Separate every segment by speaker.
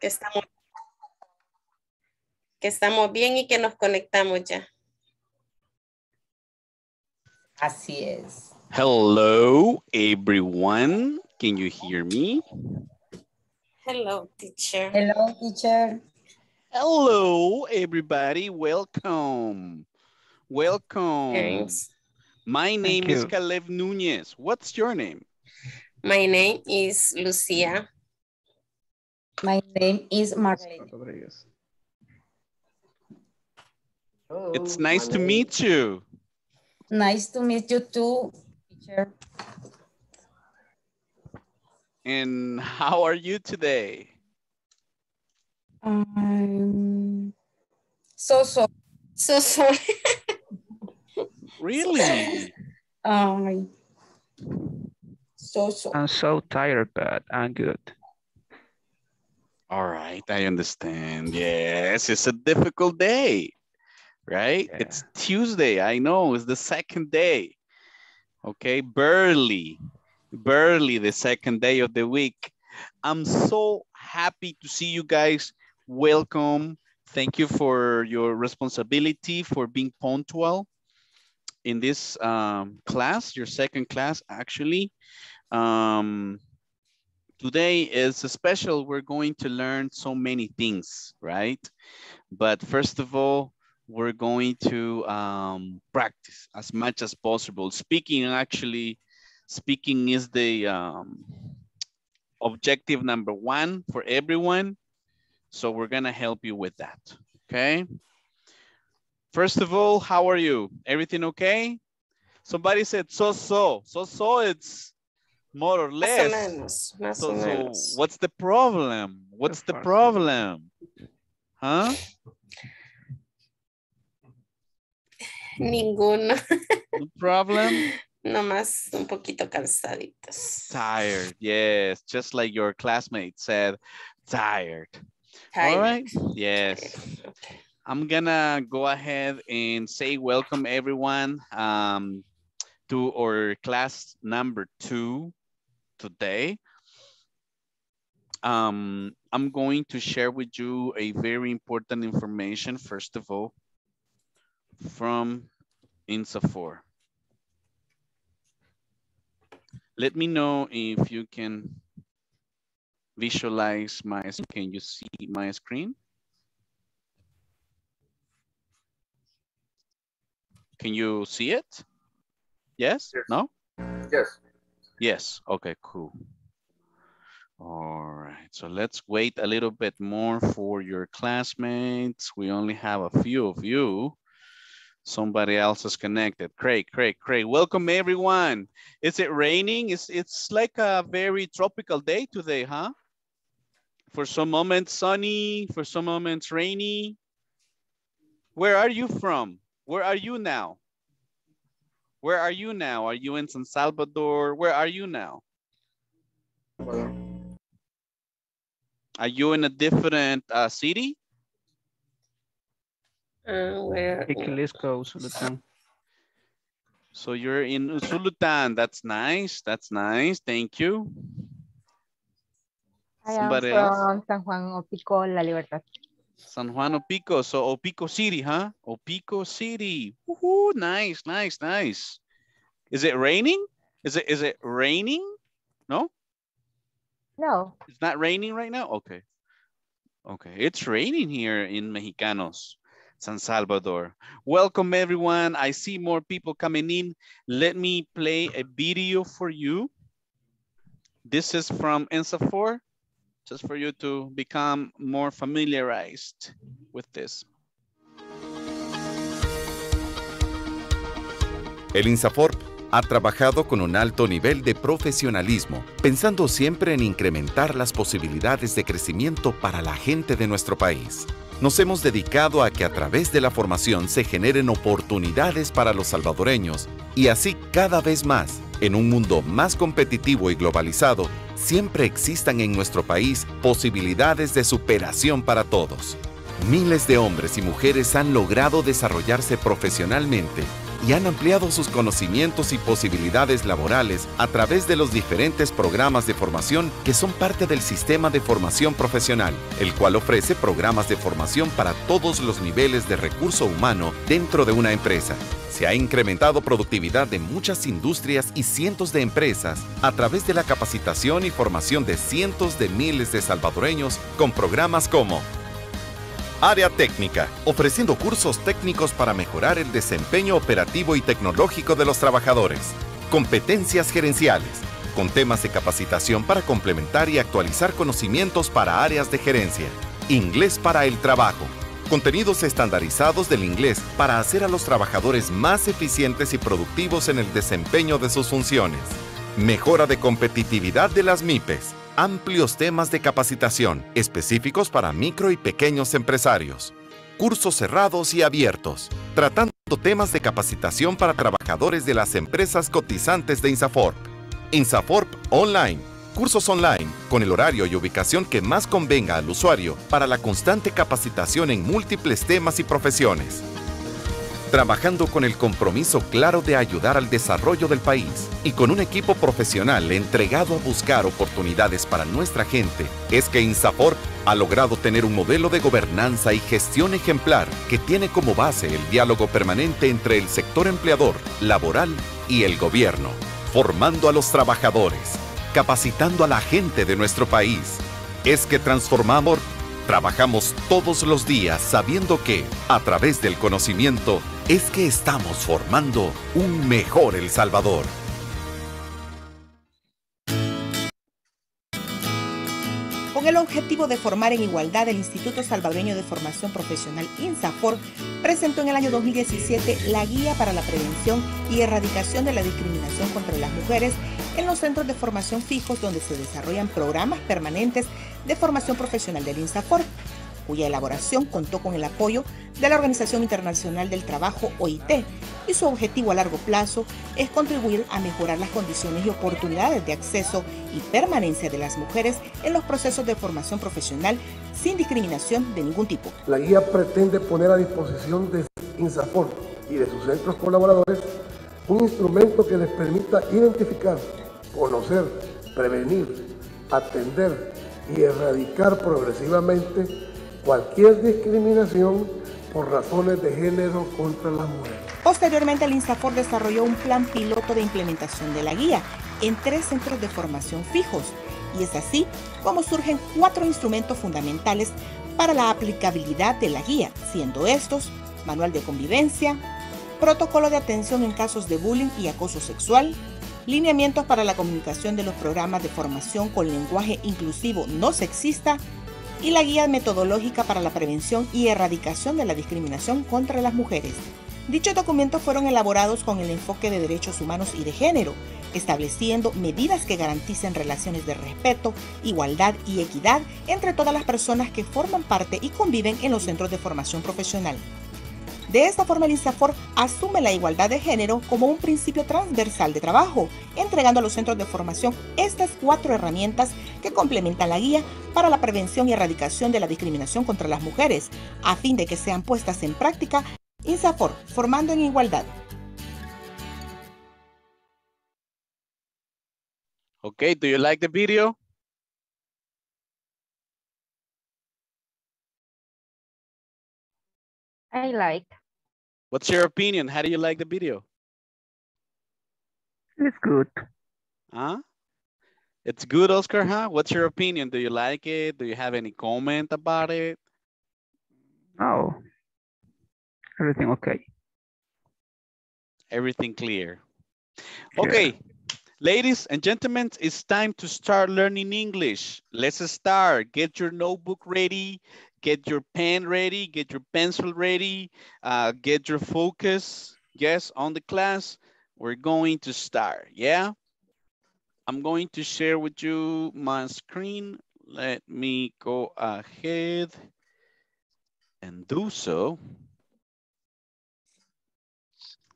Speaker 1: que estamos, que estamos bien y que nos conectamos ya.
Speaker 2: Así es.
Speaker 3: Hello, everyone. Can you hear me?
Speaker 1: Hello, teacher.
Speaker 2: Hello, teacher.
Speaker 3: Hello, everybody. Welcome. Welcome.
Speaker 1: Thanks.
Speaker 3: My name
Speaker 4: Thank
Speaker 3: is
Speaker 4: you.
Speaker 3: Caleb Nunez. What's your name?
Speaker 1: My name is Lucia.
Speaker 2: My name is Marlene.
Speaker 4: Rodriguez.
Speaker 3: It's nice to meet you.
Speaker 2: Nice to meet you too, teacher.
Speaker 3: And how are you today?
Speaker 2: Um, so, so,
Speaker 1: So sorry.
Speaker 3: Really?
Speaker 2: um, so, so.
Speaker 4: I'm so tired, but I'm good.
Speaker 3: All right, I understand. Yes, it's a difficult day, right?
Speaker 4: Yeah.
Speaker 3: It's Tuesday. I know it's the second day. Okay, barely, barely the second day of the week. I'm so happy to see you guys. Welcome. Thank you for your responsibility for being punctual in this um, class, your second class, actually. Um, today is special. We're going to learn so many things, right? But first of all, we're going to um, practice as much as possible. Speaking actually, speaking is the um, objective number one for everyone. So we're gonna help you with that, okay? First of all, how are you? Everything okay? Somebody said so-so. So-so, it's more or
Speaker 1: Más o
Speaker 3: less.
Speaker 1: menos, más
Speaker 3: So,
Speaker 1: o
Speaker 3: so what's the problem? What's the problem? Huh?
Speaker 1: Ninguno.
Speaker 3: No problem?
Speaker 1: Nomás un poquito cansaditos.
Speaker 3: Tired, yes. Just like your classmate said, tired. All
Speaker 1: Tired.
Speaker 3: right, yes.
Speaker 1: Okay.
Speaker 3: I'm gonna go ahead and say welcome everyone um, to our class number two today. Um, I'm going to share with you a very important information, first of all, from INSA4. Let me know if you can visualize my, can you see my screen? Can you see it? Yes?
Speaker 5: Yes.
Speaker 3: No?
Speaker 5: Yes.
Speaker 3: Yes. Okay, cool. All right. So let's wait a little bit more for your classmates. We only have a few of you. Somebody else is connected. Craig, Craig, Craig. Welcome everyone. Is it raining? It's, it's like a very tropical day today, huh? For some moments sunny, for some moments rainy. Where are you from? Where are you now? Where are you now? Are you in San Salvador? Where are you now? Are you in a different uh, city?
Speaker 1: Uh, where,
Speaker 4: Iquilisco, Sultan.
Speaker 3: So you're in Usulutan. That's nice. That's nice. Thank you.
Speaker 6: I am
Speaker 3: Somebody else?
Speaker 6: from San Juan Opico, La Libertad.
Speaker 3: San Juan Opico. So Opico City, huh? Opico City. Woohoo, nice, nice, nice. Is it raining? Is it is it raining? No?
Speaker 6: No,
Speaker 3: It's not raining right now? Okay. Okay, it's raining here in Mexicanos, San Salvador. Welcome everyone. I see more people coming in. Let me play a video for you. This is from ENSA4, just for you to become more familiarized with this.
Speaker 7: El INSAFORP ha trabajado con un alto nivel de profesionalismo, pensando siempre en incrementar las posibilidades de crecimiento para la gente de nuestro país. Nos hemos dedicado a que a través de la formación se generen oportunidades para los salvadoreños y así cada vez más, en un mundo más competitivo y globalizado, siempre existan en nuestro país posibilidades de superación para todos. Miles de hombres y mujeres han logrado desarrollarse profesionalmente y han ampliado sus conocimientos y posibilidades laborales a través de los diferentes programas de formación que son parte del sistema de formación profesional, el cual ofrece programas de formación para todos los niveles de recurso humano dentro de una empresa. Se ha incrementado productividad de muchas industrias y cientos de empresas a través de la capacitación y formación de cientos de miles de salvadoreños con programas como Área técnica, ofreciendo cursos técnicos para mejorar el desempeño operativo y tecnológico de los trabajadores. Competencias gerenciales, con temas de capacitación para complementar y actualizar conocimientos para áreas de gerencia. Inglés para el trabajo. Contenidos estandarizados del inglés para hacer a los trabajadores más eficientes y productivos en el desempeño de sus funciones. Mejora de competitividad de las MIPES amplios temas de capacitación específicos para micro y pequeños empresarios, cursos cerrados y abiertos, tratando temas de capacitación para trabajadores de las empresas cotizantes de INSAFORP. INSAFORP Online, cursos online con el horario y ubicación que más convenga al usuario para la constante capacitación en múltiples temas y profesiones trabajando con el compromiso claro de ayudar al desarrollo del país y con un equipo profesional entregado a buscar oportunidades para nuestra gente, es que INSAFORP ha logrado tener un modelo de gobernanza y gestión ejemplar que tiene como base el diálogo permanente entre el sector empleador, laboral y el gobierno, formando a los trabajadores, capacitando a la gente de nuestro país. Es que transformamos Trabajamos todos los días sabiendo que, a través del conocimiento, es que estamos formando un mejor El Salvador.
Speaker 5: El objetivo de formar en igualdad, el Instituto Salvadoreño de Formación Profesional INSAFOR presentó en el año 2017 la Guía para la Prevención y Erradicación de la Discriminación contra las Mujeres en los centros de formación fijos donde se desarrollan programas permanentes de formación profesional del INSAFOR cuya elaboración contó con el apoyo de la Organización Internacional del Trabajo, OIT, y su objetivo a largo plazo es contribuir a mejorar las condiciones y oportunidades de acceso y permanencia de las mujeres en los procesos de formación profesional sin discriminación de ningún tipo.
Speaker 8: La guía pretende poner a disposición de INSAFOR y de sus centros colaboradores un instrumento que les permita identificar, conocer, prevenir, atender y erradicar progresivamente cualquier discriminación por razones de género contra las mujeres.
Speaker 5: Posteriormente, el INSAFOR desarrolló un plan piloto de implementación de la guía en tres centros de formación fijos y es así como surgen cuatro instrumentos fundamentales para la aplicabilidad de la guía, siendo estos manual de convivencia, protocolo de atención en casos de bullying y acoso sexual, lineamientos para la comunicación de los programas de formación con lenguaje inclusivo no sexista y la Guía Metodológica para la Prevención y Erradicación de la Discriminación contra las Mujeres. Dichos documentos fueron elaborados con el enfoque de derechos humanos y de género, estableciendo medidas que garanticen relaciones de respeto, igualdad y equidad entre todas las personas que forman parte y conviven en los centros de formación profesional. De esta forma, el INSAFOR asume la igualdad de género como un principio transversal de trabajo, entregando a los centros de formación estas cuatro herramientas que complementan la guía para la prevención y erradicación de la discriminación contra las mujeres, a fin de que sean puestas en práctica. INSAFOR, formando en igualdad.
Speaker 3: Okay, do you like the video?
Speaker 6: I like.
Speaker 3: What's your opinion? How do you like the video?
Speaker 4: It's good.
Speaker 3: Huh? It's good, Oscar, huh? What's your opinion? Do you like it? Do you have any comment about it?
Speaker 4: Oh, everything okay.
Speaker 3: Everything clear. Okay, ladies and gentlemen, it's time to start learning English. Let's start. Get your notebook ready. Get your pen ready. Get your pencil ready. Uh, get your focus, yes, on the class. We're going to start, yeah? I'm going to share with you my screen. Let me go ahead and do so.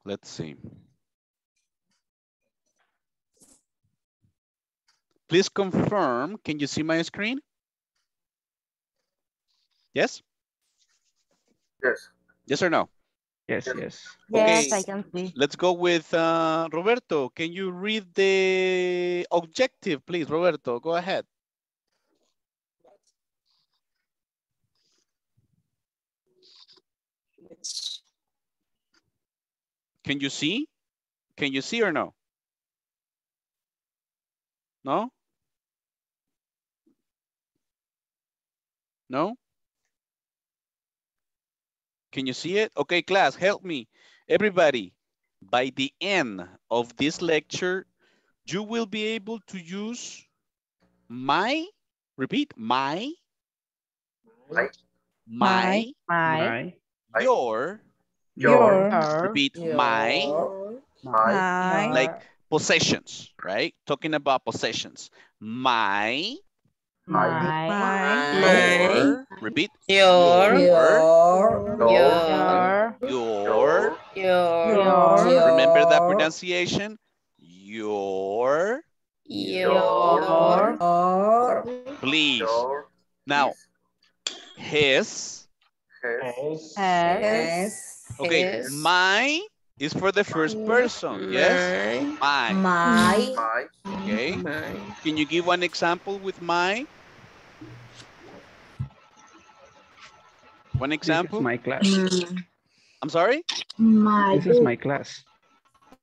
Speaker 3: Let's see. Please confirm, can you see my screen? Yes?
Speaker 8: Yes.
Speaker 3: Yes or no?
Speaker 4: Yes, yes.
Speaker 6: Yes,
Speaker 3: Okay.
Speaker 6: I can see.
Speaker 3: Let's go with uh, Roberto. Can you read the objective, please, Roberto? Go ahead. Can you see? Can you see or no? No? No? Can you see it? Okay, class, help me. Everybody, by the end of this lecture, you will be able to use my, repeat, my, my,
Speaker 6: My,
Speaker 4: My,
Speaker 3: your,
Speaker 4: your,
Speaker 3: repeat, my,
Speaker 6: my,
Speaker 3: like possessions, right? Talking about possessions. My,
Speaker 6: my,
Speaker 1: My.
Speaker 3: repeat,
Speaker 1: Your.
Speaker 3: your,
Speaker 1: Your.
Speaker 6: your,
Speaker 3: your,
Speaker 1: Your.
Speaker 3: remember that pronunciation? Your,
Speaker 1: Your.
Speaker 3: please. Now, his,
Speaker 6: has,
Speaker 3: okay,
Speaker 1: His.
Speaker 3: my is for the first person, yes? My,
Speaker 1: My. my.
Speaker 3: okay?
Speaker 1: My.
Speaker 3: Can you give one example with my? One
Speaker 4: this is
Speaker 3: example?
Speaker 4: my class.
Speaker 3: I'm sorry? My.
Speaker 4: This is my class.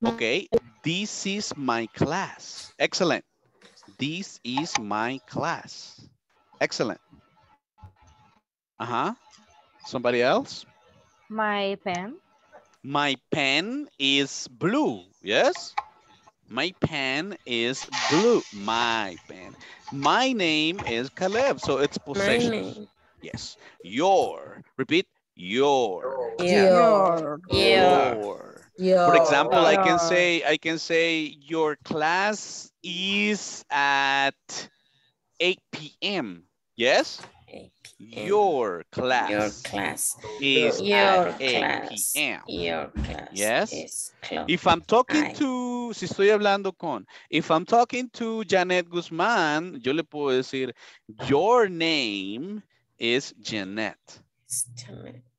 Speaker 3: Okay, this is my class. Excellent. This is my class. Excellent. Uh-huh. Somebody else?
Speaker 6: my pen,
Speaker 3: My pen is blue, yes? My pen is blue, my pen. My name is Caleb, so it's
Speaker 1: My
Speaker 3: possession. Yes. Your, repeat, your.
Speaker 1: Your.
Speaker 3: Your. Your. For example, I can say, I can say your class is at 8 p.m. Yes? Your class
Speaker 1: Your class.
Speaker 3: is
Speaker 1: Your
Speaker 3: at 8 p.m.
Speaker 1: Your class.
Speaker 3: Yes? If I'm talking
Speaker 1: Ay.
Speaker 3: to, si estoy hablando con, if I'm talking to Janet Guzmán, yo le puedo decir, your name is Janet.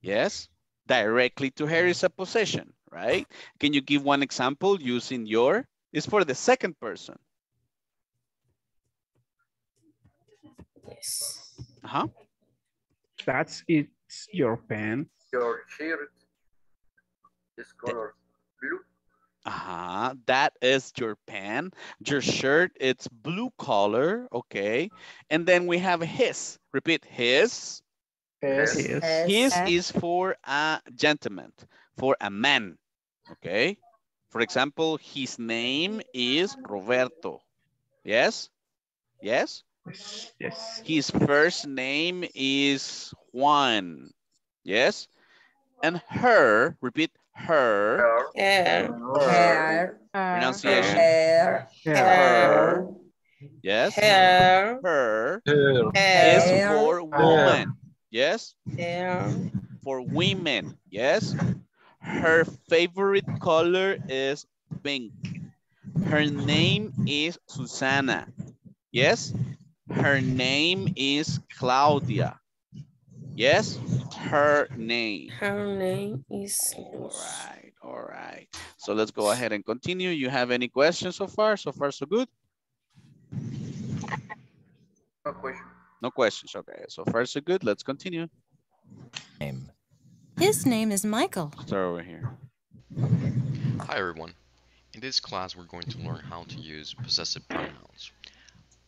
Speaker 3: Yes? Directly to her is a possession, right? Can you give one example using your? It's for the second person.
Speaker 1: Yes.
Speaker 3: Uh-huh.
Speaker 4: That's it's your pen.
Speaker 9: Your shirt is color blue.
Speaker 3: Uh-huh. That is your pen. Your shirt, it's blue color. Okay. And then we have his. Repeat his.
Speaker 4: Yes.
Speaker 3: His
Speaker 6: S.
Speaker 3: is for a gentleman, for a man. Okay. For example, his name is Roberto. Yes? Yes?
Speaker 4: Yes. Yes.
Speaker 3: His first name is Juan. Yes? And her, repeat, her,
Speaker 9: Her,
Speaker 1: Hair.
Speaker 3: pronunciation,
Speaker 1: Hair.
Speaker 3: her, yes?
Speaker 1: Hair.
Speaker 3: Her is for woman. Yes?
Speaker 1: Hair.
Speaker 3: For women. Yes? Her favorite color is pink. Her name is Susana. Yes? Her name is Claudia. Yes? Her name.
Speaker 1: Her name is
Speaker 3: All
Speaker 1: Luz.
Speaker 3: right, all right. So let's go ahead and continue. You have any questions so far? So far, so good?
Speaker 9: no question.
Speaker 3: No questions. Okay, so far, so good. Let's continue.
Speaker 10: name.
Speaker 11: His name is Michael.
Speaker 3: Start over here.
Speaker 12: Hi everyone. In this class we're going to learn how to use possessive pronouns.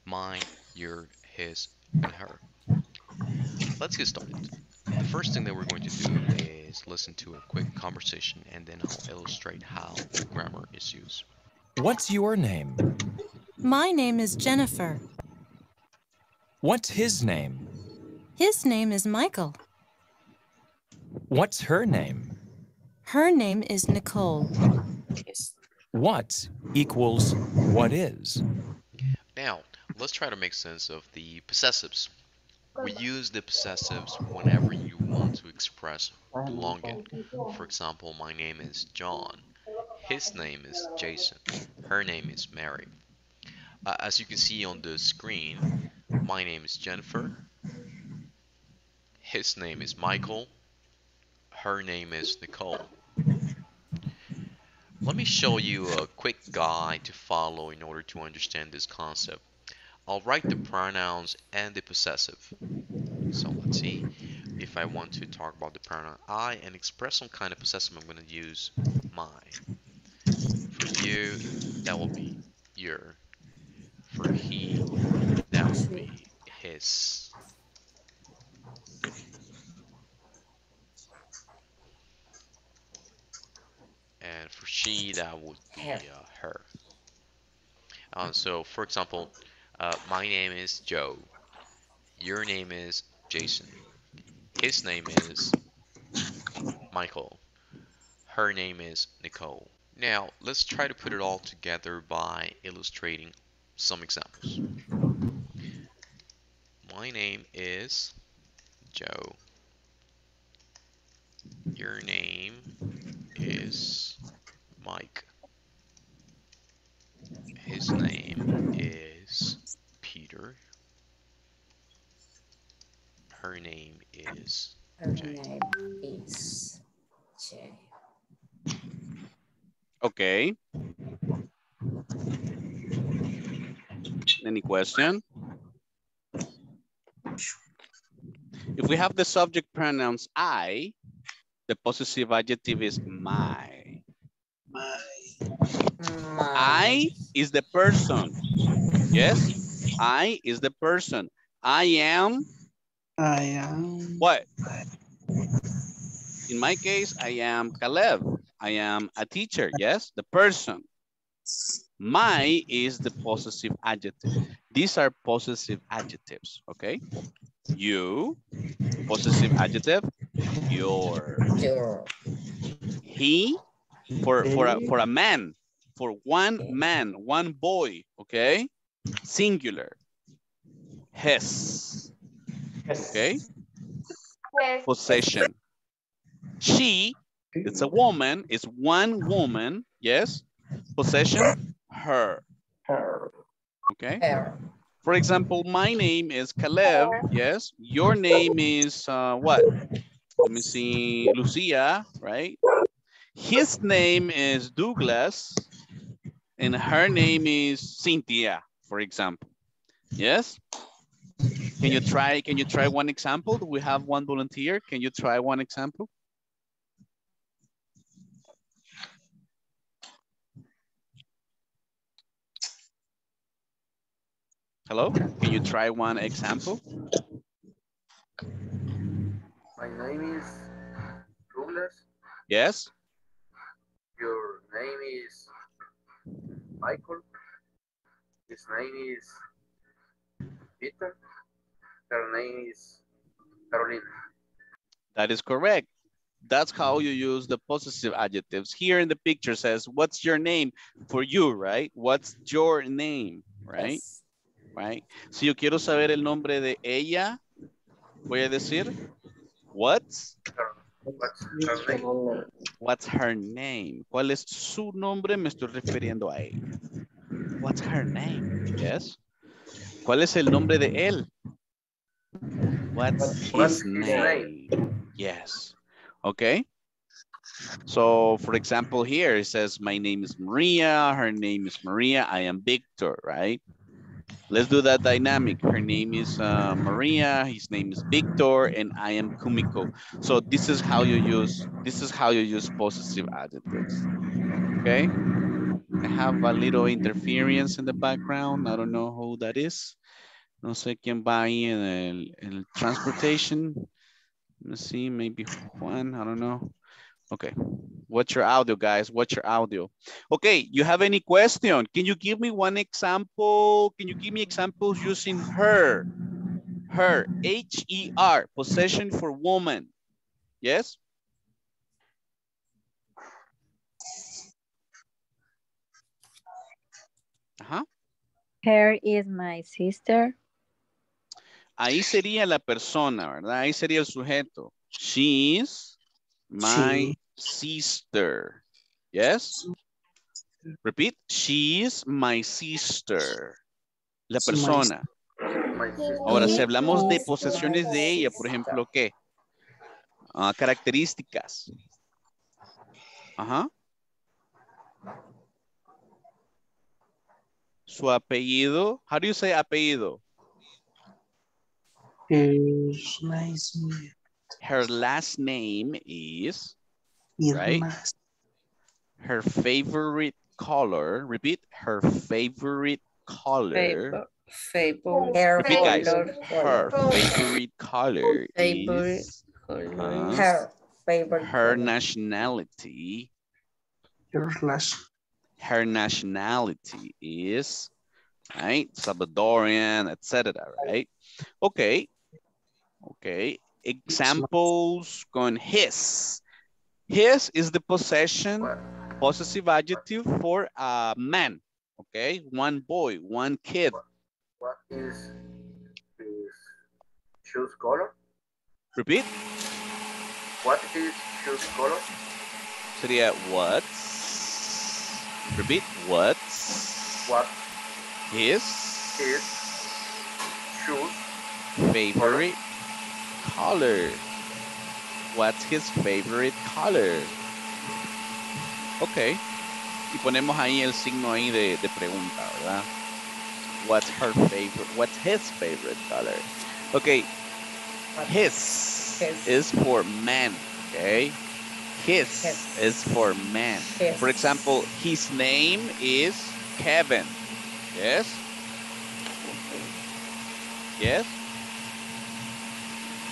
Speaker 12: Mine, your, his, and her. Let's get started. The first thing that we're going to do is listen to a quick conversation and then I'll illustrate how grammar is used.
Speaker 10: What's your name?
Speaker 11: My name is Jennifer.
Speaker 10: What's his name?
Speaker 11: His name is Michael.
Speaker 10: What's her name?
Speaker 11: Her name is Nicole.
Speaker 10: What equals what is?
Speaker 12: Now, let's try to make sense of the possessives. We use the possessives whenever you want to express belonging. For example, my name is John. His name is Jason. Her name is Mary. Uh, as you can see on the screen, my name is Jennifer. His name is Michael. Her name is Nicole. let me show you a quick guide to follow in order to understand this concept. I'll write the pronouns and the possessive. So let's see if I want to talk about the pronoun I and express some kind of possessive, I'm going to use my. For you, that will be your. For he, that will be his. And for she, that would be uh, her. Uh, so, for example, uh, my name is Joe. Your name is Jason. His name is Michael. Her name is Nicole. Now, let's try to put it all together by illustrating some examples. My name is Joe. Your name is Mike. His name is Peter. Her name is
Speaker 2: Her
Speaker 12: Jane.
Speaker 2: name is Jane.
Speaker 3: Okay. Any question? If we have the subject pronouns I, the possessive adjective is my. My. my. I is the person. Yes, I is the person. I am
Speaker 13: I am.
Speaker 3: what? In my case, I am Caleb. I am a teacher. Yes, the person. My is the possessive adjective. These are possessive adjectives, okay? You, possessive adjective, your.
Speaker 2: Your.
Speaker 3: He, for, for, a, for a man, for one man, one boy, okay? Singular. His, okay? Yes. Possession. She, it's a woman, it's one woman, yes? Possession, her. Her. Okay?
Speaker 2: Her.
Speaker 3: For example, my name is Caleb, yes? Your name is uh, what? Let me see, Lucia, right? His name is Douglas, and her name is Cynthia, for example. Yes? Can you try, can you try one example? Do we have one volunteer? Can you try one example? Hello? Can you try one example?
Speaker 9: My name is Douglas.
Speaker 3: Yes?
Speaker 9: Your name is Michael. His name is Peter. Her name is Carolina.
Speaker 3: That is correct. That's how you use the possessive adjectives. Here in the picture says, what's your name for you, right? What's your name, right? Right. Si yo quiero saber el nombre de ella, voy a decir, what's,
Speaker 9: What's her name?
Speaker 3: what's her name? ¿Cuál es su nombre? Me estoy refiriendo a ella. What's her name? Yes. ¿Cuál es el nombre de él? What's his
Speaker 9: What's his
Speaker 3: name? Yes. Okay. So, for example, here it says, my name is Maria. Her name is Maria. I am Victor, right? Let's do that dynamic. Her name is uh, Maria. His name is Victor, and I am Kumiko. So this is how you use this is how you use possessive adjectives. Okay. I have a little interference in the background. I don't know who that is. No sé quién va ahí en el, en el transportation. Let's see, maybe Juan, I don't know. Okay, what's your audio, guys? What's your audio? Okay, you have any question? Can you give me one example? Can you give me examples using her? Her, H-E-R, possession for woman. Yes?
Speaker 6: Her is my sister.
Speaker 3: Ahí sería la persona, ¿verdad? Ahí sería el sujeto. She is my sister. Yes? Repeat. She is my sister. La persona. Ahora, si hablamos de posesiones de ella, por ejemplo, ¿qué? Ah, características. Ajá. Su apellido. How do you say apellido?
Speaker 13: His nice name
Speaker 3: Her last name is,
Speaker 13: is
Speaker 3: right? Her favorite color. Repeat. Her favorite color.
Speaker 1: Favor, favor,
Speaker 2: Her
Speaker 3: Repeat, guys.
Speaker 1: color,
Speaker 3: Her favorite color
Speaker 1: favorite
Speaker 3: is
Speaker 1: color.
Speaker 3: uh,
Speaker 2: Her favorite.
Speaker 3: her nationality.
Speaker 13: Your last
Speaker 3: Her nationality is right, Salvadorian, etc. Right? Okay. Okay. Examples con his. His is the possession, possessive adjective for a man. Okay, one boy, one kid.
Speaker 9: What is his shoes color?
Speaker 3: Repeat.
Speaker 9: What is shoes color?
Speaker 3: Sería what's. Repeat. What's
Speaker 9: What
Speaker 3: his
Speaker 9: his shoes
Speaker 3: favorite color? What's his favorite color? Ok. Y ponemos ahí el signo ahí de, de pregunta, ¿verdad? What's her favorite? What's his favorite color? Ok. His,
Speaker 2: His.
Speaker 3: is for man, okay? His,
Speaker 2: His.
Speaker 3: is for man.
Speaker 2: His.
Speaker 3: For example, his name is Kevin. Yes? Yes?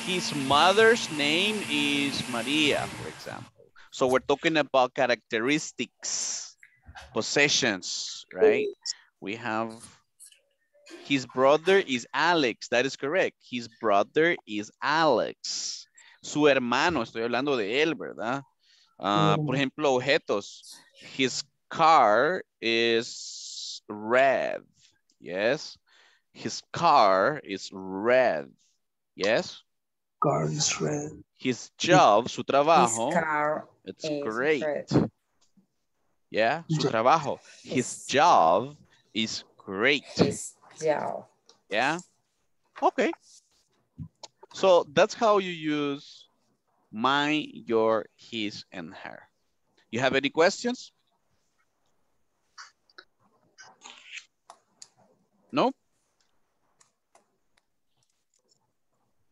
Speaker 3: His mother's name is Maria, for example. So we're talking about characteristics, possessions, right? We have his brother is Alex. That is correct. His brother is Alex. Su hermano, estoy hablando de él, ¿verdad? Ah, por ejemplo, objetos. His car is red. Yes. His car is red. Yes.
Speaker 13: car is red.
Speaker 3: His job, su trabajo,
Speaker 2: His car
Speaker 3: it's
Speaker 2: is
Speaker 3: great.
Speaker 2: red.
Speaker 3: Yeah, su trabajo. His
Speaker 2: His-
Speaker 3: job is great.
Speaker 2: His job.
Speaker 3: Yeah. Okay. So that's how you use my, your, his, and her. You have any questions? No?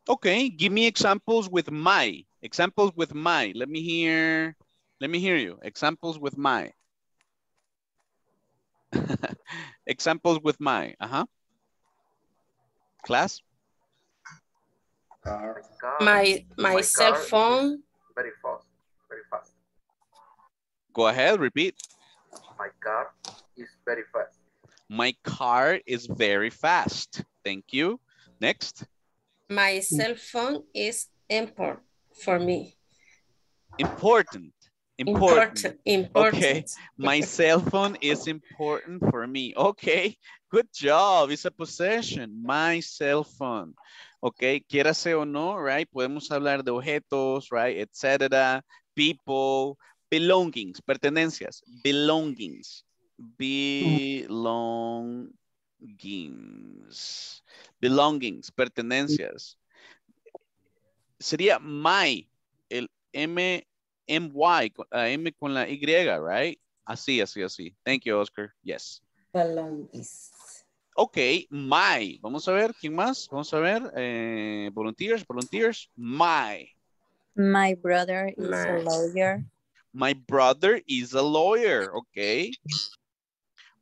Speaker 3: Okay, give me examples with my. Examples with my. Let me hear. Let me hear you. Examples with my. examples with my. Uh-huh. Class?
Speaker 9: Car?
Speaker 1: My, my
Speaker 9: My
Speaker 1: cell
Speaker 9: car
Speaker 1: phone,
Speaker 9: Very fast. Very fast.
Speaker 3: Go ahead, repeat.
Speaker 9: My car is very fast.
Speaker 3: My car is very fast. Thank you. Next.
Speaker 1: my cell phone is important for me.
Speaker 3: Important. Important.
Speaker 1: Important, important.
Speaker 3: Okay. My cell phone is important for me. Okay. Good job. It's a possession. My cell phone. Okay. Quiérase o no, right? Podemos hablar de objetos, right? Etcétera. People. Belongings. Pertenencias. Belongings. Belongings. Belongings. Pertenencias. Sería my. El M con- ah, M con la Y, right? Así, así, así. Thank you, Oscar. Yes.
Speaker 2: Belongings.
Speaker 3: Ok, my. Vamos a ver, ¿quién más? Vamos a ver. eh, volunteers, volunteers. My.
Speaker 6: My brother is a lawyer.
Speaker 3: My brother is a lawyer, okay?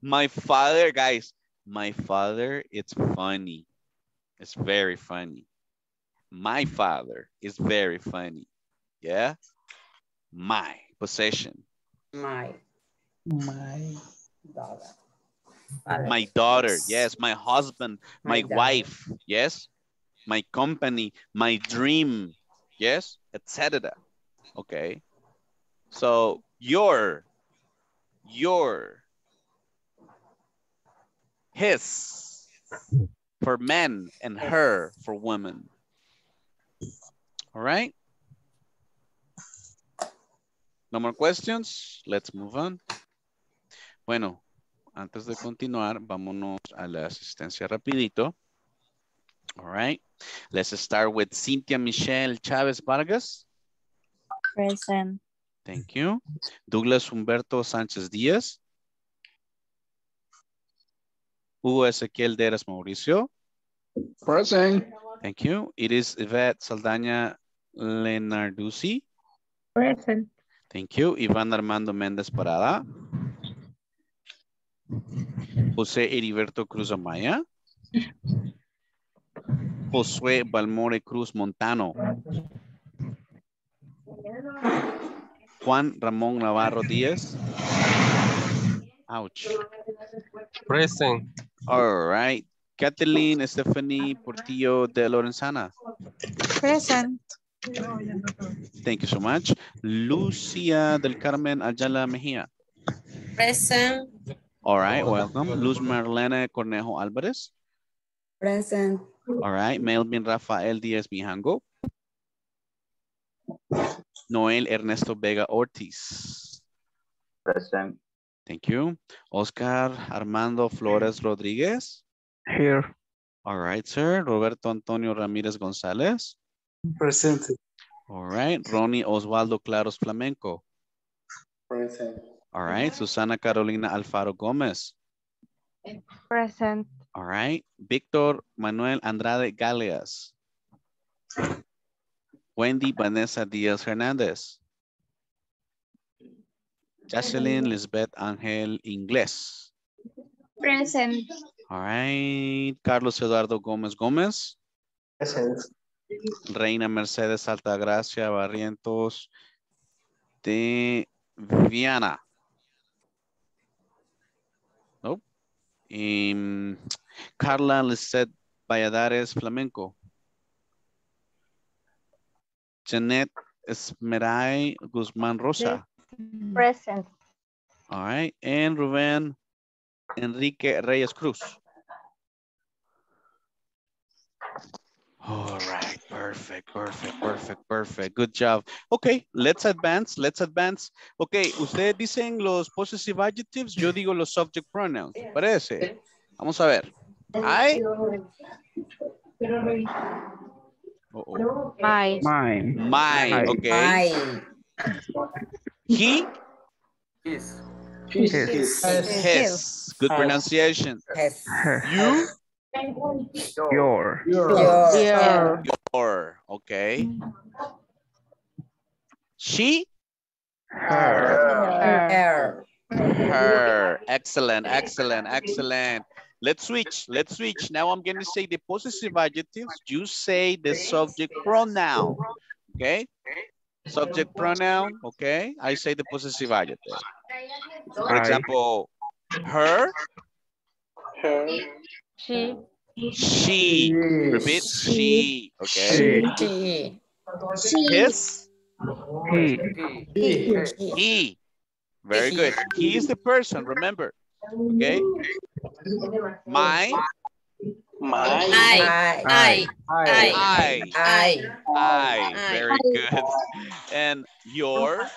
Speaker 3: My father, guys, my father, it's funny. It's very funny. My father is very funny. Yeah? My possession.
Speaker 2: My
Speaker 13: My
Speaker 2: daughter.
Speaker 3: My daughter, yes, my husband, my,
Speaker 2: My
Speaker 3: wife, yes, my company, my dream, yes, etc. Okay. So your, your, his for men and her for women. All right. No more questions. Let's move on. Bueno, antes de continuar, vámonos a la asistencia rapidito. All right. Let's start with Cynthia Michelle Chávez Vargas.
Speaker 6: Present.
Speaker 3: Thank you. Douglas Humberto Sánchez Díaz. Hugo Ezequiel Deras Mauricio.
Speaker 4: Present.
Speaker 3: Thank you. It is Yvette Saldaña Lenarduzzi.
Speaker 14: Present.
Speaker 3: Thank you. Iván Armando Méndez Parada. José Heriberto Cruz Amaya. Josué Balmore Cruz Montano. Juan Ramón Navarro Díaz. Ouch.
Speaker 15: Present.
Speaker 3: All right. Kathleen Stephanie Portillo de Lorenzana.
Speaker 14: Present.
Speaker 3: Thank you so much. Lucia del Carmen Ayala Mejía.
Speaker 1: Present.
Speaker 3: All right, welcome. Luz Marlene Cornejo Álvarez.
Speaker 2: Present.
Speaker 3: All right, Melvin Rafael Díaz Mijango. Noel Ernesto Vega Ortiz.
Speaker 15: Present.
Speaker 3: Thank you. Oscar Armando Flores Rodríguez.
Speaker 4: Here.
Speaker 3: All right, sir. Roberto Antonio Ramírez González.
Speaker 13: Present.
Speaker 3: All right. Ronnie Osvaldo Claros Flamenco.
Speaker 13: Present.
Speaker 3: All right. Susana Carolina Alfaro Gómez.
Speaker 14: Present.
Speaker 3: All right. Víctor Manuel Andrade Galeas. Wendy Vanessa Díaz Hernández. Jocelyn Lisbeth Ángel Inglés.
Speaker 14: Present.
Speaker 3: All right. Carlos Eduardo Gómez Gómez.
Speaker 13: Present.
Speaker 3: Reina Mercedes Altagracia Barrientos de Viana. Mm, Carla Lisset Valladares Flamenco. Janet Esmeray Guzmán Rosa.
Speaker 14: Present.
Speaker 3: All right. And Rubén Enrique Reyes Cruz. All right, perfect, perfect, perfect, perfect. Good job. Okay, let's advance, let's advance. Okay, ustedes dicen los possessive adjectives, yo digo los subject pronouns. ¿te ¿Parece? Vamos a ver. I. Uh -oh.
Speaker 14: My.
Speaker 4: Mine.
Speaker 3: Mine, okay. He.
Speaker 9: His.
Speaker 4: His.
Speaker 3: His. Good pronunciation.
Speaker 2: Her.
Speaker 3: You.
Speaker 4: Your.
Speaker 2: Your.
Speaker 3: Your. Okay. She.
Speaker 2: Her.
Speaker 3: Her. Her. Excellent, excellent, excellent. Let's switch, let's switch. Now I'm going to say the possessive adjectives. You say the subject pronoun, okay? Subject pronoun, okay? I say the possessive adjective. For
Speaker 4: I.
Speaker 3: example, her,
Speaker 14: She.
Speaker 3: she. Repeat, she, okay?
Speaker 2: She.
Speaker 3: His,
Speaker 4: He.
Speaker 3: he. he. Very good. He is the person, remember, okay? My,
Speaker 1: I.
Speaker 2: I.
Speaker 1: I. I.
Speaker 3: I,
Speaker 2: I.
Speaker 3: I. Very good. And your,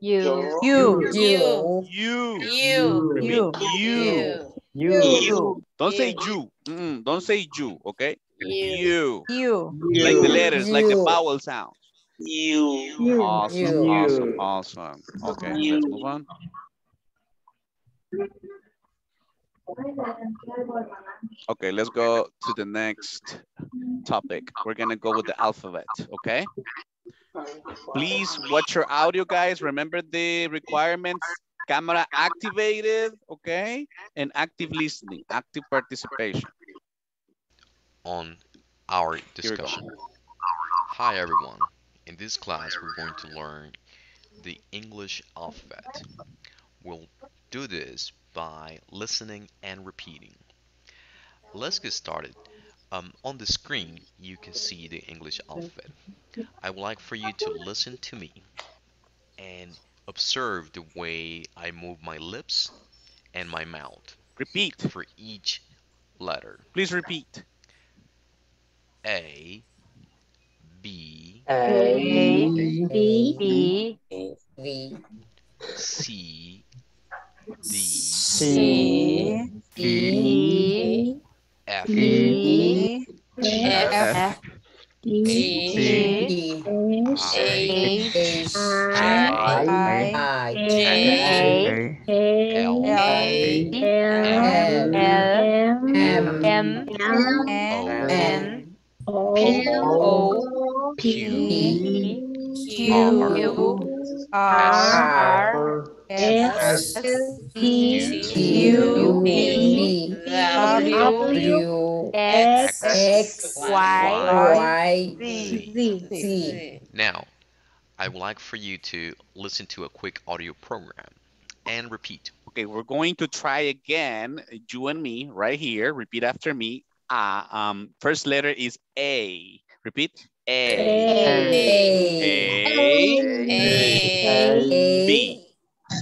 Speaker 14: You. You.
Speaker 2: You.
Speaker 3: you.
Speaker 1: You.
Speaker 3: Repeat, you.
Speaker 1: You.
Speaker 3: You. Don't say you. Mm-mm, don't say you, okay? You.
Speaker 14: You.
Speaker 3: Like the letters, like the vowel sounds.
Speaker 13: You.
Speaker 3: Awesome,
Speaker 2: You.
Speaker 3: awesome, awesome. Okay, let's move on. Okay, let's go to the next topic. We're gonna go with the alphabet, okay? Please watch your audio, guys. Remember the requirements. Camera activated, okay? And active listening, active participation.
Speaker 12: on our discussion. Hi everyone. In this class we're going to learn the English alphabet. We'll do this by listening and repeating. Let's get started. Um, on the screen you can see the English alphabet. I would like for you to listen to me and observe the way I move my lips and my mouth
Speaker 3: Repeat,
Speaker 12: for each letter.
Speaker 3: please repeat.
Speaker 12: A, B,
Speaker 14: A. B. B.
Speaker 2: V.
Speaker 12: C, D,
Speaker 14: C.
Speaker 2: D.
Speaker 12: F,
Speaker 14: E.
Speaker 1: F.
Speaker 14: F.
Speaker 1: G.
Speaker 2: D.
Speaker 14: Q R S T U V W X
Speaker 2: X,
Speaker 14: Y
Speaker 2: Y,
Speaker 14: Z
Speaker 2: Z.
Speaker 12: Now, I would like for you to listen to a quick audio program and repeat.
Speaker 3: Okay, we're going to try again, you and me, right here. Repeat after me. Uh, um, first letter is A. Repeat. A. A.
Speaker 2: A,
Speaker 3: B.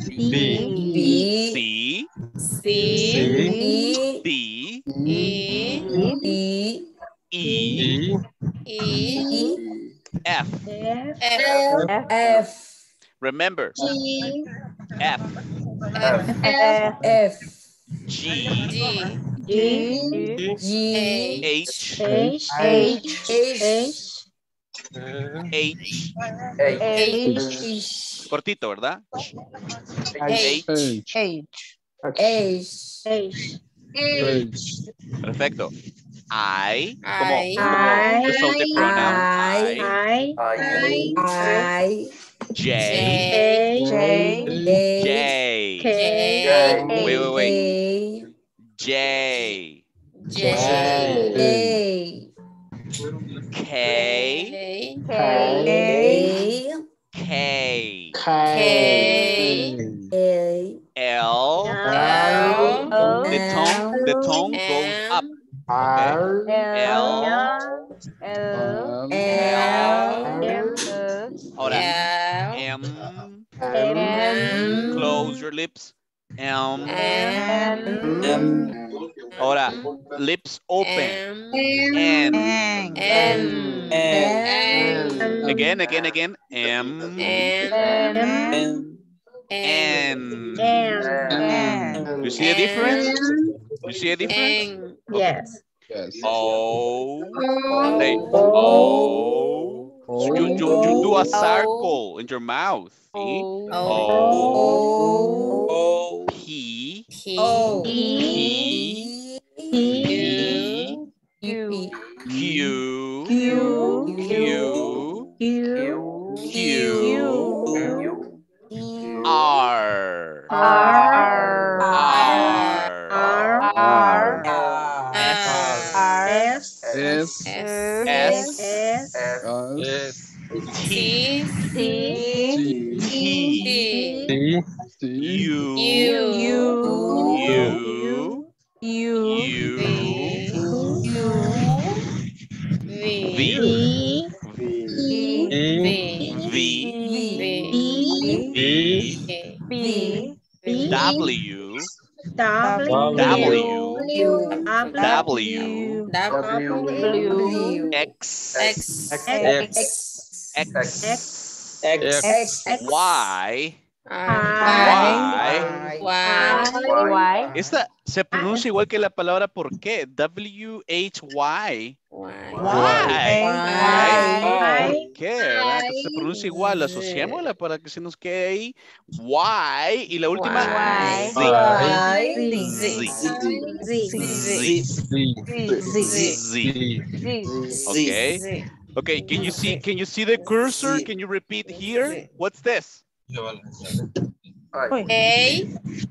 Speaker 2: B,
Speaker 3: C.
Speaker 2: C,
Speaker 3: D.
Speaker 2: E,
Speaker 3: E.
Speaker 2: E,
Speaker 3: F.
Speaker 2: F,
Speaker 3: Remember, F.
Speaker 2: F,
Speaker 3: G.
Speaker 14: G.
Speaker 2: G,
Speaker 3: H.
Speaker 14: H.
Speaker 2: H,
Speaker 3: H.
Speaker 2: H,
Speaker 3: Cortito, ¿verdad?
Speaker 4: H.
Speaker 14: H
Speaker 2: H,
Speaker 14: H
Speaker 3: Perfecto. I. Como,
Speaker 1: I.
Speaker 3: como pronoun.
Speaker 2: I,
Speaker 3: I.
Speaker 2: I,
Speaker 3: J.
Speaker 14: J
Speaker 3: J.
Speaker 14: K
Speaker 3: Wait, wait, wait.
Speaker 2: A,
Speaker 3: J.
Speaker 2: A,
Speaker 3: K.
Speaker 2: A,
Speaker 3: K.
Speaker 2: A,
Speaker 3: L.
Speaker 14: L
Speaker 3: The tone, the tone goes up.
Speaker 13: R
Speaker 3: L.
Speaker 14: L
Speaker 2: L,
Speaker 3: Ahora,
Speaker 1: L.
Speaker 3: M.
Speaker 14: M
Speaker 3: Close your lips. M.
Speaker 14: M
Speaker 3: Ahora, lips open. N.
Speaker 1: N.
Speaker 2: M,
Speaker 3: Again, again, again. M.
Speaker 1: N.
Speaker 3: N.
Speaker 14: N
Speaker 3: You see a difference? You see a difference?
Speaker 14: Yes
Speaker 4: Yes.
Speaker 3: O. Say O. So you, you, you do a oh. circle in your mouth. See?
Speaker 1: O.
Speaker 3: O. P.
Speaker 1: P.
Speaker 2: O,
Speaker 3: P. W. X.
Speaker 1: X.
Speaker 14: X
Speaker 3: X.
Speaker 2: X,
Speaker 3: Y.
Speaker 1: Y.
Speaker 3: Y.
Speaker 1: Y.
Speaker 14: Y
Speaker 3: Esta se pronuncia igual que la palabra por qué. W-H-Y.
Speaker 1: Y.
Speaker 3: Why? ¿Por qué? se pronuncia igual. Asociémosla para que se nos quede ahí. Why. Y la última. Okay. Okay. Can you see? Can you see the cursor? Can you repeat here? What's this?
Speaker 1: A.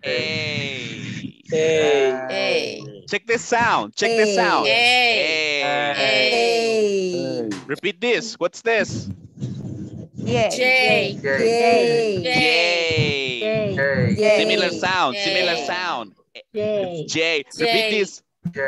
Speaker 3: A.
Speaker 1: A.
Speaker 3: Check the sound. Check the sound.
Speaker 1: A.
Speaker 3: A.
Speaker 2: A,
Speaker 3: Repeat this. What's this?
Speaker 14: J
Speaker 1: J.
Speaker 2: J,
Speaker 3: J.
Speaker 2: J,
Speaker 3: Similar sound. Similar sound.
Speaker 14: J
Speaker 3: J.
Speaker 1: J.
Speaker 3: Repeat this.
Speaker 1: K.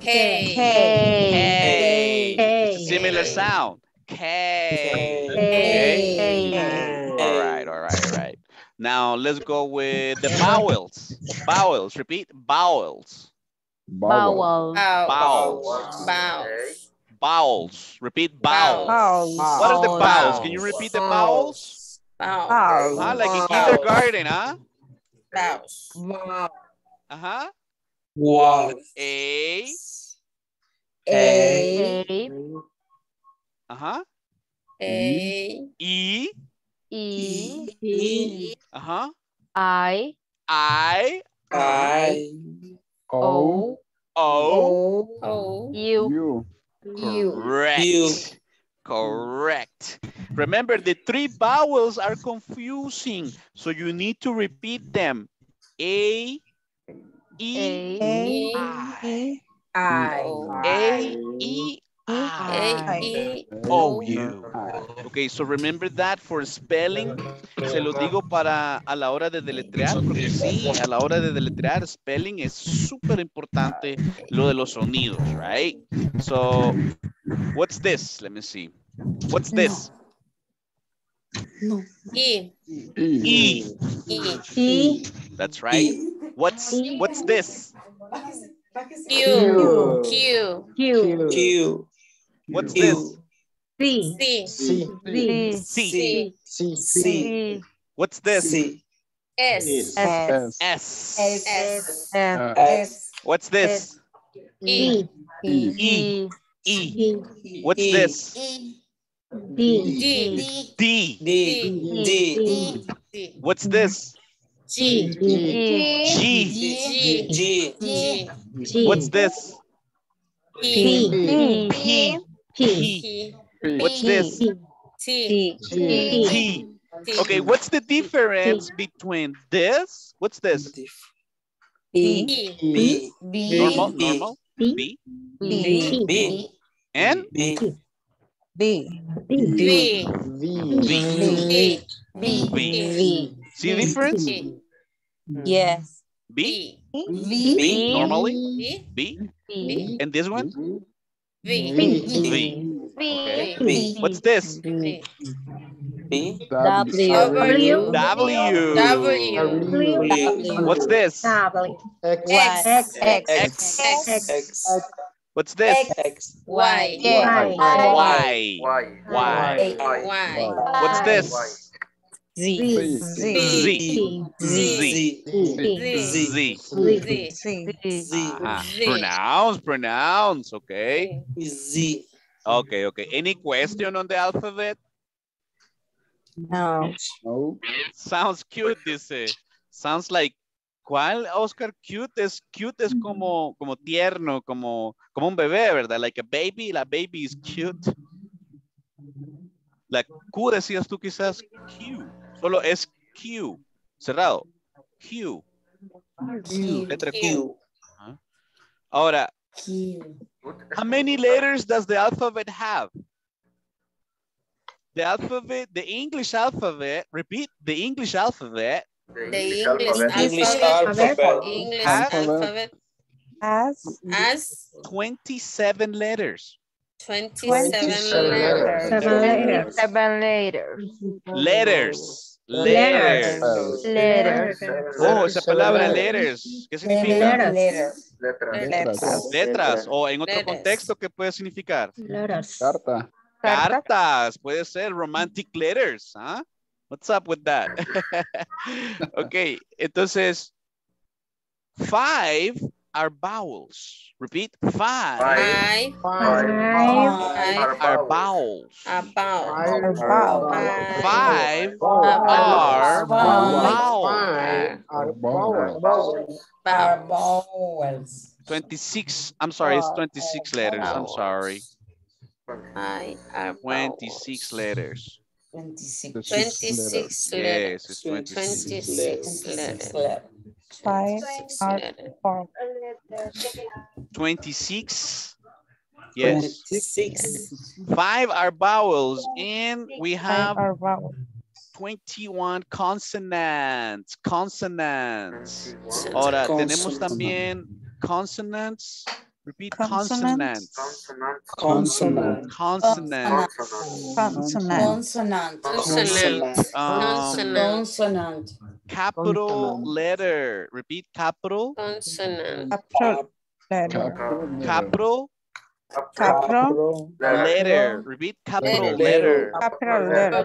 Speaker 14: K
Speaker 3: K.
Speaker 14: K
Speaker 3: Similar sound. K.
Speaker 14: K
Speaker 3: All right, all right, all right. Now let's go with the vowels. Vowels. Repeat. Vowels.
Speaker 14: Vowel
Speaker 3: Vowels.
Speaker 1: Vowels.
Speaker 3: Vowels. Repeat. Vowels.
Speaker 14: Vowels
Speaker 3: What are the vowels? Can you repeat the vowels?
Speaker 1: Vowels.
Speaker 3: Huh? Like in kindergarten, huh?
Speaker 1: Vowels.
Speaker 3: Uh-huh.
Speaker 13: What?
Speaker 3: A.
Speaker 2: A,
Speaker 14: A
Speaker 3: Uh-huh.
Speaker 1: A.
Speaker 3: E.
Speaker 14: E
Speaker 1: E.
Speaker 3: Uh-huh.
Speaker 14: I
Speaker 3: I.
Speaker 13: I
Speaker 14: O
Speaker 3: O.
Speaker 1: O.
Speaker 3: Correct. Correct. Remember, the three vowels are confusing, so you need to repeat them. A, E, I. A, E,
Speaker 1: A, E,
Speaker 3: O, U. Oh, oh, okay, so remember that for spelling. Se lo digo para a la hora de deletrear, porque sí, a la hora de deletrear, spelling es súper importante lo de los sonidos, right? So, what's this? Let me see. What's this? No.
Speaker 1: E.
Speaker 3: E.
Speaker 1: E.
Speaker 14: E.
Speaker 3: That's right. What's what's this?
Speaker 1: Q. Q.
Speaker 14: Q.
Speaker 13: Q.
Speaker 3: What's this?
Speaker 14: C.
Speaker 1: C.
Speaker 13: C.
Speaker 14: D.
Speaker 3: C.
Speaker 13: C.
Speaker 14: C.
Speaker 3: What's this?
Speaker 13: C.
Speaker 1: S.
Speaker 14: S.
Speaker 3: S.
Speaker 1: S.
Speaker 14: F.
Speaker 13: S.
Speaker 3: What's this?
Speaker 1: E.
Speaker 3: E.
Speaker 14: E.
Speaker 3: E. What's this?
Speaker 14: D.
Speaker 1: D.
Speaker 3: D.
Speaker 13: D. D.
Speaker 1: D.
Speaker 3: What's this?
Speaker 1: G.
Speaker 14: G.
Speaker 3: G.
Speaker 1: G.
Speaker 13: G.
Speaker 1: G.
Speaker 3: What's this?
Speaker 1: P.
Speaker 14: P.
Speaker 3: P.
Speaker 1: P.
Speaker 3: What's this?
Speaker 1: T.
Speaker 14: T.
Speaker 3: T. Okay, what's the difference between this? What's this?
Speaker 1: B.
Speaker 13: B.
Speaker 3: Normal, normal. B.
Speaker 14: B.
Speaker 13: B.
Speaker 3: And
Speaker 13: B.
Speaker 1: B.
Speaker 13: V.
Speaker 1: B.
Speaker 3: B.
Speaker 14: V.
Speaker 3: See the difference?
Speaker 1: B.
Speaker 14: Yes.
Speaker 3: B.
Speaker 13: B.
Speaker 3: Normally.
Speaker 1: B.
Speaker 3: B.
Speaker 14: B.
Speaker 3: And this one?
Speaker 1: V.
Speaker 3: V. Okay.
Speaker 13: B.
Speaker 3: What's this?
Speaker 1: V.
Speaker 13: B.
Speaker 14: W.
Speaker 1: W.
Speaker 3: W.
Speaker 1: W.
Speaker 3: What's this?
Speaker 14: W.
Speaker 1: X.
Speaker 14: X.
Speaker 3: X.
Speaker 1: X.
Speaker 13: X.
Speaker 3: What's this?
Speaker 13: X.
Speaker 1: Y.
Speaker 14: Y.
Speaker 3: Y.
Speaker 9: Y.
Speaker 3: Y.
Speaker 1: Y.
Speaker 3: What's this?
Speaker 1: Z.
Speaker 3: Z.
Speaker 1: Z.
Speaker 3: Z.
Speaker 1: Z.
Speaker 3: Z.
Speaker 1: Z.
Speaker 14: Z.
Speaker 3: Ah,
Speaker 1: Z.
Speaker 3: pronounce, pronounce, okay?
Speaker 13: Z.
Speaker 3: Okay, okay. Any question on the alphabet?
Speaker 14: No.
Speaker 3: Sounds cute, dice. Sounds like, ¿cuál, Oscar? Cute es, cute es como, como tierno, como, como un bebé, ¿verdad? Like a baby, la baby is cute. La Q decías tú quizás Q. Solo es Q. Cerrado. Q. Letra Q. Ajá. Ahora, how many letters does the alphabet have? The alphabet, the English alphabet, repeat, the English alphabet
Speaker 1: The English
Speaker 13: English
Speaker 1: alphabet.
Speaker 13: alphabet.
Speaker 1: English
Speaker 3: Has-
Speaker 1: alphabet
Speaker 14: As.
Speaker 1: has
Speaker 3: 27 letters.
Speaker 1: 27
Speaker 13: 27
Speaker 1: letters.
Speaker 14: Seven letters. Seven letters.
Speaker 3: Letters.
Speaker 14: Letters.
Speaker 3: Letters. Oh, esa palabra letters. ¿Qué significa?
Speaker 14: Letters.
Speaker 9: Letras.
Speaker 3: Letras. O en otro
Speaker 1: Letters.
Speaker 3: contexto, ¿qué puede significar?
Speaker 14: Letters.
Speaker 4: Carta.
Speaker 3: Cartas. Puede ser romantic letters. ¿ah? What's up with that? ok, entonces, five are vowels. Repeat, five
Speaker 1: Five.
Speaker 9: Five.
Speaker 1: Five.
Speaker 3: are vowels. Five
Speaker 1: Are
Speaker 3: are vowels.
Speaker 1: Vowels.
Speaker 3: 26, I'm sorry, it's 26 letters. I'm sorry.
Speaker 1: I are
Speaker 3: 26 letters.
Speaker 1: 26
Speaker 3: Yes,
Speaker 1: letters.
Speaker 3: it's 26.
Speaker 1: 26 letters.
Speaker 14: Five
Speaker 1: 26
Speaker 14: are
Speaker 1: letters.
Speaker 14: four.
Speaker 3: 26. Yes.
Speaker 13: Six.
Speaker 3: Five are vowels and we have 21 consonants. Consonants. Ahora tenemos también consonants. Repeat
Speaker 14: consonant.
Speaker 3: consonants.
Speaker 13: Consonant.
Speaker 3: Consonant.
Speaker 14: Consonant.
Speaker 1: Consonant.
Speaker 3: Um,
Speaker 1: Consonant.
Speaker 3: capital letter. Repeat capital.
Speaker 1: Consonant.
Speaker 14: Capital letter.
Speaker 3: Capital
Speaker 14: Capital
Speaker 3: letter. Repeat capital
Speaker 1: Letter.
Speaker 14: capital letter.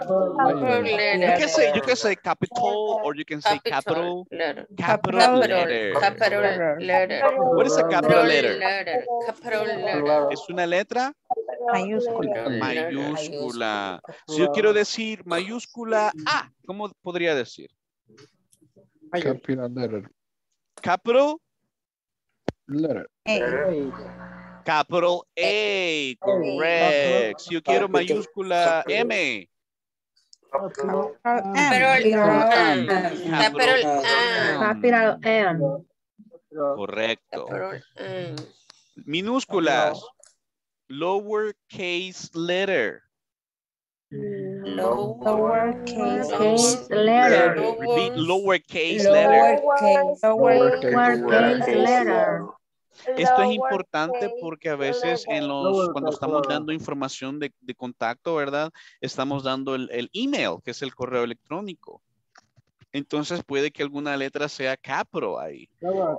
Speaker 3: You can say you can say capital or you can say capital.
Speaker 1: letter.
Speaker 3: Capital letter.
Speaker 1: Capital letter.
Speaker 3: What is a capital letter?
Speaker 1: letter. Capital letter.
Speaker 3: Es una letra
Speaker 14: Mayúscula.
Speaker 3: mayúscula. Si yo quiero decir mayúscula A, ¿cómo podría decir?
Speaker 4: Capital letter.
Speaker 3: Capital
Speaker 4: Letter.
Speaker 3: Capital A, correct. Si yo quiero mayúscula M.
Speaker 1: Capital
Speaker 3: M.
Speaker 1: Capital M.
Speaker 3: Correcto. Minúsculas. Lowercase letter.
Speaker 16: Lowercase letter.
Speaker 3: Repeat lowercase letter.
Speaker 16: Lowercase letter.
Speaker 3: Esto es importante porque a veces en los, cuando estamos dando información de, de contacto, ¿verdad? Estamos dando el, el email, que es el correo electrónico. Entonces puede que alguna letra sea capital ahí.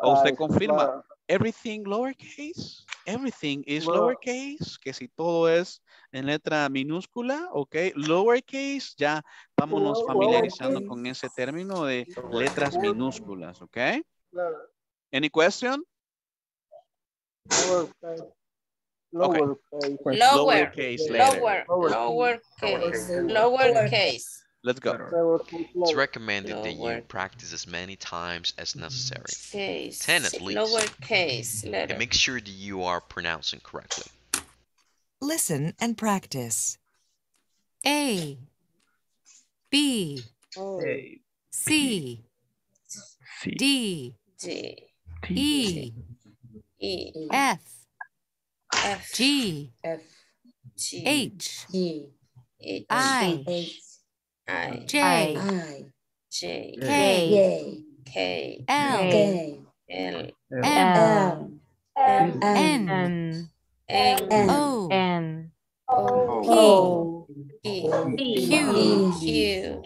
Speaker 3: O usted confirma, everything lowercase, everything is lowercase, que si todo es en letra minúscula, ok, lowercase, ya vámonos familiarizando con ese término de letras minúsculas, ok. Any question? Okay.
Speaker 1: Lower,
Speaker 3: Lowercase letter.
Speaker 1: lower, lowercase, lowercase.
Speaker 3: Let's go.
Speaker 12: It's recommended that you practice as many times as necessary.
Speaker 1: Case,
Speaker 12: 10 at least.
Speaker 1: lowercase letter.
Speaker 12: And make sure that you are pronouncing correctly.
Speaker 17: Listen and practice.
Speaker 11: A. B.
Speaker 4: A,
Speaker 11: C.
Speaker 4: C,
Speaker 11: D.
Speaker 1: G,
Speaker 11: E
Speaker 1: E,
Speaker 11: F.
Speaker 1: F,
Speaker 11: G.
Speaker 1: G,
Speaker 11: H.
Speaker 1: H,
Speaker 11: I.
Speaker 1: I,
Speaker 11: J.
Speaker 1: J,
Speaker 11: K.
Speaker 1: K,
Speaker 11: L.
Speaker 1: L,
Speaker 11: M.
Speaker 14: M.
Speaker 11: N.
Speaker 1: N,
Speaker 11: O.
Speaker 16: N.
Speaker 1: O, E,
Speaker 11: Q
Speaker 1: Q,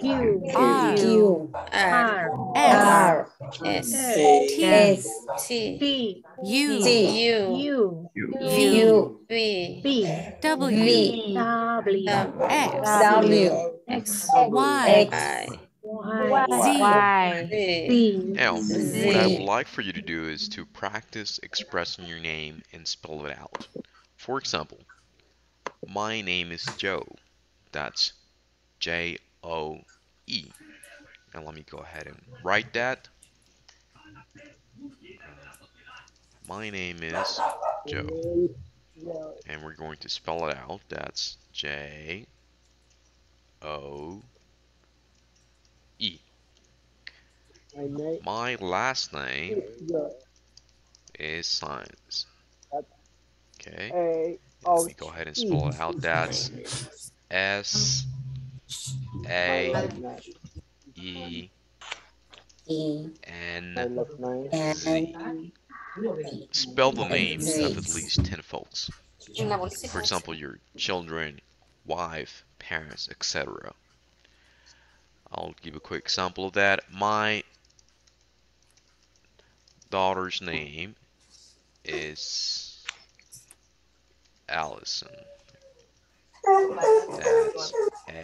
Speaker 11: R
Speaker 1: R,
Speaker 11: S
Speaker 1: S,
Speaker 11: T
Speaker 1: T,
Speaker 11: U
Speaker 1: U,
Speaker 11: V
Speaker 1: V,
Speaker 11: W
Speaker 16: W
Speaker 11: X
Speaker 1: X,
Speaker 11: Y
Speaker 1: I,
Speaker 16: Y
Speaker 1: Z,
Speaker 12: Now,
Speaker 1: Z.
Speaker 12: what I would like for you to do is to practice expressing your name and spell it out. For example, my name is Joe. That's J O E. And let me go ahead and write that. My name is Joe. And we're going to spell it out. That's J O E. My last name is Science. Okay. Let me go ahead and spell it out. That's S A E N Z. Spell the names of at least 10 folks. For example, your children, wife, parents, etc. I'll give a quick example of that. My daughter's name is Allison. That's A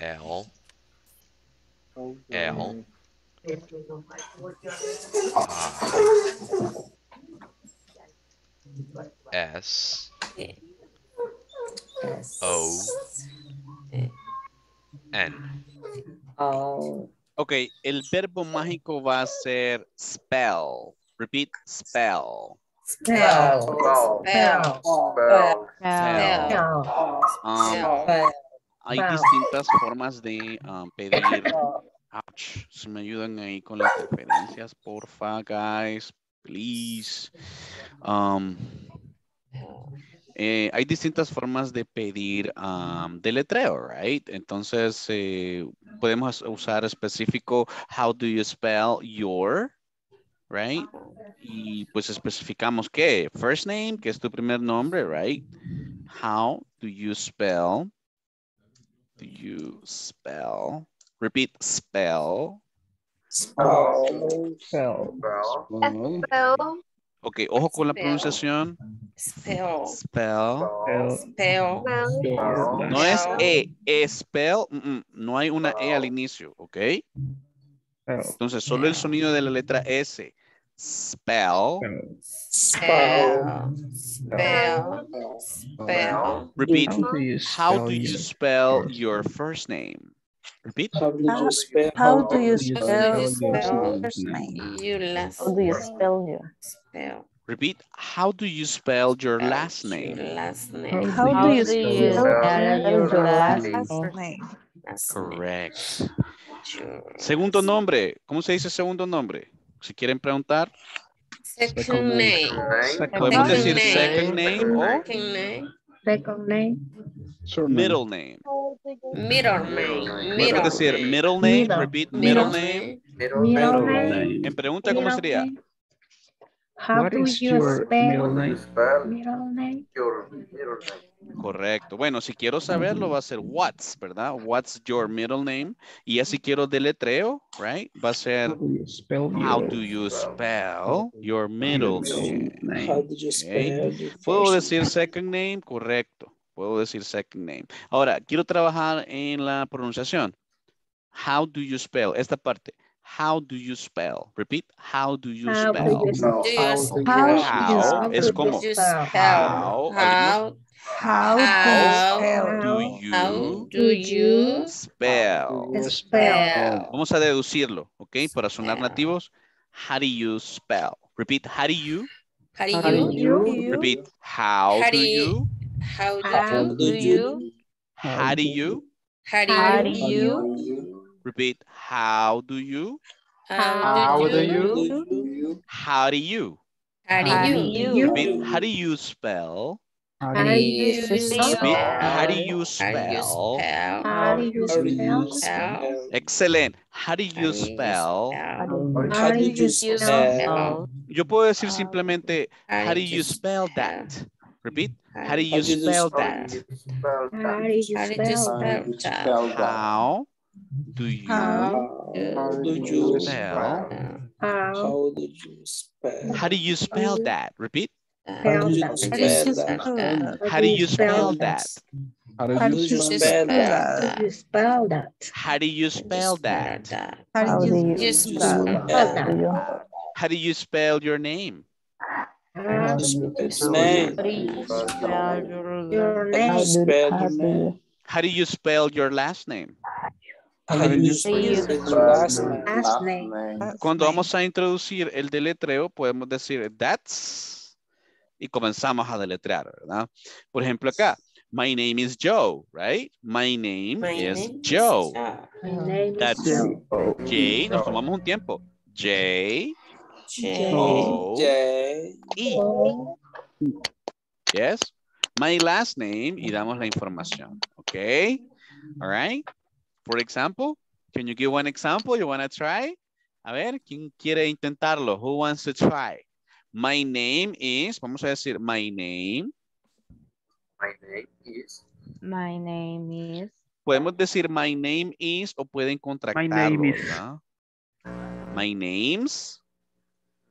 Speaker 12: L L S O N.
Speaker 3: Ok, el verbo mágico va a ser spell. Repeat, spell. Hay distintas formas de um, pedir. Ouch. Si me ayudan ahí con las referencias, porfa, guys, please. Um, eh, hay distintas formas de pedir um, deletreo, right? Entonces, eh, podemos usar específico, how do you spell your, right? Y pues especificamos qué, first name, que es tu primer nombre, right? How do you spell, do you spell, repeat, spell.
Speaker 4: Spell. Spell.
Speaker 3: Ok, ojo con la
Speaker 1: Spell.
Speaker 3: pronunciación.
Speaker 1: spell,
Speaker 3: Spell.
Speaker 1: spell,
Speaker 3: No es E, es spell. mm, mm, no hay una E al inicio, ¿ok? Entonces, solo el sonido de la letra S. Spell.
Speaker 1: spell, spell, spell.
Speaker 3: Repeat.
Speaker 4: How do you spell your first
Speaker 3: name? Repeat.
Speaker 13: How do you spell?
Speaker 6: How do you your first name?
Speaker 1: last
Speaker 6: How do you spell your
Speaker 1: spell
Speaker 3: Repeat. How do you spell your last name?
Speaker 1: last name?
Speaker 6: How do you spell your? Last
Speaker 14: name.
Speaker 3: Correct.
Speaker 1: Your
Speaker 3: Segundo nombre. ¿Cómo se dice segundo nombre? Si quieren preguntar,
Speaker 1: Second name.
Speaker 3: podemos
Speaker 1: Second
Speaker 3: decir
Speaker 1: name.
Speaker 3: second name o
Speaker 1: Second name.
Speaker 16: Second name.
Speaker 3: middle name.
Speaker 1: Middle name. Middle
Speaker 3: decir middle name,
Speaker 16: Middle.
Speaker 3: repeat, middle
Speaker 1: Middle
Speaker 3: name.
Speaker 16: Middle name.
Speaker 3: En pregunta, ¿cómo
Speaker 16: Middle
Speaker 3: sería?
Speaker 16: name. How
Speaker 4: What
Speaker 16: do you
Speaker 4: your
Speaker 16: spell
Speaker 4: middle name?
Speaker 16: middle name?
Speaker 3: Correcto. Bueno, si quiero saberlo, va a ser what's, ¿verdad? What's your middle name? Y ya si quiero deletreo, right? Va a ser
Speaker 4: How do you spell
Speaker 3: how
Speaker 4: your
Speaker 3: do you spell your middle name?
Speaker 13: How do you spell your
Speaker 3: Puedo decir second name, correcto. Puedo decir second name. Ahora, quiero trabajar en la pronunciación. How do you spell? Esta parte. How do you spell? Repeat. How do you
Speaker 16: How do
Speaker 3: spell?
Speaker 16: you
Speaker 13: No,
Speaker 1: Do you
Speaker 13: how
Speaker 1: spell?
Speaker 13: do
Speaker 16: How
Speaker 13: you
Speaker 3: How
Speaker 16: How
Speaker 3: es como. How.
Speaker 1: How
Speaker 14: How do you spell?
Speaker 1: how do you
Speaker 3: spell?
Speaker 16: Spell.
Speaker 1: spell?
Speaker 3: Vamos a deducirlo, ¿ok? Para sonar nativos. How do you spell? Repeat. How do you?
Speaker 1: How do
Speaker 13: How
Speaker 1: you?
Speaker 13: do you?
Speaker 3: Repeat. How
Speaker 1: How
Speaker 3: do
Speaker 1: do you-
Speaker 3: you?
Speaker 1: How
Speaker 16: How
Speaker 1: do
Speaker 13: do
Speaker 1: you?
Speaker 13: you?
Speaker 3: How do you?
Speaker 1: How do
Speaker 16: How
Speaker 1: you?
Speaker 16: do you?
Speaker 3: Repeat. How do you?
Speaker 1: How do you?
Speaker 13: you?
Speaker 3: How do you?
Speaker 1: How do
Speaker 16: How do
Speaker 1: you?
Speaker 16: you?
Speaker 3: Repeat. How do you spell?
Speaker 4: How do you
Speaker 16: spell?
Speaker 3: How do you spell? Excellent. How do you spell?
Speaker 13: How do you spell?
Speaker 3: Yo puedo decir simplemente,
Speaker 1: how
Speaker 3: do you spell that? Repeat. How do you spell that?
Speaker 16: How do you spell
Speaker 1: that?
Speaker 3: How do you spell?
Speaker 16: How
Speaker 13: do you spell
Speaker 3: that? Repeat.
Speaker 13: How do you spell that?
Speaker 3: How do you spell that?
Speaker 4: How do you spell that?
Speaker 3: How do you spell that?
Speaker 14: How do you spell
Speaker 1: that?
Speaker 3: How do you spell your name?
Speaker 16: How do you spell your
Speaker 3: last name? Cuando vamos a introducir el deletreo, podemos decir that's y comenzamos a deletrear, ¿verdad? Por ejemplo, acá, my name is Joe, right? My name
Speaker 1: My
Speaker 3: is
Speaker 1: name is
Speaker 3: Joe.
Speaker 1: Joe.
Speaker 16: My name
Speaker 3: That's
Speaker 16: is Joe.
Speaker 3: J, nos tomamos un tiempo. J,
Speaker 1: J.
Speaker 3: O,
Speaker 13: J.
Speaker 3: E.
Speaker 16: O
Speaker 3: Yes. My last name y damos la información. Okay. All right. For example, can you give one example? You want to try? A ver, ¿quién quiere intentarlo? Who wants to try? My name is, vamos a decir, my name.
Speaker 15: My name is.
Speaker 6: My name is.
Speaker 3: Podemos decir my name is o pueden contractarlo,
Speaker 4: name is.
Speaker 3: ¿verdad? My names.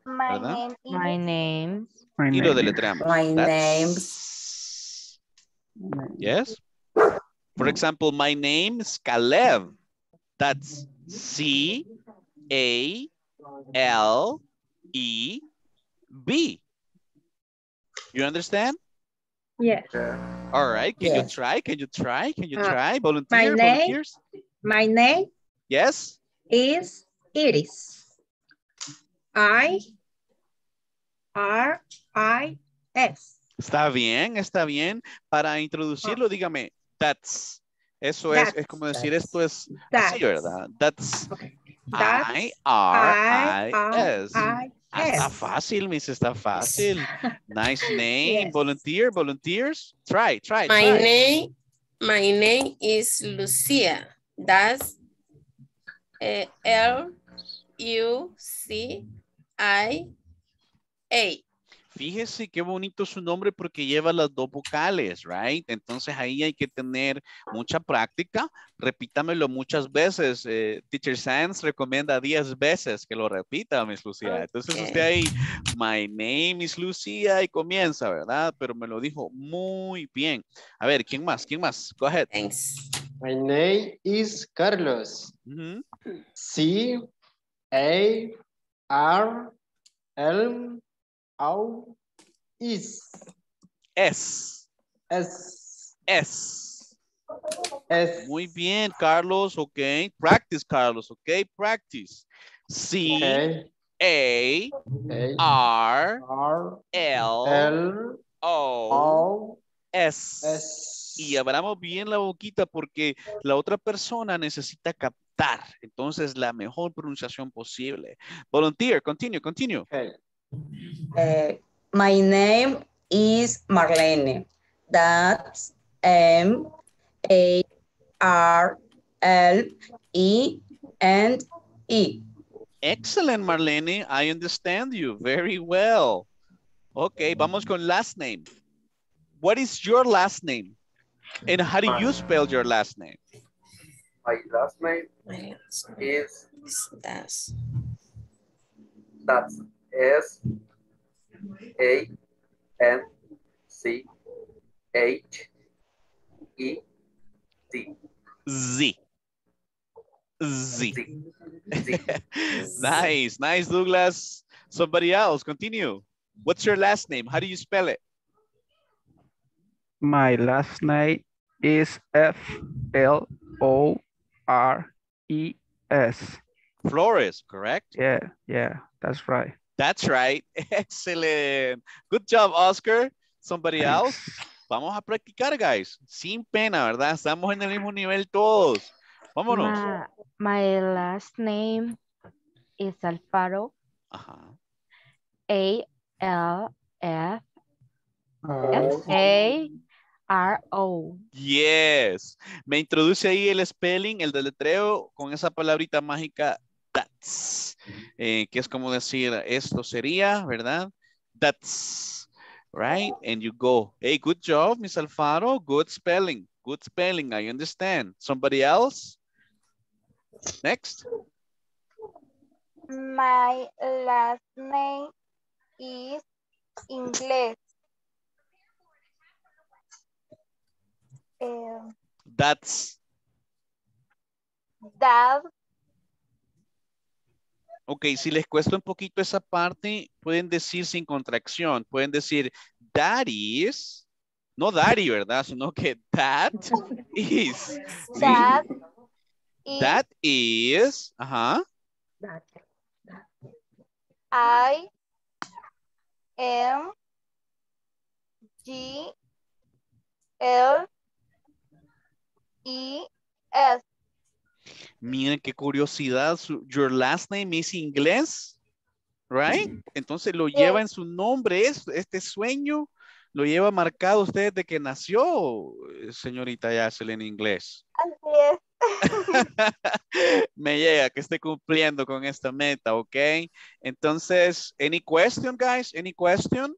Speaker 11: My
Speaker 3: ¿Verdad?
Speaker 11: name is.
Speaker 6: My name.
Speaker 4: My
Speaker 3: Y lo
Speaker 4: name
Speaker 3: deletreamos.
Speaker 11: My
Speaker 3: That's- Yes. For example, my name is Caleb. That's C A L E B. You understand?
Speaker 16: Yes.
Speaker 3: All right. Can you try? Can you try? Can you
Speaker 16: Uh,
Speaker 3: try?
Speaker 16: My
Speaker 3: Volunteer,
Speaker 16: name,
Speaker 3: volunteers?
Speaker 16: my name
Speaker 3: Yes.
Speaker 16: is Iris. I R I S.
Speaker 3: Está bien, está bien. Para introducirlo, dígame, that's. Eso es, es como decir esto es
Speaker 16: That's.
Speaker 3: así, ¿verdad? That's
Speaker 16: That's
Speaker 3: I R I
Speaker 16: I
Speaker 3: S.
Speaker 16: I
Speaker 3: Ah, Está
Speaker 16: S.
Speaker 3: fácil, Miss, está fácil. Nice name.
Speaker 16: Yes.
Speaker 3: Volunteer, volunteers. Try, try,
Speaker 1: My
Speaker 3: try.
Speaker 1: name, my name is Lucia. That's eh, L U C I A.
Speaker 3: Fíjese qué bonito su nombre porque lleva las dos vocales, right? Entonces ahí hay que tener mucha práctica. Repítamelo muchas veces. Eh, Teacher Sands recomienda 10 veces que lo repita, Miss Lucía. Entonces usted ahí, my name is Lucía y comienza, ¿verdad? Pero me lo dijo muy bien. A ver, ¿quién más? ¿Quién más? Go ahead.
Speaker 1: Thanks.
Speaker 18: My name is Carlos. C A R L O is
Speaker 3: S.
Speaker 18: S.
Speaker 3: S.
Speaker 18: S.
Speaker 3: Muy bien, Carlos, ok. Practice, Carlos, ok. Practice. C,
Speaker 18: Okay.
Speaker 3: A,
Speaker 18: A,
Speaker 3: R,
Speaker 18: R,
Speaker 3: L,
Speaker 18: L,
Speaker 3: O,
Speaker 18: O,
Speaker 3: S.
Speaker 18: S.
Speaker 3: Y abramos bien la boquita porque la otra persona necesita captar. Entonces, la mejor pronunciación posible. Volunteer, continue, continue.
Speaker 18: Okay.
Speaker 11: Uh, my name is Marlene. That's M A R L E N E.
Speaker 3: Excellent, Marlene. I understand you very well. Okay, vamos con last name. What is your last name? And how do you spell your last name?
Speaker 15: My last name is
Speaker 1: Das.
Speaker 15: that's S A N C H E T.
Speaker 3: Z. Z. nice, nice, Douglas. Somebody else, continue. What's your last name? How do you spell it?
Speaker 4: My last name is F L O R E S.
Speaker 3: Flores, correct?
Speaker 4: Yeah, yeah, that's right.
Speaker 3: That's right. Excellent. Good job, Oscar. Somebody else? Vamos a practicar, guys. Sin pena, ¿verdad? Estamos en el mismo nivel todos. Vámonos.
Speaker 6: My, my last name is Alfaro.
Speaker 3: Ajá.
Speaker 6: A L F F A R O.
Speaker 3: Yes. Me introduce ahí el spelling, el deletreo con esa palabrita mágica that's, eh, que es como decir esto sería, ¿verdad? That's, right? And you go, hey, good job, Miss Alfaro, good spelling, good spelling, I understand. Somebody else? Next.
Speaker 19: My last name is Inglés. Eh,
Speaker 3: That's,
Speaker 19: Dad,
Speaker 3: ok, si les cuesta un poquito esa parte, pueden decir sin contracción, pueden decir that is, no daddy, ¿verdad? Sino que that is. ¿sí?
Speaker 19: Dad is
Speaker 3: That is, ajá.
Speaker 19: I M G L E S.
Speaker 3: Miren qué curiosidad, su- your last name is inglés, right? Entonces lo lleva en su nombre, es- este sueño lo lleva marcado usted desde que nació, señorita Yacel, en inglés.
Speaker 19: Así es.
Speaker 3: Me llega que esté cumpliendo con esta meta, ¿ok? Entonces, any question, guys? Any question?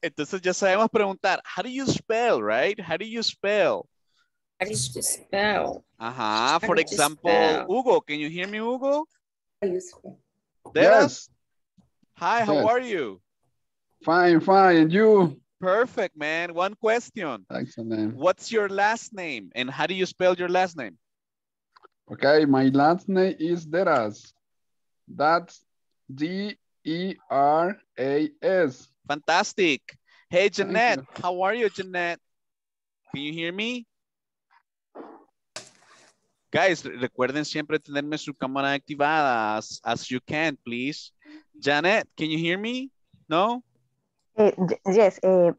Speaker 3: Entonces ya sabemos preguntar, how do you spell, right? How do you spell?
Speaker 1: How do you spell?
Speaker 3: Ajá,
Speaker 1: How
Speaker 3: for example,
Speaker 1: spell?
Speaker 3: Hugo, can you hear me, Hugo?
Speaker 20: Yes.
Speaker 3: Deras? Hi, how
Speaker 20: Yes.
Speaker 3: are you?
Speaker 20: Fine, fine. And you?
Speaker 3: Perfect, man. One question.
Speaker 20: Excellent.
Speaker 3: What's your last name? And how do you spell your last name?
Speaker 20: Okay, my last name is Deras. That's D E R A S.
Speaker 3: Fantastic. Hey, Jeanette, how are you, Jeanette? Can you hear me? Guys, re- recuerden siempre tenerme su cámara activada as, as you can, please. Janet, can you hear me? No?
Speaker 14: Y- yes, eh,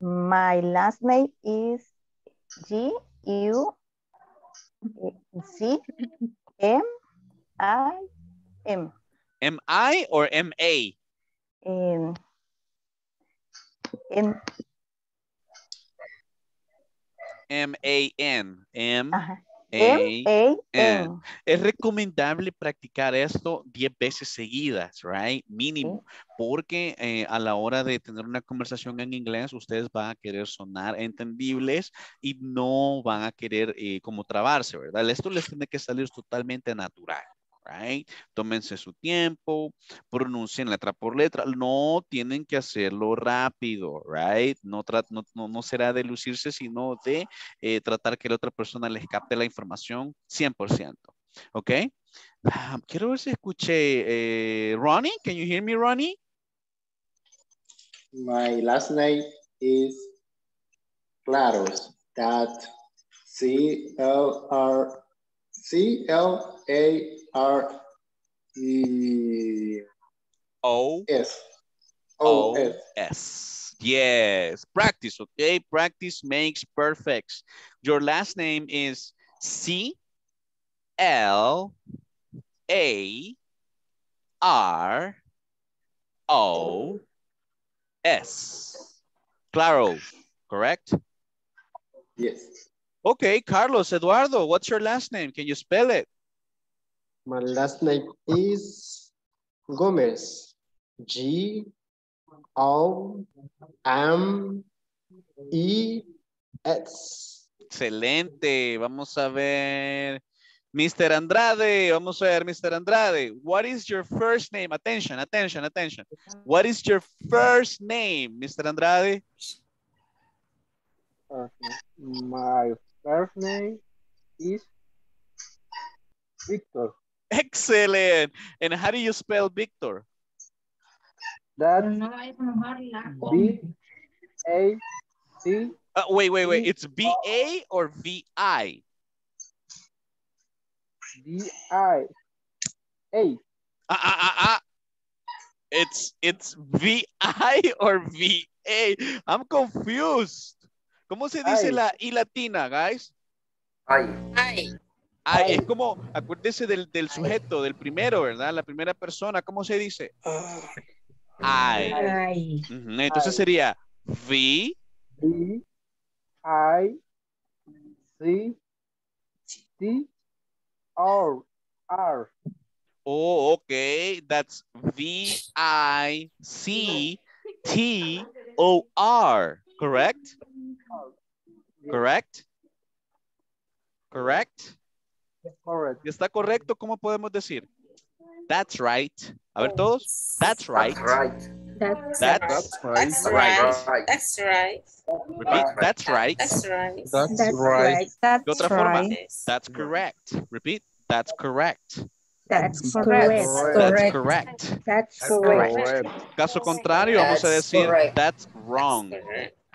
Speaker 14: my last name is G U C M I M.
Speaker 3: M-I or M-A?
Speaker 14: Em, em,
Speaker 3: M-A-N.
Speaker 14: M-A-N.
Speaker 3: M-A-N. Es recomendable practicar esto 10 veces seguidas, right? Mínimo. Porque eh, a la hora de tener una conversación en inglés, ustedes van a querer sonar entendibles y no van a querer eh, como trabarse, ¿verdad? Esto les tiene que salir totalmente natural. Right? Tómense su tiempo, pronuncien letra por letra, no tienen que hacerlo rápido, right? No, no, no, no será de lucirse, sino de eh, tratar que la otra persona les capte la información 100%, ¿ok? Ah, quiero ver si escuché, eh, Ronnie, can you hear me, Ronnie?
Speaker 18: My last name is
Speaker 19: Claros. That C L R C L A R E
Speaker 3: O
Speaker 19: S.
Speaker 3: O.
Speaker 19: S.
Speaker 3: Yes. Practice, okay? Practice makes perfect. Your last name is C L A R O S. Claro, correct?
Speaker 19: Yes.
Speaker 3: Okay, Carlos Eduardo, what's your last name? Can you spell it?
Speaker 19: My last name is Gomez. G O M E S.
Speaker 3: Excelente. Vamos a ver. Mr. Andrade, vamos a ver, Mr. Andrade. What is your first name? Attention, attention, attention. What is your first name, Mr. Andrade?
Speaker 21: Uh, my first name is Victor.
Speaker 3: Excellent. And how do you spell Victor?
Speaker 21: That's B A C
Speaker 3: Uh, wait, wait, wait. It's B-A or V-I?
Speaker 21: D I A.
Speaker 3: Ah, ah, ah, ah. It's, it's V-I or V-A. I'm confused. ¿Cómo se dice
Speaker 21: Ay.
Speaker 3: la I latina, guys?
Speaker 15: Ay.
Speaker 1: Ay.
Speaker 3: Ay, es como, acuérdese del, del sujeto, del primero, ¿verdad? La primera persona, ¿cómo se dice? I.
Speaker 16: Ay.
Speaker 3: Ujú, Entonces sería V,
Speaker 21: B I C T R R.
Speaker 3: oh, okay, that's V-I-C-T-O-R, correct? Correct? Correct?
Speaker 21: Correct.
Speaker 3: ¿Está correcto? ¿Cómo podemos decir? That's right. A ver todos. That's right.
Speaker 16: That's, right.
Speaker 3: That's,
Speaker 1: That's right. That's right.
Speaker 3: Repeat. That's right.
Speaker 1: That's right.
Speaker 21: That's,
Speaker 16: That's
Speaker 21: right.
Speaker 16: right. That's
Speaker 3: De otra forma.
Speaker 16: right.
Speaker 3: That's correct. Repeat. That's correct.
Speaker 16: That's
Speaker 21: Correct.
Speaker 16: correct.
Speaker 3: That's correct.
Speaker 16: That's correct.
Speaker 21: Correct.
Speaker 3: Caso contrario, vamos a
Speaker 1: That's
Speaker 3: decir
Speaker 1: correct.
Speaker 3: that's wrong.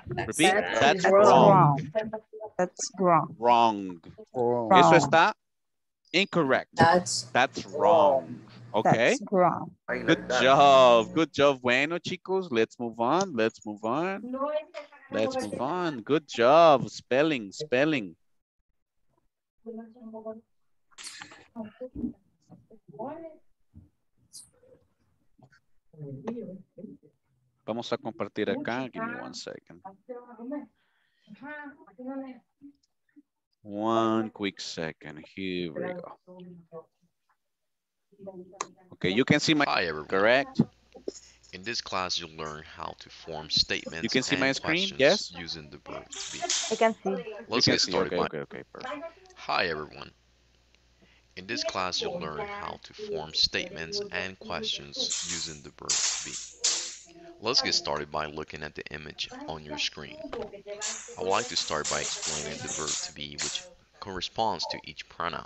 Speaker 1: That's
Speaker 3: Repeat.
Speaker 1: right.
Speaker 3: That's
Speaker 16: That's
Speaker 3: wrong.
Speaker 14: That's wrong.
Speaker 3: Wrong.
Speaker 21: Wrong.
Speaker 3: Eso está incorrect.
Speaker 1: That's
Speaker 3: That's wrong. Okay.
Speaker 14: That's wrong.
Speaker 3: Good job. Good job. Bueno, chicos, let's move on. Let's move on. Let's move on. Good job. Spelling, spelling. Vamos a compartir acá. Give me one second. One quick second. Here we go. Okay, you can see my
Speaker 12: Hi everyone.
Speaker 3: correct?
Speaker 12: In this class, you'll learn how to form statements
Speaker 3: You can see my screen, yes?
Speaker 12: using the verb to be.
Speaker 14: I can see.
Speaker 3: You
Speaker 12: Let's
Speaker 3: can
Speaker 12: get
Speaker 3: see.
Speaker 12: started
Speaker 3: Okay,
Speaker 12: by
Speaker 3: okay, okay, perfect.
Speaker 12: Hi everyone. In this class, you'll learn how to form statements and questions using the verb to be. Let's get started by looking at the image on your screen. I would like to start by explaining the verb to be, which corresponds to each pronoun.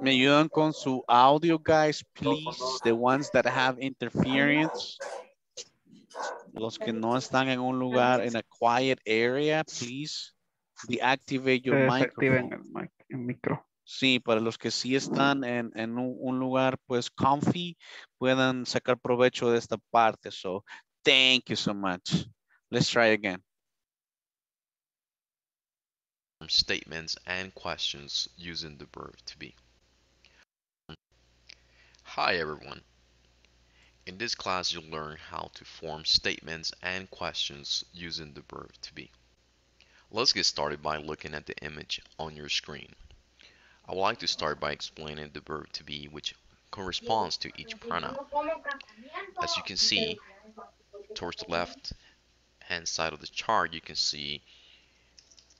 Speaker 3: Me ayudan con su audio, guys, please. The ones that have interference. Los que no están en un lugar, in a quiet area, please. Deactivate your microphone.
Speaker 4: el, mic- el micro.
Speaker 3: Sí, para los que sí están en, en un, un lugar, pues, comfy, puedan sacar provecho de esta parte. So, thank you so much. Let's try again.
Speaker 12: Form Statements and questions using the verb to be. Hi everyone. In this class, you'll learn how to form statements and questions using the verb to be. Let's get started by looking at the image on your screen. I would like to start by explaining the verb to be, which corresponds to each pronoun. As you can see, towards the left hand side of the chart, you can see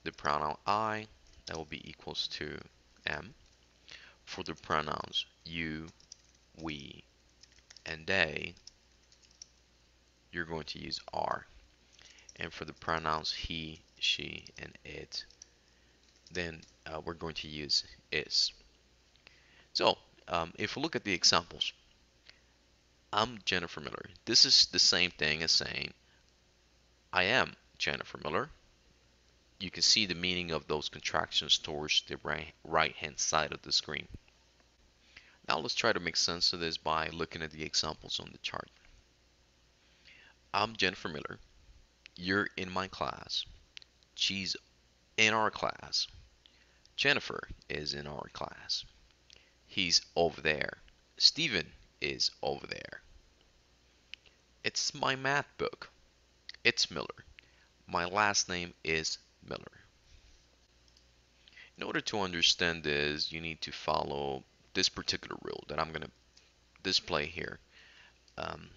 Speaker 12: the pronoun I, that will be equals to am. For the pronouns you, we, and they, you're going to use are. And for the pronouns he, she, and it, then uh, we're going to use is. So, um, if we look at the examples, I'm Jennifer Miller. This is the same thing as saying I am Jennifer Miller. You can see the meaning of those contractions towards the right, right hand side of the screen. Now let's try to make sense of this by looking at the examples on the chart. I'm Jennifer Miller. You're in my class. She's in our class. Jennifer is in our class. He's over there. Stephen is over there. It's my math book. It's Miller. My last name is Miller. In order to understand this, you need to follow this particular rule that I'm going to display here um,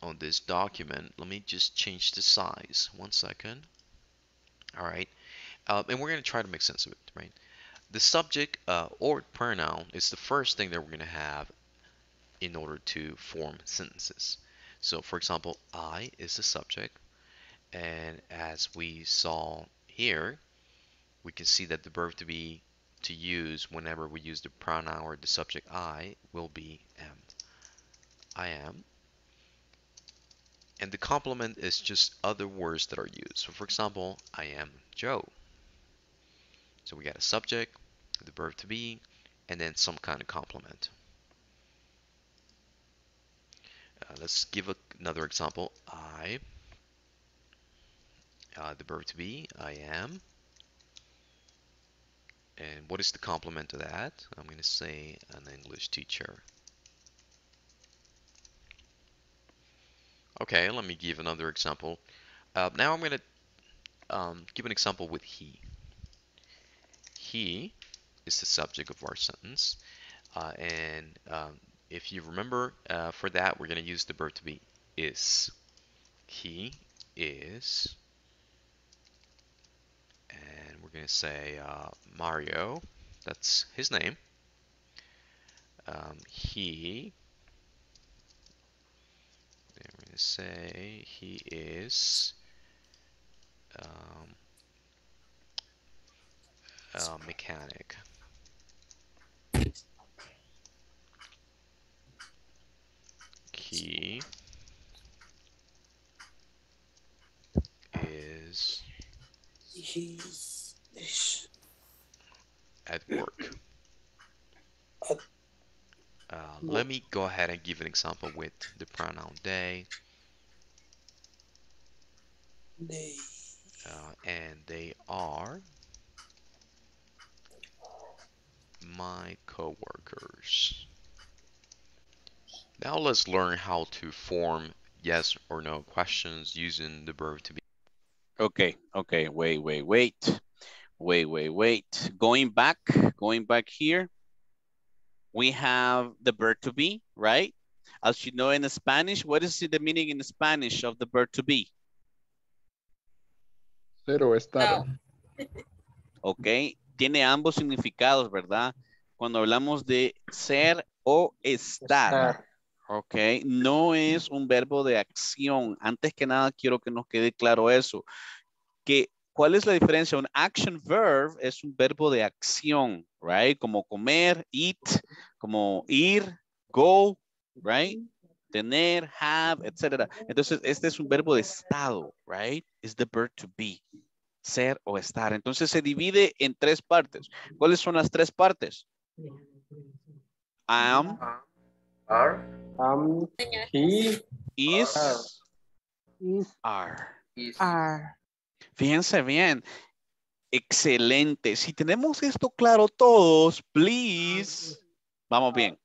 Speaker 12: on this document. Let me just change the size. One second. All right. Uh, and we're going to try to make sense of it, right? The subject uh, or pronoun is the first thing that we're going to have in order to form sentences. So, for example, I is the subject. And as we saw here, we can see that the verb to be to use whenever we use the pronoun or the subject I will be am. I am. And the complement is just other words that are used. So for example, I am Joe. So we got a subject, the verb to be, and then some kind of complement. Uh, let's give a, another example. I, uh, the verb to be, I am. And what is the complement to that? I'm going to say an English teacher. Okay, let me give another example. Uh, now I'm going to um, give an example with he. He is the subject of our sentence. Uh, and um, if you remember, uh, for that, we're going to use the verb to be is. He is. And we're going to say uh, Mario. That's his name. Um, he. And we're going to say he is. Um, a mechanic. He is
Speaker 13: He's
Speaker 12: at work. Uh, let me go ahead and give an example with the pronoun they.
Speaker 13: they
Speaker 12: Uh, and they are my coworkers. Now let's learn how to form yes or no questions using the verb to be.
Speaker 3: Okay, okay, wait, wait, wait. Wait, wait, wait. Going back, going back here, we have the verb to be, right? As you know in Spanish, what is the meaning in Spanish of the verb to be?
Speaker 20: Cero estar.
Speaker 3: Ok, tiene ambos significados, ¿verdad? Cuando hablamos de ser o estar. Ok, no es un verbo de acción. Antes que nada, quiero que nos quede claro eso. Que, ¿Cuál es la diferencia? Un action verb es un verbo de acción, right? Como comer, eat, como ir, go, right? Tener, have, etc. Entonces, este es un verbo de estado, right? Is the verb to be. Ser o estar. Entonces, se divide en tres partes. ¿Cuáles son las tres partes? Am,
Speaker 8: Are.
Speaker 19: Um, he
Speaker 3: is,
Speaker 21: Is
Speaker 3: are.
Speaker 8: Is.
Speaker 14: Are.
Speaker 3: Fíjense bien. Excelente. Si tenemos esto claro todos, please. Vamos bien.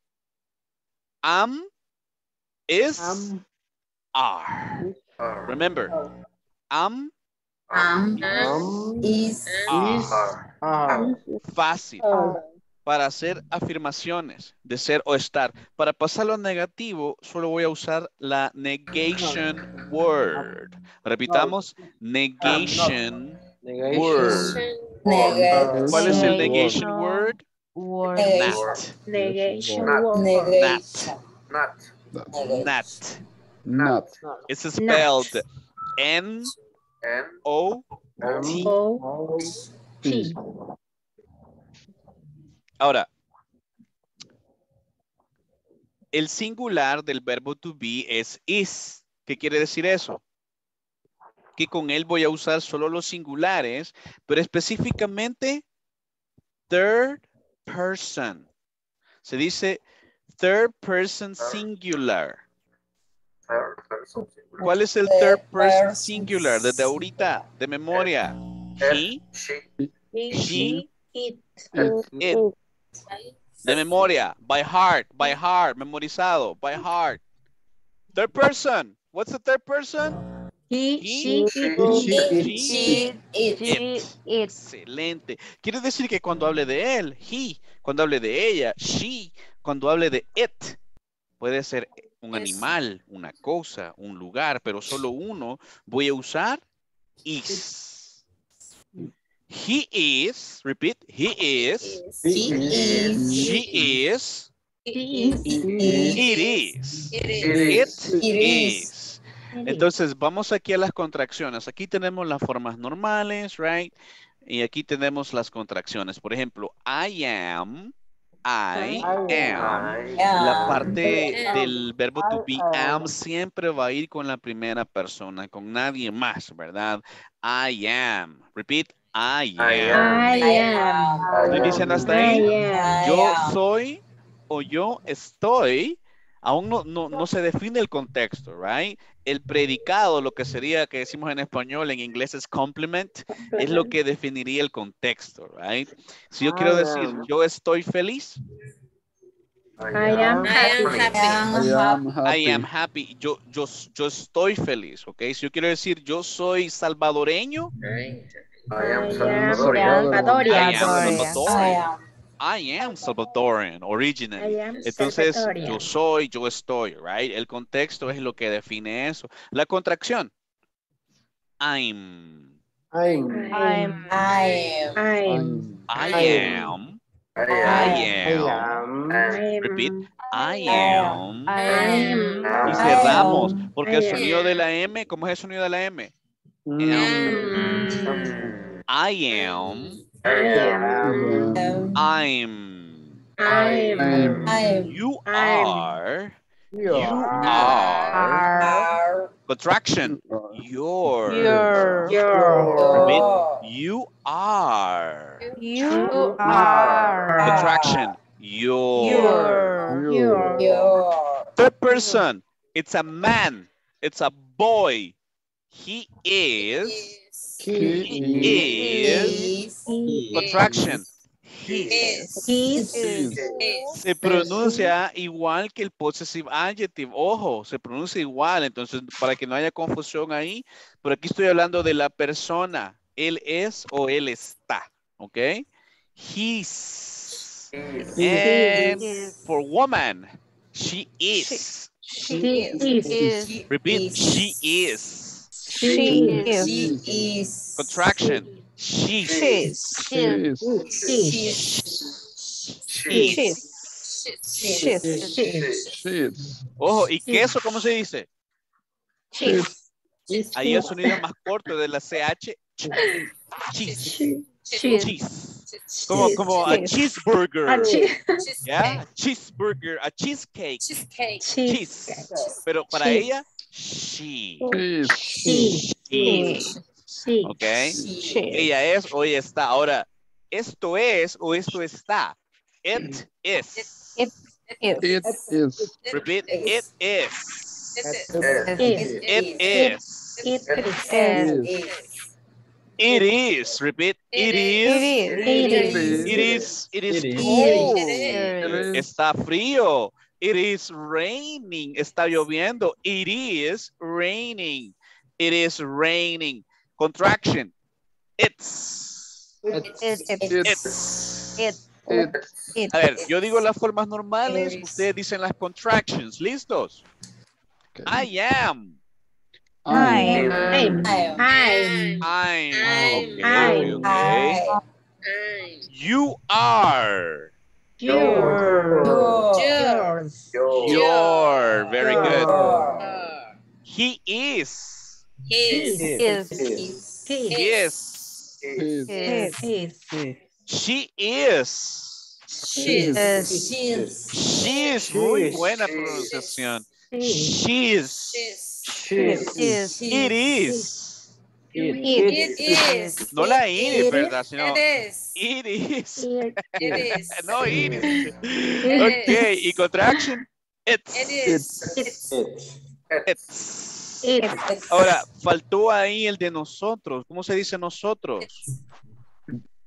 Speaker 3: Am, is,
Speaker 21: am
Speaker 3: are.
Speaker 8: Are.
Speaker 3: Remember, am,
Speaker 11: Am, is,
Speaker 3: are.
Speaker 8: Are.
Speaker 21: are
Speaker 3: Fácil. Para hacer afirmaciones de ser o estar. Para pasarlo a negativo, solo voy a usar la negation word. Repitamos, negation
Speaker 19: negation.
Speaker 3: word.
Speaker 11: negation,
Speaker 3: ¿Cuál es el
Speaker 14: Negation.
Speaker 3: word?
Speaker 14: Word.
Speaker 11: negation,
Speaker 3: Not.
Speaker 16: Negation
Speaker 8: Not. Not.
Speaker 3: Not. It's spelled N
Speaker 8: N.
Speaker 3: O T.
Speaker 16: O T.
Speaker 3: Ahora, el singular del verbo to be es is. ¿Qué quiere decir eso? que con él voy a usar solo los singulares, pero específicamente third person. Se dice third person singular.
Speaker 15: Third person singular.
Speaker 3: ¿Cuál es el third person singular? Desde ahorita, de memoria. He,
Speaker 15: She.
Speaker 3: she,
Speaker 1: It.
Speaker 3: it. De memoria, by heart, by heart, memorizado, by heart. Third person. What's the third person?
Speaker 6: He,
Speaker 3: He,
Speaker 6: she,
Speaker 3: she,
Speaker 6: it.
Speaker 3: Excelente. Quiere decir que cuando hable de él, he, cuando hable de ella, she, cuando hable de it, puede ser un animal, una cosa, un lugar, pero solo uno, voy a usar is. He is, repeat, he is,
Speaker 11: He is.
Speaker 3: she is,
Speaker 6: He is.
Speaker 3: it is,
Speaker 1: It
Speaker 3: it
Speaker 11: It is.
Speaker 3: is. Entonces, vamos aquí a las contracciones. Aquí tenemos las formas normales, right? Y aquí tenemos las contracciones. Por ejemplo, I am, I am. La parte del verbo to be
Speaker 21: I am.
Speaker 3: siempre va a ir con la primera persona, con nadie más, ¿verdad? I am. Repeat, I am.
Speaker 15: I am.
Speaker 6: I
Speaker 11: I
Speaker 6: am.
Speaker 11: am.
Speaker 3: ¿Estoy diciendo hasta
Speaker 6: I
Speaker 3: ahí?
Speaker 6: am.
Speaker 3: Yo soy o yo estoy, aún no, no, no se define el contexto, right? El predicado, lo que sería que decimos en español, en inglés es complement, es lo que definiría el contexto, right? Si yo quiero
Speaker 21: I
Speaker 3: decir, yo estoy feliz,
Speaker 6: I am
Speaker 1: I am
Speaker 6: happy.
Speaker 1: happy.
Speaker 20: I am
Speaker 3: I
Speaker 20: happy.
Speaker 3: am happy, yo, yo, yo estoy feliz, ¿ok? Si yo quiero decir, yo soy salvadoreño,
Speaker 15: I am
Speaker 6: I am
Speaker 15: Salvadorian.
Speaker 3: I am
Speaker 6: Salvadorian.
Speaker 11: I am.
Speaker 3: Salvadorian, originally.
Speaker 6: I am
Speaker 3: Entonces, yo
Speaker 6: Salvadorian.
Speaker 3: soy, yo estoy, right? El contexto es lo que define eso. La contracción. I'm.
Speaker 21: I'm.
Speaker 6: I'm.
Speaker 11: I am.
Speaker 6: I'm.
Speaker 3: I
Speaker 21: I
Speaker 3: am.
Speaker 15: I
Speaker 3: I
Speaker 15: am.
Speaker 3: am.
Speaker 21: am.
Speaker 6: I'm.
Speaker 3: Repeat. I
Speaker 11: I
Speaker 3: am. Y
Speaker 11: I
Speaker 3: cerramos,
Speaker 11: am.
Speaker 3: porque el
Speaker 6: I am.
Speaker 3: sonido de la M, ¿cómo es el sonido de la M?
Speaker 21: Mm.
Speaker 6: Am.
Speaker 3: I am.
Speaker 6: I am.
Speaker 21: Am.
Speaker 3: I'm.
Speaker 6: I'm.
Speaker 20: I'm.
Speaker 3: You
Speaker 6: I'm.
Speaker 3: are.
Speaker 21: You
Speaker 3: You
Speaker 21: are.
Speaker 3: are.
Speaker 11: Are.
Speaker 3: Contraction. You're.
Speaker 6: You're.
Speaker 3: Repeat.
Speaker 11: Are.
Speaker 3: You are.
Speaker 6: You are.
Speaker 3: Contraction. You're.
Speaker 6: You're. You're.
Speaker 11: Your.
Speaker 3: Third person. It's a man. It's a boy. He is.
Speaker 21: He
Speaker 3: He is.
Speaker 11: Is.
Speaker 3: Contraction. His.
Speaker 6: His.
Speaker 11: Is.
Speaker 3: Se pronuncia igual que el possessive adjective. Ojo, se pronuncia igual. Entonces, para que no haya confusión ahí, pero aquí estoy hablando de la persona. Él es o él está. ¿Ok? His.
Speaker 15: Is.
Speaker 3: And
Speaker 6: Is.
Speaker 3: for woman, she is.
Speaker 6: She is.
Speaker 3: Repeat, she is.
Speaker 6: She,
Speaker 11: she is.
Speaker 3: Contraction. She.
Speaker 6: She's.
Speaker 20: She's.
Speaker 6: She's.
Speaker 11: She's.
Speaker 6: She's.
Speaker 3: Ojo, ¿y queso cómo se dice?
Speaker 6: Cheese.
Speaker 3: Ahí el sonido más corto de la CH. Cheese. Cheese. Como, como a cheeseburger.
Speaker 6: A cheeseburger.
Speaker 3: Yeah? cheeseburger, a cheesecake.
Speaker 1: Cheesecake.
Speaker 6: Cheese.
Speaker 3: Pero para ella, she.
Speaker 6: She.
Speaker 3: She.
Speaker 6: She.
Speaker 3: ¿Ok? Ella es o ella está. Ahora, esto es o esto está. It is.
Speaker 6: It is.
Speaker 20: It is.
Speaker 3: Repeat. It is.
Speaker 6: Is.
Speaker 3: It is.
Speaker 6: It
Speaker 20: Is.
Speaker 6: is.
Speaker 3: It is. Repeat. It is.
Speaker 6: It is.
Speaker 3: It is. It is
Speaker 21: It is.
Speaker 3: cold.
Speaker 20: It is.
Speaker 3: Está frío. It is raining. Está lloviendo. It is raining. It is raining. Contraction. It's.
Speaker 6: It's. It's.
Speaker 3: It's.
Speaker 6: It's.
Speaker 20: It.
Speaker 3: A ver, yo digo las formas normales, ustedes dicen las contractions. ¿Listos? I am.
Speaker 6: I'm.
Speaker 20: I'm.
Speaker 6: I'm. I'm.
Speaker 3: I'm. Okay,
Speaker 6: I'm.
Speaker 3: okay, okay. You are.
Speaker 11: Your.
Speaker 6: Your.
Speaker 3: Your. Very good. He is.
Speaker 1: His.
Speaker 6: is,
Speaker 3: His.
Speaker 20: is,
Speaker 6: His.
Speaker 3: She is.
Speaker 1: She's.
Speaker 11: She's.
Speaker 3: She's. Muy buena pronunciación. she is,
Speaker 21: It
Speaker 6: is.
Speaker 3: It is.
Speaker 1: It is.
Speaker 3: No la iris,
Speaker 1: is.
Speaker 3: ¿verdad? Sino
Speaker 1: It is.
Speaker 3: iris.
Speaker 1: It is.
Speaker 3: no iris. Ok, y contraction. It's.
Speaker 1: It is. It's.
Speaker 3: It's.
Speaker 1: It's.
Speaker 3: Ahora, faltó ahí el de nosotros. ¿Cómo se dice nosotros?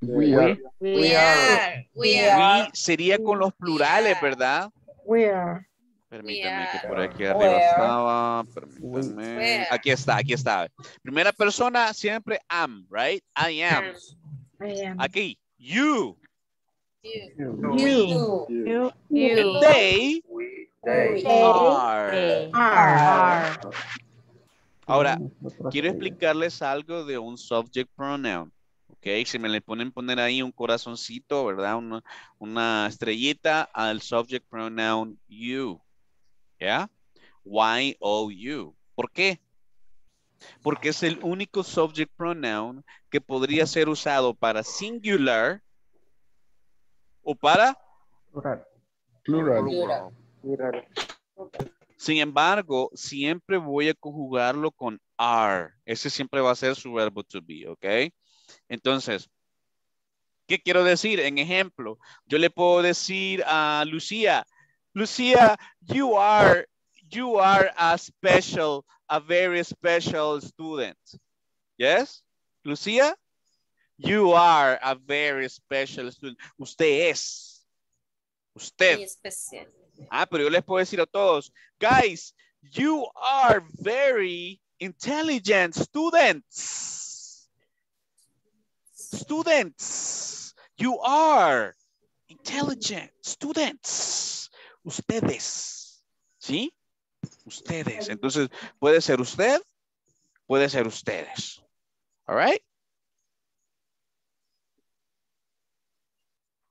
Speaker 20: We are.
Speaker 1: We are. We
Speaker 3: We
Speaker 1: are.
Speaker 3: sería con los plurales, ¿verdad?
Speaker 11: We are.
Speaker 3: Permítame que
Speaker 1: are.
Speaker 3: por aquí arriba
Speaker 11: Where?
Speaker 3: estaba. Permítame.
Speaker 1: Where?
Speaker 3: Aquí está, aquí está. Primera persona siempre am, right? I am.
Speaker 11: I am.
Speaker 3: Aquí, you.
Speaker 1: You.
Speaker 11: You.
Speaker 14: You.
Speaker 6: You.
Speaker 3: They
Speaker 15: they.
Speaker 3: are.
Speaker 11: Are.
Speaker 3: Ahora, quiero explicarles algo de un subject pronoun. Ok, si me le ponen poner ahí un corazoncito, ¿verdad? Una, una estrellita al subject pronoun you. ¿Ya? Y-O-U. ¿Por qué? Porque es el único subject pronoun que podría ser usado para singular o para
Speaker 20: Plural.
Speaker 3: plural. Sin embargo, siempre voy a conjugarlo con are. Ese siempre va a ser su verbo to be, ¿ok? Entonces, ¿qué quiero decir? En ejemplo, yo le puedo decir a Lucía, Lucía, you are, you are a special, a very special student. Yes? Lucía, you are a very special student. Usted es. Usted.
Speaker 1: Muy especial.
Speaker 3: Ah, pero yo les puedo decir a todos, guys, you are very intelligent students. Students, you are intelligent students. Ustedes, ¿sí? Ustedes. Entonces, puede ser usted, puede ser ustedes. All right?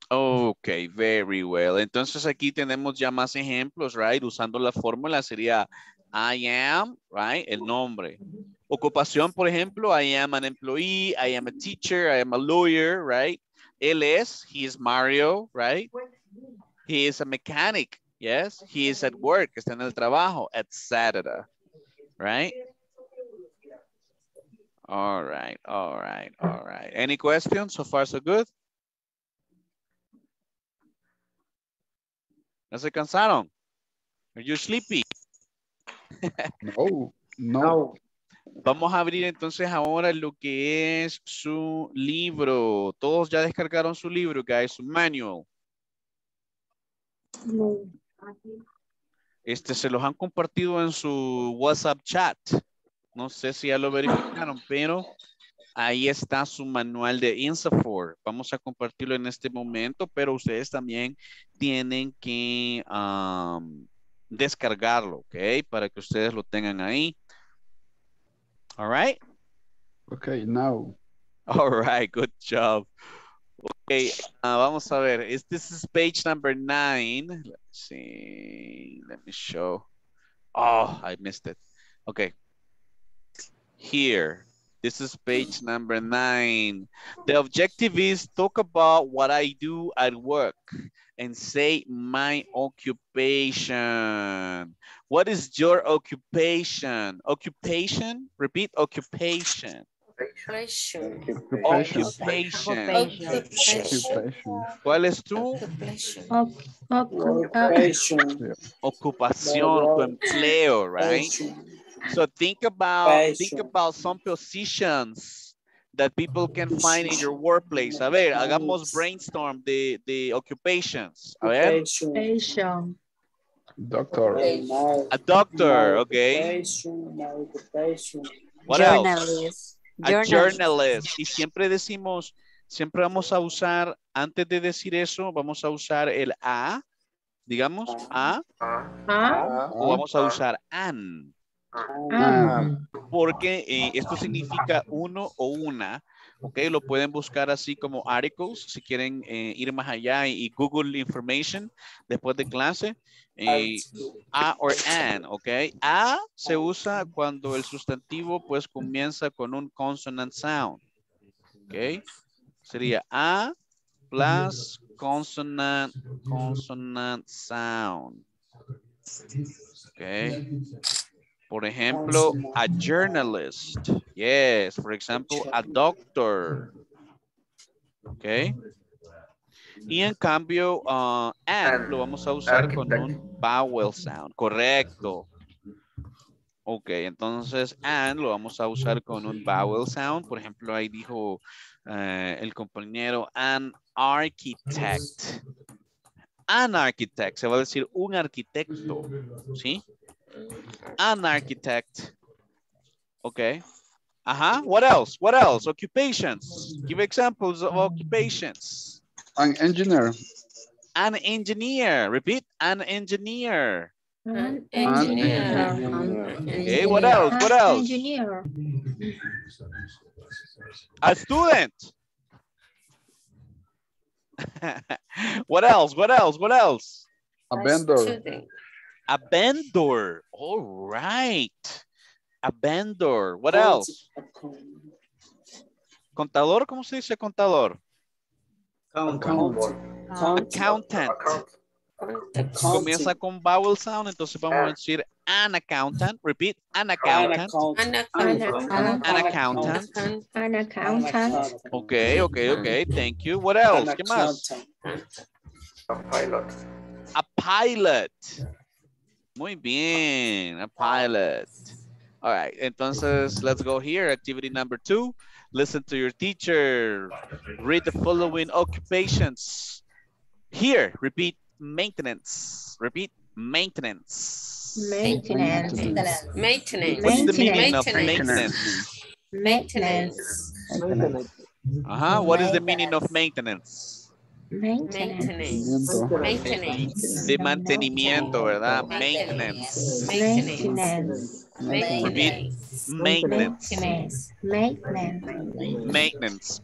Speaker 3: Ok, very well. Entonces aquí tenemos ya más ejemplos, right? Usando la fórmula sería I am, right? El nombre. Ocupación, por ejemplo, I am an employee, I am a teacher, I am a lawyer, right? Él es, he is Mario, right? He is a mechanic, yes? He is at work, está en el trabajo, etc. Right? All right, all right, all right. Any questions? So far, so good? ¿No se cansaron? Are you sleepy?
Speaker 20: No, no.
Speaker 3: Vamos a abrir entonces ahora lo que es su libro. Todos ya descargaron su libro, guys, su manual. Este se los han compartido en su WhatsApp chat. No sé si ya lo verificaron, pero ahí está su manual de INSAFOR. Vamos a compartirlo en este momento, pero ustedes también tienen que um, descargarlo, ¿ok? Para que ustedes lo tengan ahí. All right?
Speaker 20: Okay, now.
Speaker 3: All right, good job. Okay, uh, vamos a ver. Is this is page number nine? Let's see. Let me show. Oh, I missed it. Okay. Here. This is page number nine. The objective is talk about what I do at work and say my occupation. What is your occupation? Occupation? Repeat occupation.
Speaker 1: Occupation.
Speaker 20: Occupation.
Speaker 3: Occupation.
Speaker 20: Occupation.
Speaker 3: ¿Cuál es tu
Speaker 1: Occupation.
Speaker 13: Occupation.
Speaker 3: ocupación, tu empleo, right? So think about think about some positions that people can find in your workplace. A ver, hagamos brainstorm de, de occupations. A ver,
Speaker 11: Occupation.
Speaker 20: Doctor.
Speaker 3: a doctor, okay. What else?
Speaker 6: Journalist.
Speaker 3: A journalist. Y siempre decimos, siempre vamos a usar, antes de decir eso, vamos a usar el a, digamos, a,
Speaker 11: Ah.
Speaker 3: o vamos a usar an.
Speaker 11: Ah.
Speaker 3: porque eh, esto significa uno o una, ok, lo pueden buscar así como articles, si quieren eh, ir más allá y, Google information después de clase, eh, a or an, ok, a se usa cuando el sustantivo pues comienza con un consonant sound, ok, sería a plus consonant, consonant sound, ok, Por ejemplo, a journalist. Yes, for example, a doctor. Ok. Y en cambio, uh, and lo vamos a usar con un vowel sound. Correcto. Ok, entonces and lo vamos a usar con un vowel sound. Por ejemplo, ahí dijo eh, el compañero an architect. An architect, se va a decir un arquitecto, ¿sí? An architect. Okay. Uh-huh. What else? What else? Occupations. Give examples of occupations.
Speaker 20: An engineer.
Speaker 3: An engineer. Repeat. An engineer.
Speaker 11: An
Speaker 3: engineer. Okay. What else? What else?
Speaker 11: Engineer.
Speaker 3: A student. what else? What else? What else?
Speaker 20: A vendor.
Speaker 3: A vendor. All right. A vendor. What oh, else? Contador, ¿cómo se dice contador? Accountant. Accountant comienza con vowel sound, entonces vamos a decir an accountant. Repeat, an accountant.
Speaker 11: An accountant.
Speaker 3: An accountant.
Speaker 11: An accountant.
Speaker 3: Okay, okay, okay. Thank you. What else? ¿Qué más?
Speaker 15: A pilot.
Speaker 3: A pilot. Muy bien, a pilot. All right, entonces let's go here. Activity number two. Listen to your teacher. Read the following occupations. Here, repeat maintenance. Repeat maintenance.
Speaker 11: Maintenance.
Speaker 1: Maintenance.
Speaker 3: What's the meaning of
Speaker 1: Maintenance.
Speaker 3: maintenance?
Speaker 1: Maintenance.
Speaker 3: Uh-huh. What is the meaning of maintenance?
Speaker 11: Maintenance.
Speaker 1: Maintenance.
Speaker 3: De mantenimiento, ¿verdad? Maintenance.
Speaker 11: Maintenance.
Speaker 3: Repeat. Maintenance.
Speaker 11: Maintenance. Maintenance.
Speaker 3: Maintenance.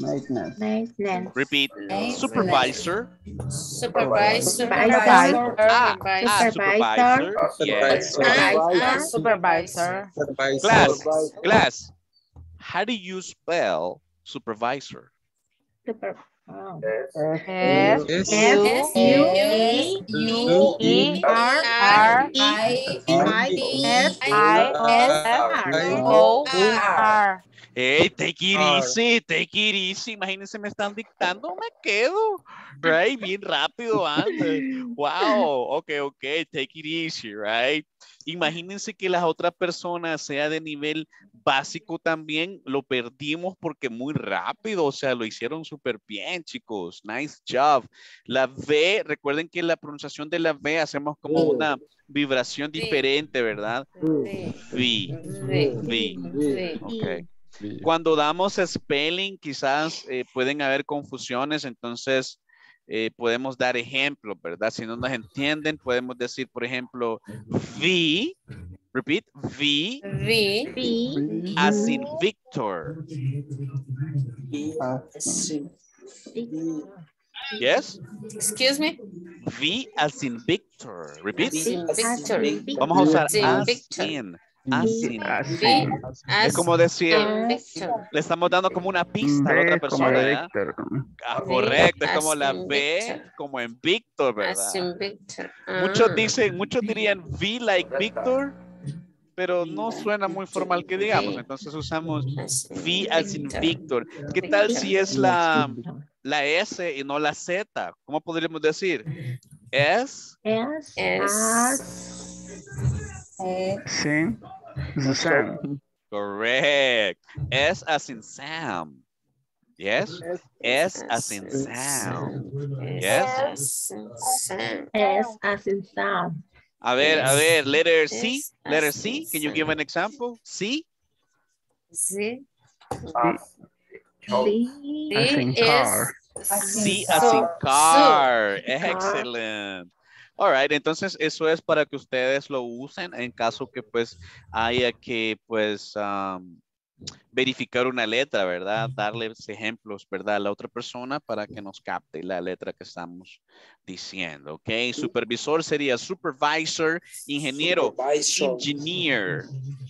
Speaker 20: Maintenance.
Speaker 11: Maintenance.
Speaker 3: Repeat. Supervisor.
Speaker 1: Supervisor.
Speaker 11: Supervisor.
Speaker 3: Ah, ah, ah
Speaker 1: Supervisor.
Speaker 3: supervisor. Ah, yes.
Speaker 11: Supervisor.
Speaker 6: Supervisor.
Speaker 3: Class. Class. How do you spell supervisor?
Speaker 11: Super. Oh.
Speaker 6: S
Speaker 11: S U E U E R R I S
Speaker 6: I
Speaker 11: S
Speaker 6: O R.
Speaker 3: Hey, take it easy, take it easy. Imagínense, me están dictando, me quedo. Right, bien rápido antes. Wow, ok, ok, take it easy, right? Imagínense que las otras personas sea de nivel básico también, lo perdimos porque muy rápido, o sea, lo hicieron súper bien, chicos. Nice job. La V, recuerden que la pronunciación de la V hacemos como una vibración diferente, ¿verdad? V, V,
Speaker 1: Sí.
Speaker 3: ok. Cuando damos spelling, quizás eh, pueden haber confusiones, entonces eh, podemos dar ejemplos, ¿verdad? Si no nos entienden, podemos decir, por ejemplo, V, repeat, V,
Speaker 1: V.
Speaker 11: V
Speaker 3: as in Victor. Yes?
Speaker 1: Excuse me.
Speaker 3: V as in Victor. Repeat.
Speaker 1: Victor.
Speaker 3: Vamos a usar
Speaker 1: As in
Speaker 3: as
Speaker 1: Victor.
Speaker 3: In. As in.
Speaker 1: V.
Speaker 3: Es como decir,
Speaker 1: Victor.
Speaker 3: le estamos dando como una pista a la otra persona.
Speaker 4: Víctor.
Speaker 3: Ah, correcto, es como la B como en Víctor, ¿verdad?
Speaker 1: As in Victor.
Speaker 3: Muchos
Speaker 1: Ah.
Speaker 3: dicen, muchos dirían V like Victor, pero no suena muy formal que digamos, entonces usamos V as in
Speaker 1: Victor.
Speaker 3: Victor. ¿Qué tal si es la, la S y no la Z? ¿Cómo podríamos decir? S,
Speaker 11: S
Speaker 1: S.
Speaker 4: Sí. Sam.
Speaker 3: correct. S as in Sam. Yes? S as in Sam. Yes?
Speaker 1: As in Sam.
Speaker 11: S as in Sam.
Speaker 3: A ver, a ver, letter C,
Speaker 1: Yes,
Speaker 3: letter
Speaker 1: as
Speaker 3: C.
Speaker 1: in
Speaker 3: Can you
Speaker 1: Sam.
Speaker 3: give an example? C?
Speaker 1: Z.
Speaker 11: Uh, C
Speaker 4: As in
Speaker 1: is
Speaker 4: car.
Speaker 3: C as
Speaker 1: So-
Speaker 3: in car.
Speaker 1: Car.
Speaker 3: Excellent. All right, entonces eso es para que ustedes lo usen en caso que pues haya que pues um, verificar una letra, ¿verdad? Darles ejemplos, ¿verdad? A la otra persona para que nos capte la letra que estamos diciendo, ¿ok? Supervisor sería supervisor, ingeniero,
Speaker 13: Supervisor.
Speaker 3: engineer.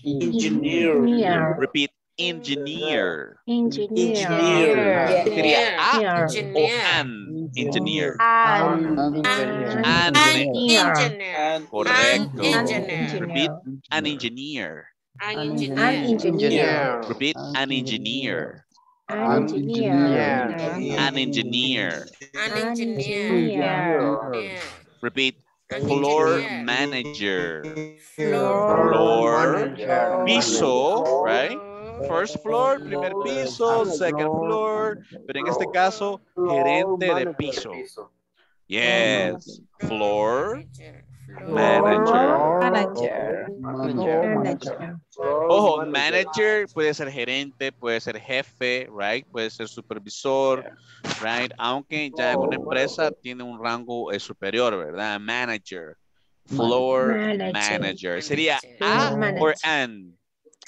Speaker 13: Engineer.
Speaker 11: Engineer.
Speaker 3: Repeat, engineer.
Speaker 11: Engineer.
Speaker 13: Engineer.
Speaker 3: Sería a
Speaker 11: Engineer.
Speaker 3: o
Speaker 1: Engineer.
Speaker 3: an. Engineer.
Speaker 6: An
Speaker 20: An
Speaker 3: An
Speaker 6: engineer.
Speaker 1: Engineer.
Speaker 3: Correcto.
Speaker 1: engineer.
Speaker 3: Repeat, an engineer.
Speaker 1: An
Speaker 11: An
Speaker 1: engineer.
Speaker 11: engineer.
Speaker 3: Repeat, an engineer.
Speaker 6: An engineer.
Speaker 3: An engineer.
Speaker 1: An engineer.
Speaker 6: Engineer.
Speaker 3: Repeat, floor manager.
Speaker 1: Floor.
Speaker 3: Floor, piso, right? First floor, primer piso, second floor, pero en este caso, gerente de piso. Yes, floor manager.
Speaker 14: Manager.
Speaker 20: Manager.
Speaker 3: Ojo, manager puede ser gerente, puede ser jefe, right? Puede ser supervisor, right? Aunque ya en una empresa tiene un rango eh, superior, ¿verdad? Manager. Floor
Speaker 11: Manager.
Speaker 3: manager. Sería a or an.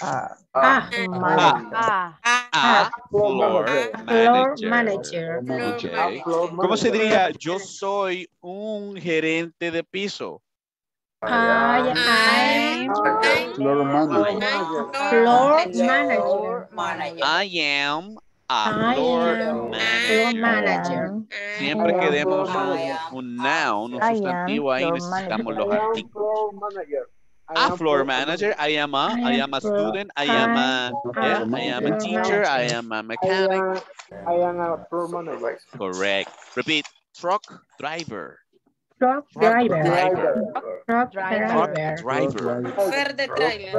Speaker 14: Ah,
Speaker 11: Ah.
Speaker 6: Ah,
Speaker 3: floor manager.
Speaker 11: manager.
Speaker 3: ¿Cómo se diría? Yo soy un gerente de piso.
Speaker 11: I am
Speaker 20: Floor manager.
Speaker 11: floor manager.
Speaker 14: manager.
Speaker 3: I am a floor manager. Siempre que demos un, noun, un
Speaker 6: I am
Speaker 3: sustantivo, ahí
Speaker 6: floor
Speaker 3: necesitamos
Speaker 6: manager.
Speaker 3: los artículos. A floor manager, I am a, I am a student, I am a, yeah, I am a teacher, I am a mechanic.
Speaker 19: I am a floor manager.
Speaker 3: Correct. Repeat, truck driver.
Speaker 11: Truck driver.
Speaker 3: driver.
Speaker 11: Truck driver.
Speaker 3: driver.
Speaker 1: Chofer de trailer.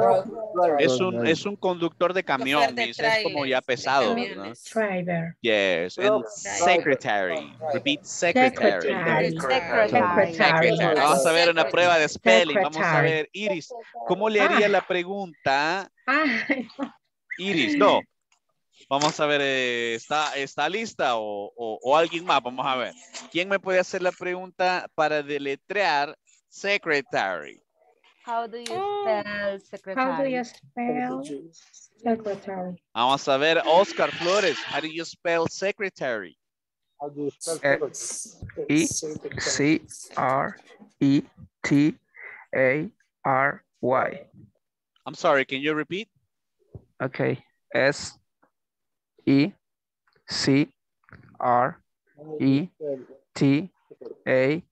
Speaker 3: Es un, es un conductor de camión,
Speaker 1: de
Speaker 3: es como ya pesado, ¿no?
Speaker 1: camiones.
Speaker 11: Driver.
Speaker 3: Yes, and secretary. Repeat, secretary.
Speaker 11: Secretary.
Speaker 6: Secretary.
Speaker 11: Secretary.
Speaker 3: Vamos a ver una prueba de spelling. Vamos a ver, Iris, ¿cómo le haría la pregunta?
Speaker 11: Ay,
Speaker 3: Iris, no. Vamos a ver, eh, ¿está, está lista o, o- o alguien más? Vamos a ver. ¿Quién me puede hacer la pregunta para deletrear secretary?
Speaker 6: How do you spell
Speaker 11: How do you
Speaker 6: secretary?
Speaker 11: spell secretary?
Speaker 3: Vamos a ver, Oscar Flores, how do you spell secretary?
Speaker 19: How do you spell
Speaker 4: S E C R E T A R Y.
Speaker 3: I'm sorry, can you repeat?
Speaker 4: Okay. S E C R E T A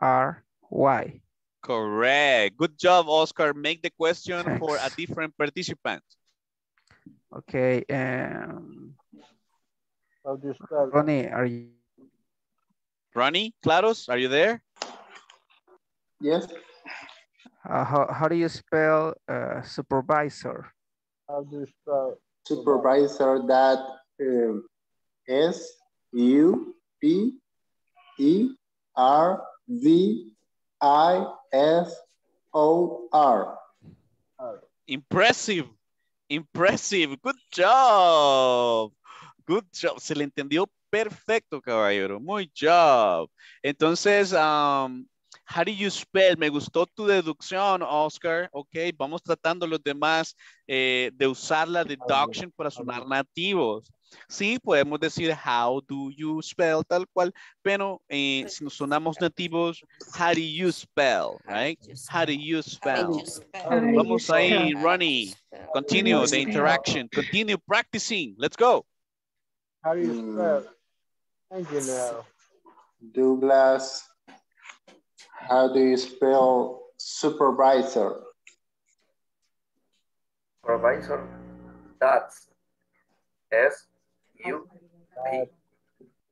Speaker 4: R Y.
Speaker 3: Correct. Good job, Oscar. Make the question for a different participant.
Speaker 4: Okay. Um,
Speaker 19: How do you spell
Speaker 4: Ronnie, are you?
Speaker 3: Ronnie, Claros, are you there?
Speaker 15: Yes.
Speaker 4: Uh, how, how do you spell uh, supervisor?
Speaker 19: How do you spell
Speaker 15: Supervisor that um, S U P E R V I S O R.
Speaker 3: Impressive. Impressive. Good job. Good job. Se le entendió perfecto, caballero. Muy job. Entonces, um, how do you spell? Me gustó tu deducción, Oscar. Ok, vamos tratando los demás eh, de usar la deduction para sonar nativos. Sí, podemos decir how do you spell tal cual, pero eh, si nos sonamos nativos, how do you spell, right? How do you spell? Vamos ahí, Ronnie. Continue the interaction. Continue practicing. Let's go.
Speaker 19: How do you spell engineer?
Speaker 15: Douglas. How do you spell supervisor?
Speaker 16: Supervisor. That's S U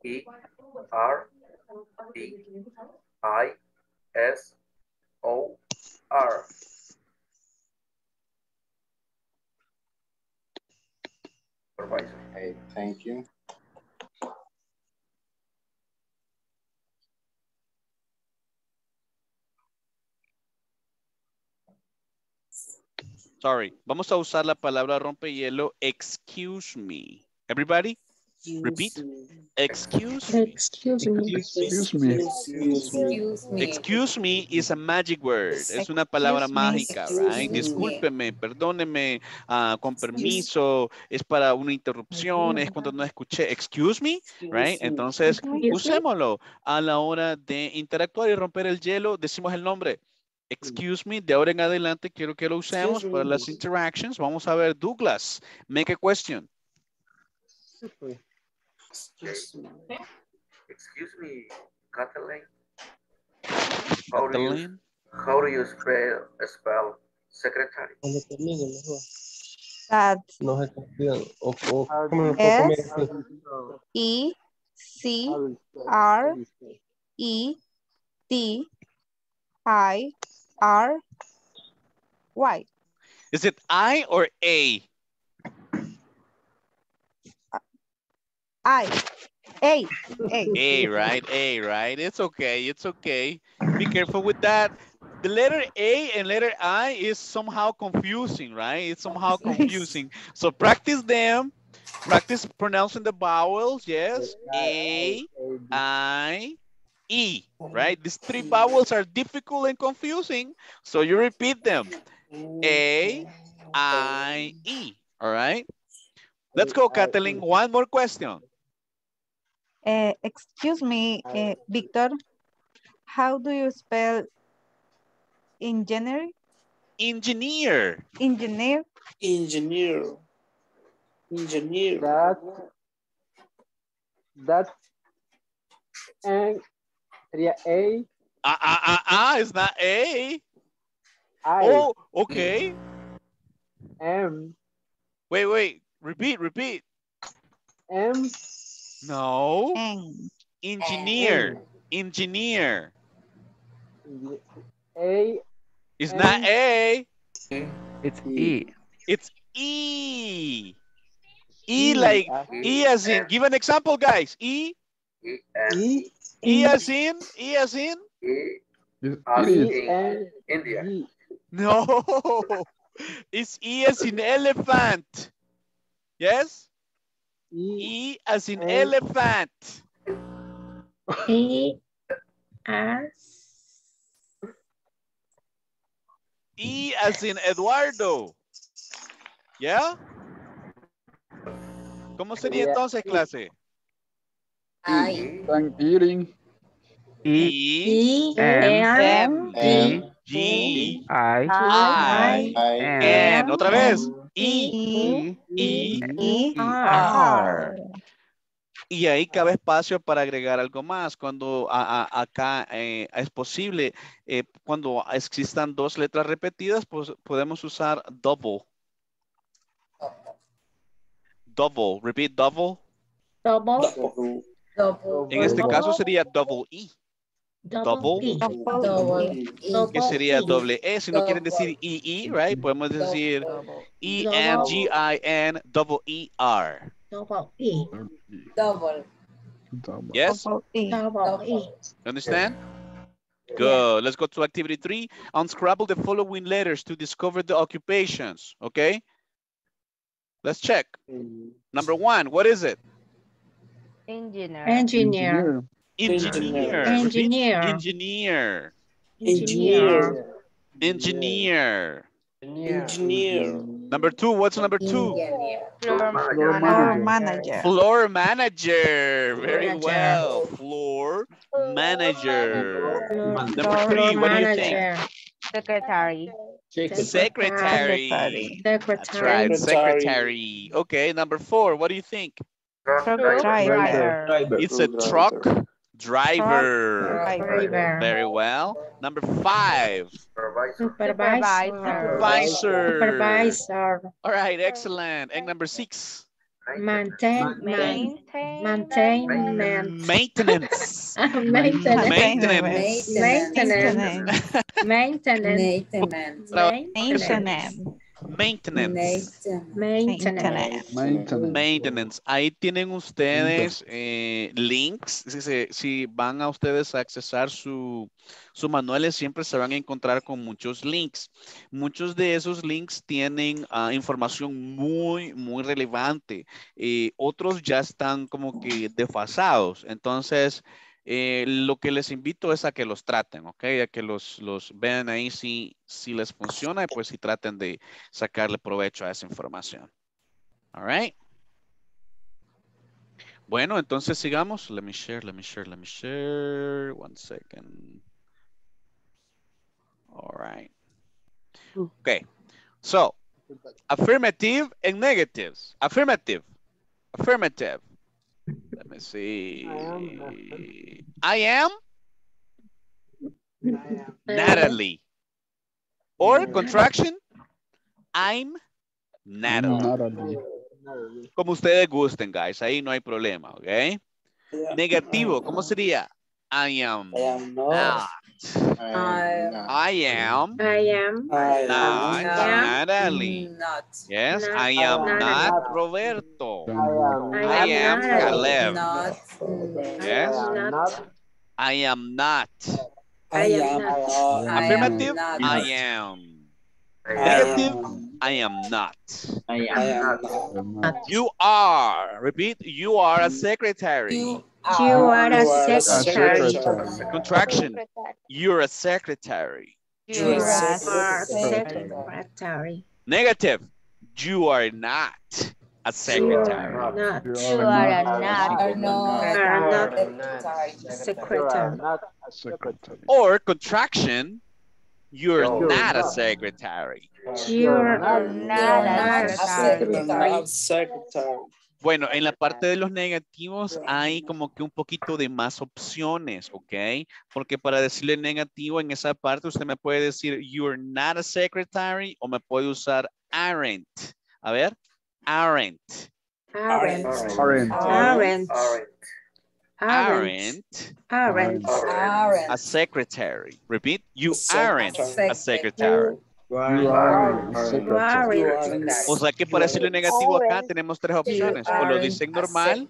Speaker 16: P E R V I S O R. Supervisor.
Speaker 15: Okay, thank you.
Speaker 3: Sorry. Vamos a usar la palabra rompehielo. Excuse me. Everybody, repeat. Excuse me.
Speaker 11: Excuse me.
Speaker 20: Excuse me.
Speaker 14: Excuse me.
Speaker 3: Excuse me is a magic word. Es una palabra
Speaker 14: me,
Speaker 3: mágica, right?
Speaker 14: me.
Speaker 3: Discúlpeme, perdóneme, ah, con permiso, es para una interrupción, es cuando no escuché. Excuse me, right? Entonces, usémoslo a la hora de interactuar y romper el hielo. Decimos el nombre. Excuse me, de ahora en adelante quiero que lo usemos para las interactions. Vamos a ver, Douglas, make a question.
Speaker 19: Excuse me.
Speaker 16: excuse me, Kathleen. How do you, how do you spell, spell secretary?
Speaker 6: That
Speaker 13: No se confían. O, o, ¿cómo lo puedo
Speaker 6: S? E C R E T I R Y.
Speaker 3: Is it I or A?
Speaker 6: I A A.
Speaker 3: A, right? A, right? It's okay. It's okay. Be careful with that. The letter A and letter I is somehow confusing, right? It's somehow confusing. So practice them. Practice pronouncing the vowels. Yes. A, I, E, right? These three vowels are difficult and confusing. So you repeat them. A, I, E. All right. Let's go, Kathleen. One more question.
Speaker 6: Uh, excuse me, uh, Victor. How do you spell engineer?
Speaker 3: Engineer.
Speaker 6: Engineer.
Speaker 13: Engineer. Engineer.
Speaker 19: That, that, and sería A,
Speaker 3: Ah, ah, ah, ah, it's not A.
Speaker 19: I,
Speaker 3: Oh, okay.
Speaker 19: M,
Speaker 3: Wait, wait. Repeat, repeat.
Speaker 19: M,
Speaker 3: No.
Speaker 6: N.
Speaker 3: Engineer. Engineer.
Speaker 19: A,
Speaker 3: It's not A.
Speaker 4: It's E.
Speaker 3: It's E. E like E as in. Give an example, guys. E.
Speaker 16: E and
Speaker 19: E,
Speaker 3: as in. E as in.
Speaker 16: E as in India.
Speaker 3: No. It's E as in elephant. Yes.
Speaker 19: E,
Speaker 3: E as in elephant.
Speaker 11: E R
Speaker 3: E as in Eduardo. ¿Ya? ¿Cómo sería entonces, clase?
Speaker 14: I.
Speaker 20: Eating.
Speaker 3: E,
Speaker 11: E
Speaker 4: M,
Speaker 6: M
Speaker 15: M,
Speaker 3: G,
Speaker 4: I,
Speaker 3: I,
Speaker 15: I,
Speaker 3: N. Otra vez. E
Speaker 6: E,
Speaker 3: E R. Y ahí cabe espacio para agregar algo más. Cuando a- a- acá eh, es posible, eh, cuando existan dos letras repetidas, pues podemos usar double. Double, repeat double.
Speaker 11: double
Speaker 15: double,
Speaker 14: Double.
Speaker 3: En este caso sería double E, double,
Speaker 11: E
Speaker 14: Double. E.
Speaker 3: que sería
Speaker 11: E.
Speaker 3: doble E. Si no quieren decir
Speaker 14: Double.
Speaker 3: EE, right? Podemos decir
Speaker 14: Double.
Speaker 3: E-N-G-I-N double E-R.
Speaker 11: double E
Speaker 14: Double.
Speaker 20: Double.
Speaker 3: Yes?
Speaker 6: double E.
Speaker 11: double E
Speaker 3: understand? Good. Let's go to activity three. Unscramble the following letters to discover the occupations. Okay? Let's check. Number one, what is it?
Speaker 6: Engineer.
Speaker 11: engineer
Speaker 3: Engineer.
Speaker 11: Engineer.
Speaker 3: Engineer.
Speaker 11: engineer
Speaker 3: Engineer.
Speaker 13: Engineer.
Speaker 3: Number two, what's number two?
Speaker 14: Engineer.
Speaker 6: Floor manager.
Speaker 3: Floor manager. Very
Speaker 11: Manager.
Speaker 3: well. Floor manager. Number three, what do you think?
Speaker 11: manager.
Speaker 6: Secretary.
Speaker 3: Secretary. That's right,
Speaker 11: secretary
Speaker 3: secretary. Okay, number four, what do you think?
Speaker 6: Truck driver.
Speaker 3: It's a truck driver.
Speaker 11: driver.
Speaker 3: Very well. Number five,
Speaker 16: Supervisor.
Speaker 11: supervisor.
Speaker 3: Supervisor.
Speaker 11: supervisor.
Speaker 3: All right, excellent. And number six,
Speaker 11: maintain main, maintain
Speaker 3: maintenance.
Speaker 11: maintenance.
Speaker 3: Maintenance.
Speaker 11: maintenance. Maintenance.
Speaker 14: Maintenance.
Speaker 11: maintenance
Speaker 3: Maintenance.
Speaker 11: maintenance
Speaker 20: Maintenance.
Speaker 3: Maintenance. Ahí tienen ustedes eh, links. Si, se- si van a ustedes a accesar su, sus manuales, siempre se van a encontrar con muchos links. Muchos de esos links tienen ah, información muy, muy relevante. Eh, otros ya están como que desfasados. Entonces, eh, lo que les invito es a que los traten, ¿ok? A que los, los vean ahí si, si les funciona y pues si traten de sacarle provecho a esa información. All right. Bueno, entonces sigamos. Let me share, let me share, let me share. One second. All right. Okay. So, affirmative and negatives. Affirmative. Affirmative. Let me see. I am Natalie. Or contraction, I'm Natalie. Como ustedes gusten, guys. Ahí no hay problema, ¿ok? Negativo, ¿cómo sería? I am not. I am
Speaker 6: I am
Speaker 3: not
Speaker 6: am
Speaker 3: Natalie.
Speaker 14: Not.
Speaker 3: Yes,
Speaker 6: Not
Speaker 3: I am
Speaker 6: Natalie.
Speaker 3: not Roberto.
Speaker 6: I am,
Speaker 3: I am
Speaker 6: am not.
Speaker 3: Caleb.
Speaker 14: Not.
Speaker 3: Yes,
Speaker 6: not
Speaker 3: I am not.
Speaker 6: I am not
Speaker 3: Affirmative,
Speaker 14: not.
Speaker 3: I am. Negative, I am not.
Speaker 16: I am not.
Speaker 3: You are, repeat, you are a secretary.
Speaker 14: You
Speaker 6: you are a
Speaker 20: A
Speaker 6: secretary
Speaker 20: secretary.
Speaker 3: Contraction, you're a secretary.
Speaker 6: you are a secretary
Speaker 3: Negative, you are not a secretary.
Speaker 6: you
Speaker 3: secretary.
Speaker 6: are not
Speaker 20: You
Speaker 6: you
Speaker 20: are
Speaker 6: are
Speaker 20: not
Speaker 14: are not.
Speaker 6: are not
Speaker 14: Secretary.
Speaker 6: secretary
Speaker 20: a secretary.
Speaker 3: Or contraction, you're not a secretary.
Speaker 6: you are
Speaker 14: You're not a secretary.
Speaker 3: Bueno, en la parte de los negativos hay como que un poquito de más opciones, ¿ok? Porque para decirle negativo en esa parte usted me puede decir you're not a secretary o me puede usar aren't. A ver, aren't.
Speaker 6: aren't
Speaker 20: Aren't.
Speaker 6: aren't aren't
Speaker 3: Aren't
Speaker 6: aren't
Speaker 14: Aren't.
Speaker 3: a secretary. Repeat, you
Speaker 13: Secretary.
Speaker 3: aren't a secretary. O sea que para decirle negativo acá tenemos tres opciones. O lo dicen normal.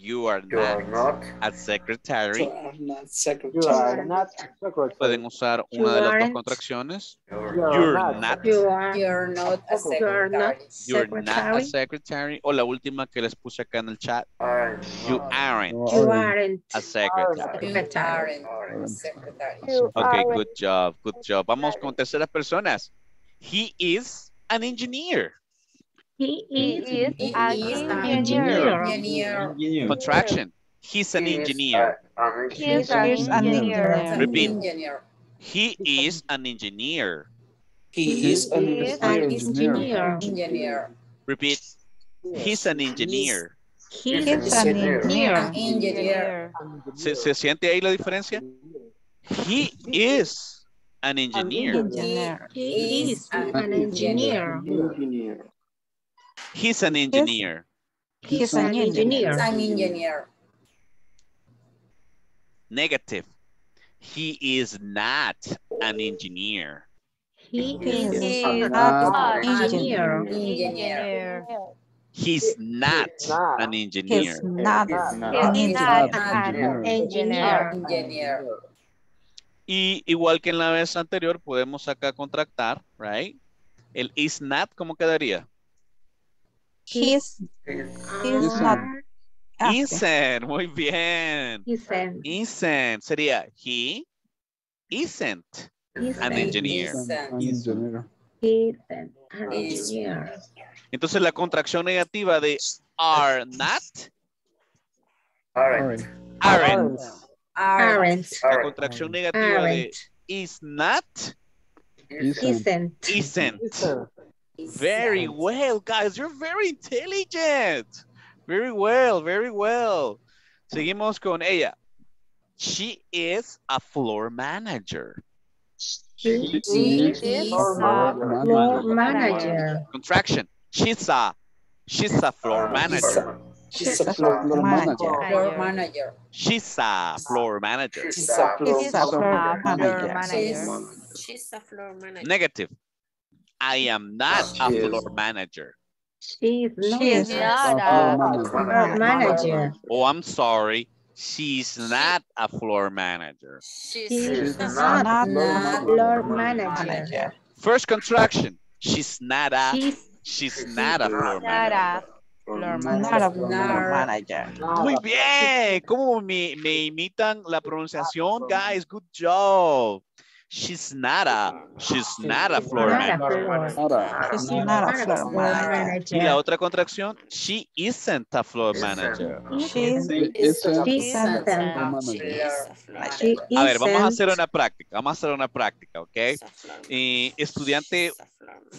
Speaker 3: You are
Speaker 16: You are
Speaker 3: not
Speaker 16: not.
Speaker 3: a secretary.
Speaker 13: You are not
Speaker 19: You
Speaker 13: secretary.
Speaker 19: are not secretary.
Speaker 3: Pueden usar
Speaker 6: You
Speaker 3: una de las dos
Speaker 6: aren't.
Speaker 3: contracciones.
Speaker 16: You're
Speaker 3: You're
Speaker 19: not.
Speaker 3: not,
Speaker 6: you are
Speaker 14: You're not a
Speaker 6: you are not
Speaker 14: secretary.
Speaker 3: you're not a
Speaker 6: secretary
Speaker 3: secretary. O la última que les puse acá en el chat. You
Speaker 16: not.
Speaker 3: aren't
Speaker 6: you aren't
Speaker 3: a secretary.
Speaker 14: You
Speaker 6: secretary
Speaker 14: aren't a secretary.
Speaker 3: Okay, good job, good job. Vamos con terceras personas. He is an engineer.
Speaker 6: He is
Speaker 14: He
Speaker 6: an
Speaker 14: is an
Speaker 6: engineer
Speaker 14: engineer.
Speaker 3: Contraction. He's an engineer.
Speaker 16: a- an
Speaker 6: he is
Speaker 16: engineer.
Speaker 6: an engineer
Speaker 3: Repeat. He is an engineer.
Speaker 13: He is an
Speaker 6: he is an
Speaker 13: engineer.
Speaker 6: engineer
Speaker 14: Engineer.
Speaker 3: Repeat. He's an engineer.
Speaker 6: he
Speaker 16: He's
Speaker 6: is
Speaker 16: an
Speaker 6: an engineer
Speaker 14: engineer.
Speaker 3: ¿Se, se siente ahí la diferencia? He is an engineer.
Speaker 6: he is an engineer
Speaker 13: Engineer.
Speaker 3: He's an engineer.
Speaker 6: he is an engineer
Speaker 14: An engineer.
Speaker 3: Negative. He is not an engineer.
Speaker 6: he is
Speaker 20: not
Speaker 6: an engineer
Speaker 14: Engineer.
Speaker 3: He's not an engineer.
Speaker 2: not
Speaker 16: He's not.
Speaker 6: he is
Speaker 14: Not
Speaker 6: an
Speaker 20: engineer.
Speaker 6: engineer
Speaker 14: Engineer.
Speaker 3: Y igual que en la vez anterior, podemos acá contractar, right? El is not, ¿cómo quedaría?
Speaker 2: He's
Speaker 16: He's
Speaker 2: he's not.
Speaker 3: Isn't, muy bien.
Speaker 6: isn't
Speaker 3: Isn't, sería he isn't an
Speaker 6: isn't
Speaker 3: engineer.
Speaker 13: An
Speaker 20: Engineer.
Speaker 6: isn't an engineer
Speaker 3: Entonces la contracción negativa de are not,
Speaker 16: Aren't.
Speaker 3: aren't.
Speaker 6: aren't
Speaker 3: La contracción negativa de is not,
Speaker 20: Isn't.
Speaker 6: isn't
Speaker 19: Isn't.
Speaker 3: Very well, guys. You're very intelligent. Very well, very well. Seguimos con ella. She is a floor manager.
Speaker 6: she
Speaker 2: She
Speaker 6: is
Speaker 2: is
Speaker 6: a
Speaker 2: a
Speaker 6: floor manager
Speaker 3: Contraction. She's a, she's a floor manager.
Speaker 13: She's a floor
Speaker 20: Manager.
Speaker 14: Floor manager.
Speaker 3: She's a floor manager.
Speaker 13: She's a floor
Speaker 2: She's a floor
Speaker 13: manager.
Speaker 2: manager.
Speaker 14: She's, she's a floor manager.
Speaker 3: Negative. I am not a
Speaker 16: is.
Speaker 3: floor manager.
Speaker 6: she is not
Speaker 2: She is
Speaker 6: a
Speaker 2: not a
Speaker 6: floor manager
Speaker 3: Oh, I'm sorry. She's not a floor manager.
Speaker 14: She's,
Speaker 16: She's
Speaker 6: not
Speaker 2: not
Speaker 6: a floor manager
Speaker 2: manager.
Speaker 3: First contraction. She's not a,
Speaker 6: she's
Speaker 3: she's not a floor manager.
Speaker 2: a floor manager. Not a floor
Speaker 14: Not-
Speaker 2: manager.
Speaker 3: Muy bien. ¿Cómo me, me imitan la pronunciación, guys? Good job. She's not a, she's not a floor manager.
Speaker 2: She's not a floor
Speaker 3: Y la otra contracción, she isn't a floor manager.
Speaker 20: She isn't a manager.
Speaker 3: ver, vamos a hacer una práctica, vamos a hacer una práctica, ¿ok? Y estudiante,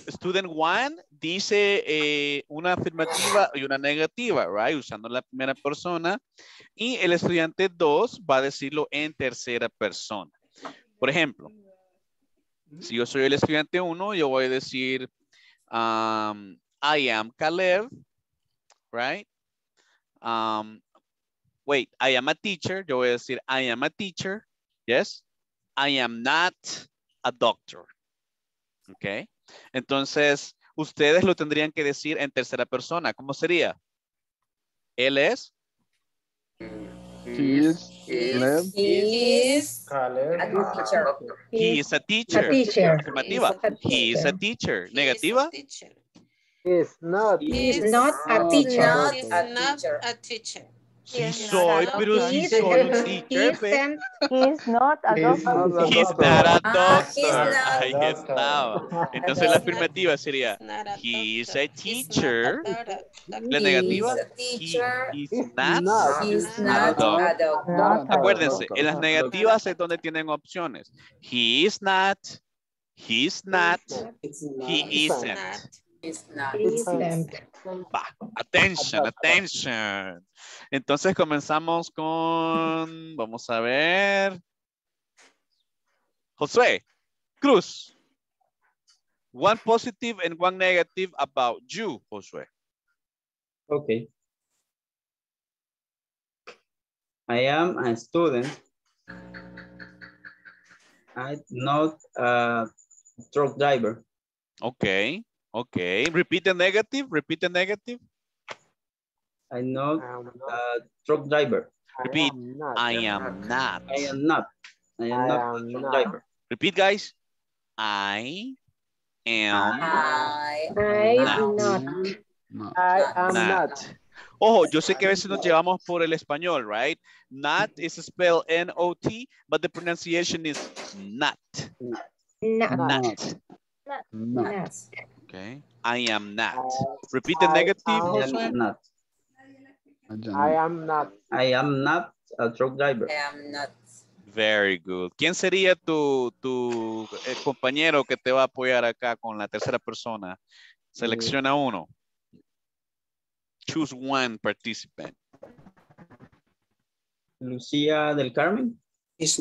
Speaker 3: student one dice eh, una afirmativa y una negativa, right? Usando la primera persona. Y el estudiante 2 va a decirlo en tercera persona. Por ejemplo, si yo soy el estudiante 1, yo voy a decir, um, I am Caleb, right? Um, wait, I am a teacher. Yo voy a decir, I am a teacher. Yes. I am not a doctor. Ok. Entonces, ustedes lo tendrían que decir en tercera persona. ¿Cómo sería? Él es.
Speaker 20: He is Caleb.
Speaker 14: He is
Speaker 15: Caleb.
Speaker 14: a teacher.
Speaker 3: He is a teacher.
Speaker 6: teacher.
Speaker 3: Afirmativa. He is a teacher. Negativa.
Speaker 19: Is not.
Speaker 11: He is not a teacher.
Speaker 1: He
Speaker 14: is
Speaker 1: not a teacher.
Speaker 3: Sí
Speaker 1: He's
Speaker 3: soy,
Speaker 1: not a
Speaker 3: pero sí soy un teacher. ve.
Speaker 6: Isn't, he's not a doctor.
Speaker 3: He's not a
Speaker 14: Ah,
Speaker 3: doctor. Ahí estaba. Entonces la afirmativa sería,
Speaker 1: He's not a
Speaker 3: he is a teacher. La
Speaker 14: He
Speaker 3: negativa,
Speaker 14: is a teacher.
Speaker 3: he is not.
Speaker 19: Not.
Speaker 14: He's
Speaker 3: not a doctor. Acuérdense, en las negativas es donde tienen opciones. He is not, he's not,
Speaker 15: It's not.
Speaker 3: he isn't.
Speaker 1: Not.
Speaker 14: He's
Speaker 3: Va, attention, attention. Entonces comenzamos con, vamos a ver. Josué, Cruz. One positive and one negative about you, Josué.
Speaker 22: Okay. I am a student. I'm not a truck driver.
Speaker 3: Okay, okay. Repeat the negative, repeat the negative.
Speaker 22: I'm not
Speaker 19: I am not.
Speaker 22: a truck driver.
Speaker 3: Repeat,
Speaker 19: am not.
Speaker 3: I am not.
Speaker 22: I am not. I am
Speaker 19: I
Speaker 22: not
Speaker 19: am
Speaker 22: a truck
Speaker 19: not.
Speaker 22: driver.
Speaker 3: Repeat, guys. I am
Speaker 14: I
Speaker 6: I
Speaker 3: Not.
Speaker 6: not.
Speaker 19: I am
Speaker 3: not.
Speaker 19: not.
Speaker 3: Ojo, yo sé que a veces nos llevamos por el español, right? Not is spelled N-O-T, but the pronunciation is not.
Speaker 6: Not.
Speaker 20: Not.
Speaker 3: Not.
Speaker 20: Not.
Speaker 6: Not.
Speaker 3: Okay. I am not. Repeat the
Speaker 19: I
Speaker 3: negative,
Speaker 19: am
Speaker 22: I am not.
Speaker 19: I am not.
Speaker 22: I am not a truck driver.
Speaker 14: I am not.
Speaker 3: Very good. ¿Quién sería tu, tu eh, compañero que te va a apoyar acá con la tercera persona? Selecciona uno. Choose one participant.
Speaker 22: Lucía del Carmen.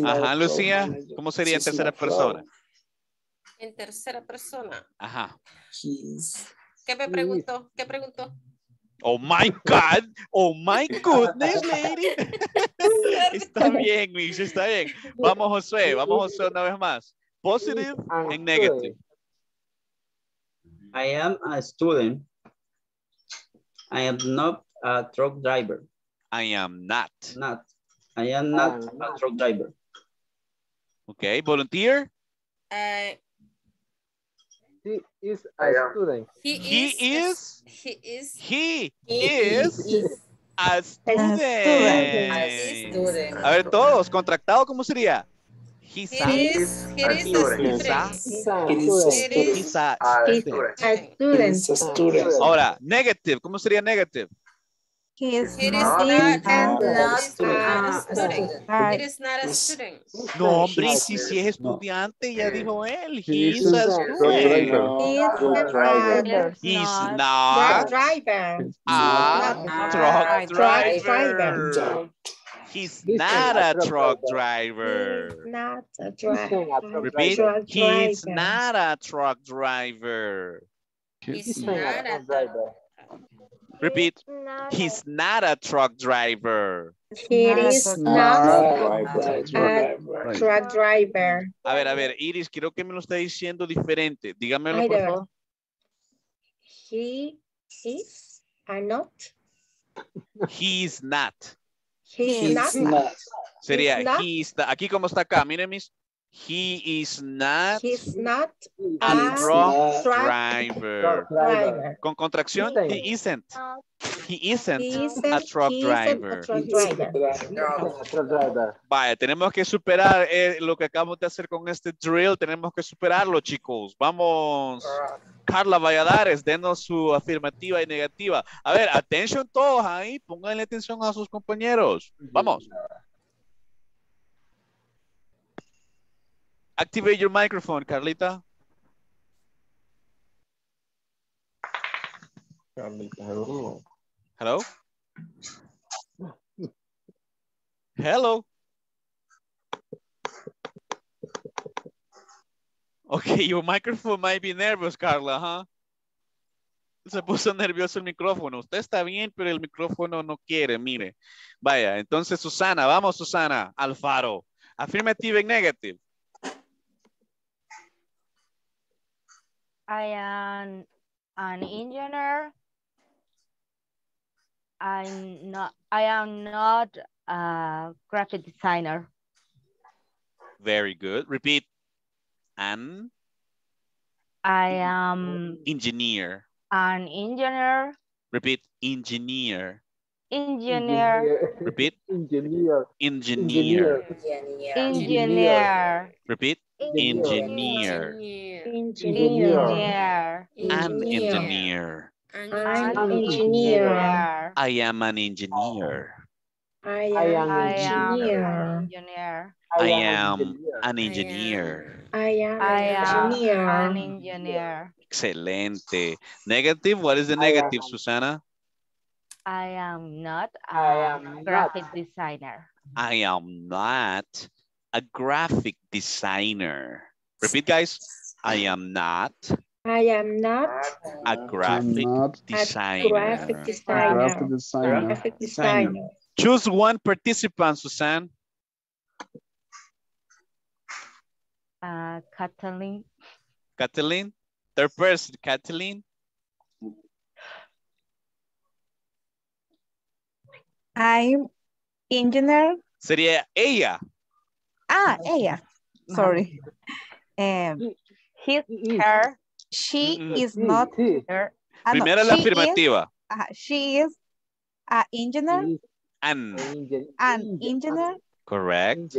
Speaker 3: Ajá, Lucía. ¿Cómo sería
Speaker 15: She's
Speaker 3: tercera persona?
Speaker 1: En tercera persona.
Speaker 3: Ajá.
Speaker 1: ¿Qué me preguntó? ¿Qué preguntó?
Speaker 3: Oh my God. Oh my goodness, lady. está bien, Mish, está bien. Vamos, Josué. Vamos, Josué, una vez más. Positive
Speaker 19: and
Speaker 3: and negative.
Speaker 22: I am a student. I am not a truck driver.
Speaker 3: I am not.
Speaker 22: Not. I am not
Speaker 19: am
Speaker 22: a truck driver.
Speaker 3: Okay. Volunteer.
Speaker 1: Uh,
Speaker 19: He is a student.
Speaker 1: he,
Speaker 3: He
Speaker 1: is.
Speaker 3: is.
Speaker 1: He is.
Speaker 3: He is a
Speaker 14: a
Speaker 3: student.
Speaker 14: student.
Speaker 3: A ver, todos, contractado, ¿cómo sería? He's
Speaker 1: He
Speaker 3: a,
Speaker 1: is.
Speaker 16: A
Speaker 1: a
Speaker 16: student.
Speaker 19: He's a
Speaker 15: a
Speaker 3: a
Speaker 16: A
Speaker 6: a
Speaker 15: a student.
Speaker 3: Ahora, negative, ¿cómo sería negative?
Speaker 2: He is
Speaker 1: He is
Speaker 2: not
Speaker 1: not.
Speaker 6: and
Speaker 14: Not
Speaker 1: a
Speaker 14: a
Speaker 1: student.
Speaker 14: student.
Speaker 2: Right.
Speaker 1: is not a student.
Speaker 3: No, hombre,
Speaker 19: He's
Speaker 3: si, si es estudiante, ya dijo él.
Speaker 20: He
Speaker 3: He's
Speaker 20: is
Speaker 3: a
Speaker 20: a
Speaker 3: student.
Speaker 6: He is
Speaker 15: Truck
Speaker 6: a
Speaker 15: driver.
Speaker 6: driver.
Speaker 3: He's not a
Speaker 14: Not
Speaker 3: truck
Speaker 14: a
Speaker 6: truck
Speaker 3: driver.
Speaker 15: Don't.
Speaker 3: He's
Speaker 19: He's
Speaker 3: not
Speaker 19: not
Speaker 3: a
Speaker 19: a
Speaker 3: truck
Speaker 19: truck
Speaker 3: driver.
Speaker 6: He's not a
Speaker 19: He's
Speaker 6: driver.
Speaker 19: not a truck
Speaker 3: Repeat. He's not a truck driver.
Speaker 1: He's
Speaker 19: He's
Speaker 1: not
Speaker 19: not
Speaker 1: a
Speaker 19: a driver.
Speaker 3: Repeat.
Speaker 6: Not
Speaker 3: He's not a truck driver.
Speaker 6: He
Speaker 2: Not a
Speaker 6: is
Speaker 2: truck
Speaker 6: not
Speaker 15: Driver.
Speaker 6: a truck driver.
Speaker 3: A ver, a ver, Iris, quiero que me lo esté diciendo diferente. Dígamelo, por favor.
Speaker 6: He is a not.
Speaker 3: He's not.
Speaker 6: He's
Speaker 15: He's
Speaker 6: not.
Speaker 15: not.
Speaker 3: Sería
Speaker 6: He's not.
Speaker 3: he está. Aquí como está acá, miren mis. He is not
Speaker 11: He's not
Speaker 3: a
Speaker 11: a
Speaker 3: truck
Speaker 11: truck
Speaker 3: driver.
Speaker 11: driver.
Speaker 3: Con contracción, he isn't. He isn't
Speaker 11: He isn't,
Speaker 3: a truck
Speaker 11: he isn't
Speaker 3: driver.
Speaker 11: a truck driver.
Speaker 3: Vaya, tenemos que superar eh, lo que acabamos de hacer con este drill. Tenemos que superarlo, chicos. Vamos. Carla Valladares, denos su afirmativa y negativa. A ver, atención todos ahí. Pónganle atención a sus compañeros. Vamos. Activate your microphone, Carlita. Hello? Hello? Okay, your microphone might be nervous, Carla, huh? Se puso nervioso el micrófono. Usted está bien, pero el micrófono no quiere, mire. Vaya, entonces Susana, vamos Susana, Alfaro. Affirmative and negative.
Speaker 6: I am an engineer. I'm not. I am not a graphic designer.
Speaker 3: Very good. Repeat. An
Speaker 6: I am
Speaker 3: engineer.
Speaker 6: an engineer.
Speaker 3: Repeat. Engineer.
Speaker 6: Engineer.
Speaker 3: Repeat.
Speaker 19: Engineer.
Speaker 3: Engineer.
Speaker 6: Engineer.
Speaker 3: Repeat. Engineer.
Speaker 6: Engineer.
Speaker 3: An engineer.
Speaker 11: I'm engineer.
Speaker 3: I am an engineer.
Speaker 11: I
Speaker 19: I
Speaker 11: am
Speaker 19: am
Speaker 6: I am
Speaker 11: engineer.
Speaker 6: an engineer.
Speaker 3: I am an engineer.
Speaker 11: I am engineer.
Speaker 6: an engineer.
Speaker 3: Excelente. Negative. What is the negative, Susana?
Speaker 6: I am not a
Speaker 19: I am
Speaker 6: graphic designer.
Speaker 3: I am not a graphic designer. Repeat, guys. I am not
Speaker 11: I am not
Speaker 3: a
Speaker 20: I'm
Speaker 3: graphic
Speaker 20: not
Speaker 11: a
Speaker 3: designer.
Speaker 11: graphic
Speaker 20: a
Speaker 11: designer.
Speaker 20: graphic designer.
Speaker 11: Graphic designer.
Speaker 3: Choose one participant, Susan.
Speaker 6: Uh, Kathleen.
Speaker 3: Kathleen. Third person, Kathleen.
Speaker 23: I'm engineer.
Speaker 3: Sería ella.
Speaker 23: Ah, ella. Sorry. Um,
Speaker 6: His, her,
Speaker 23: she is not
Speaker 6: her.
Speaker 23: ah, no,
Speaker 3: Primero la
Speaker 23: she is-
Speaker 3: afirmativa.
Speaker 23: ah, she is an engineer.
Speaker 3: An.
Speaker 23: An engineer.
Speaker 3: Correct.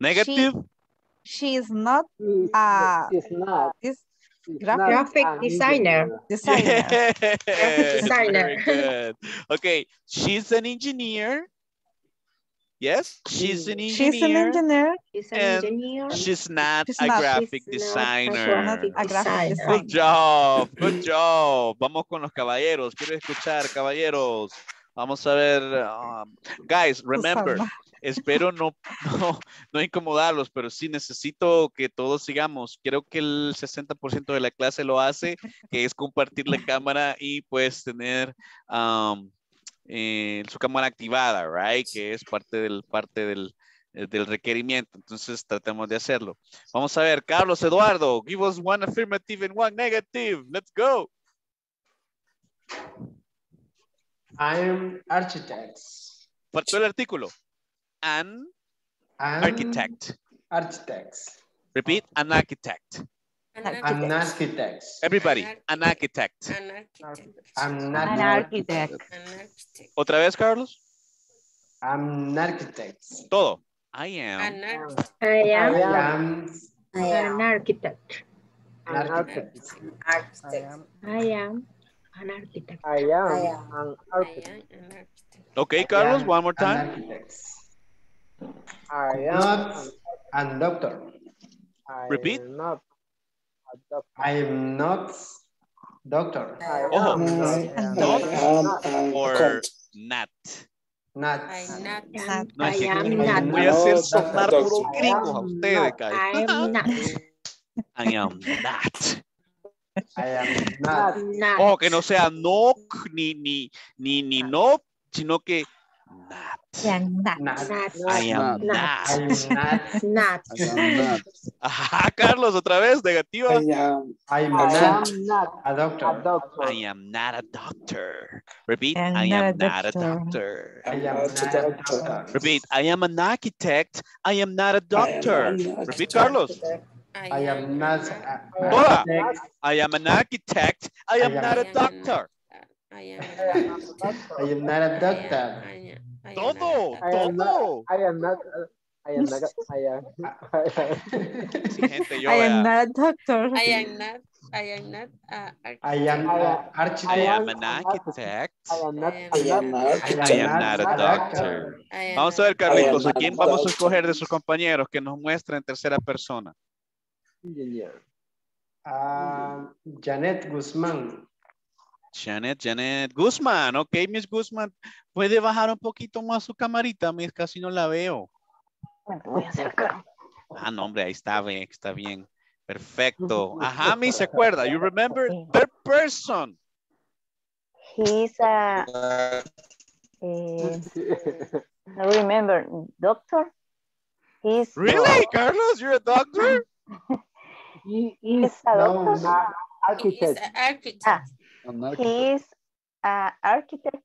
Speaker 3: Negative.
Speaker 23: She is not a
Speaker 19: It's not.
Speaker 23: this
Speaker 19: not
Speaker 11: Graphic designer.
Speaker 23: designer.
Speaker 3: Yes,
Speaker 11: designer.
Speaker 3: Very good. Okay, she's an engineer. Yes, she's an engineer.
Speaker 23: She's an engineer.
Speaker 11: She's an
Speaker 3: And
Speaker 11: engineer.
Speaker 3: She's not
Speaker 23: She's
Speaker 3: a
Speaker 23: not-
Speaker 3: graphic designer.
Speaker 11: graphic
Speaker 23: A graphic
Speaker 11: designer.
Speaker 3: Good job, good job. Vamos con los caballeros. Quiero escuchar, caballeros. Vamos a ver. um, guys, remember,
Speaker 23: Susana.
Speaker 3: espero no, no, no incomodarlos, pero sí necesito que todos sigamos. Creo que el 60% de la clase lo hace, que es compartir la cámara y pues tener um, eh, su cámara activada, right? Que es parte del, parte del, eh, del requerimiento. Entonces tratemos de hacerlo. Vamos a ver, Carlos Eduardo, give us one affirmative and one negative. Let's go.
Speaker 24: I'm architects.
Speaker 3: Faltó el artículo. An
Speaker 24: I'm
Speaker 3: architect.
Speaker 24: Architects.
Speaker 3: Repeat, an architect.
Speaker 24: I'm architects.
Speaker 3: Everybody, an architect.
Speaker 1: An architect.
Speaker 24: I'm
Speaker 6: An
Speaker 24: not
Speaker 6: architect.
Speaker 1: An architect.
Speaker 3: Otra vez, Carlos.
Speaker 24: I'm an architect.
Speaker 3: Todo. I am.
Speaker 1: An architect.
Speaker 11: I
Speaker 24: I
Speaker 11: am
Speaker 24: am
Speaker 14: I
Speaker 11: an
Speaker 14: am
Speaker 11: architect.
Speaker 24: an architect.
Speaker 14: architect.
Speaker 11: I am an architect.
Speaker 19: I am
Speaker 14: I am.
Speaker 19: an
Speaker 1: I
Speaker 19: architect.
Speaker 1: am an architect.
Speaker 3: Okay,
Speaker 24: I
Speaker 3: Carlos,
Speaker 24: am
Speaker 3: one more
Speaker 24: An
Speaker 3: time.
Speaker 24: architect.
Speaker 19: I am
Speaker 24: Not a doctor.
Speaker 19: I
Speaker 3: Repeat.
Speaker 19: am not a doctor.
Speaker 24: I am not doctor.
Speaker 19: Am
Speaker 3: not
Speaker 13: Um, um,
Speaker 3: or not.
Speaker 24: Not.
Speaker 1: I'm not.
Speaker 11: Not,
Speaker 3: No,
Speaker 11: I am not.
Speaker 3: voy a hacer sonar
Speaker 13: doctor.
Speaker 3: puros gringos a ustedes, guys.
Speaker 11: I am not.
Speaker 3: I am not.
Speaker 24: I am not.
Speaker 3: Ojo, que no sea no, ni, ni, ni, ni no, sino que
Speaker 6: not.
Speaker 3: I am not.
Speaker 24: I am not.
Speaker 6: Not.
Speaker 20: I am not.
Speaker 3: Ajá, Carlos, otra vez, negativa.
Speaker 13: I am,
Speaker 24: I am
Speaker 19: I
Speaker 24: not
Speaker 19: am not
Speaker 24: a doctor.
Speaker 19: a doctor.
Speaker 3: I am not a doctor. Repeat,
Speaker 23: I am
Speaker 3: I
Speaker 23: not
Speaker 3: am
Speaker 23: a
Speaker 3: not a
Speaker 23: doctor.
Speaker 3: doctor.
Speaker 24: I am
Speaker 13: not
Speaker 24: not
Speaker 13: a doctor.
Speaker 3: Repeat, I am an architect. I am not a doctor. Repeat. Carlos.
Speaker 24: I am not a
Speaker 3: Toda.
Speaker 24: architect.
Speaker 3: I am an architect. I am- not a doctor.
Speaker 1: I am
Speaker 24: I am not a doctor.
Speaker 3: Todo,
Speaker 19: I am not,
Speaker 3: todo.
Speaker 19: I am not, uh, I am not, I am, I am.
Speaker 3: Sí, gente, yo
Speaker 23: I am not a doctor.
Speaker 1: I am not. I am not. Uh,
Speaker 24: I am
Speaker 19: I
Speaker 24: a
Speaker 19: am-
Speaker 3: I
Speaker 24: architect.
Speaker 3: am an architect.
Speaker 19: I am not,
Speaker 1: I
Speaker 13: I am not
Speaker 3: I am not a doctor.
Speaker 1: I am
Speaker 3: Vamos a ver,
Speaker 1: not-
Speaker 3: Carlitos,
Speaker 13: I
Speaker 3: ¿a quién
Speaker 13: not
Speaker 3: vamos a escoger de sus compañeros que nos muestra en tercera persona?
Speaker 19: engineer.
Speaker 24: Ah, Janet Guzmán.
Speaker 3: Janet, Janet Guzmán. Ok, Miss Guzmán, ¿puede bajar un poquito más su camarita? Miss, casi no la veo.
Speaker 6: Voy a acercar.
Speaker 3: Ah, no, hombre, ahí está bien, está bien. Perfecto. Ajá, Miss, ¿se acuerda? You remember? Third person.
Speaker 6: He's a, eh, I remember, doctor. He's
Speaker 3: Really, Carlos? You're a doctor?
Speaker 19: He
Speaker 6: he's
Speaker 19: is
Speaker 6: a doctor.
Speaker 24: no.
Speaker 1: He's
Speaker 19: architect.
Speaker 1: an architect.
Speaker 6: Ah,
Speaker 20: An architect.
Speaker 6: he's a architect.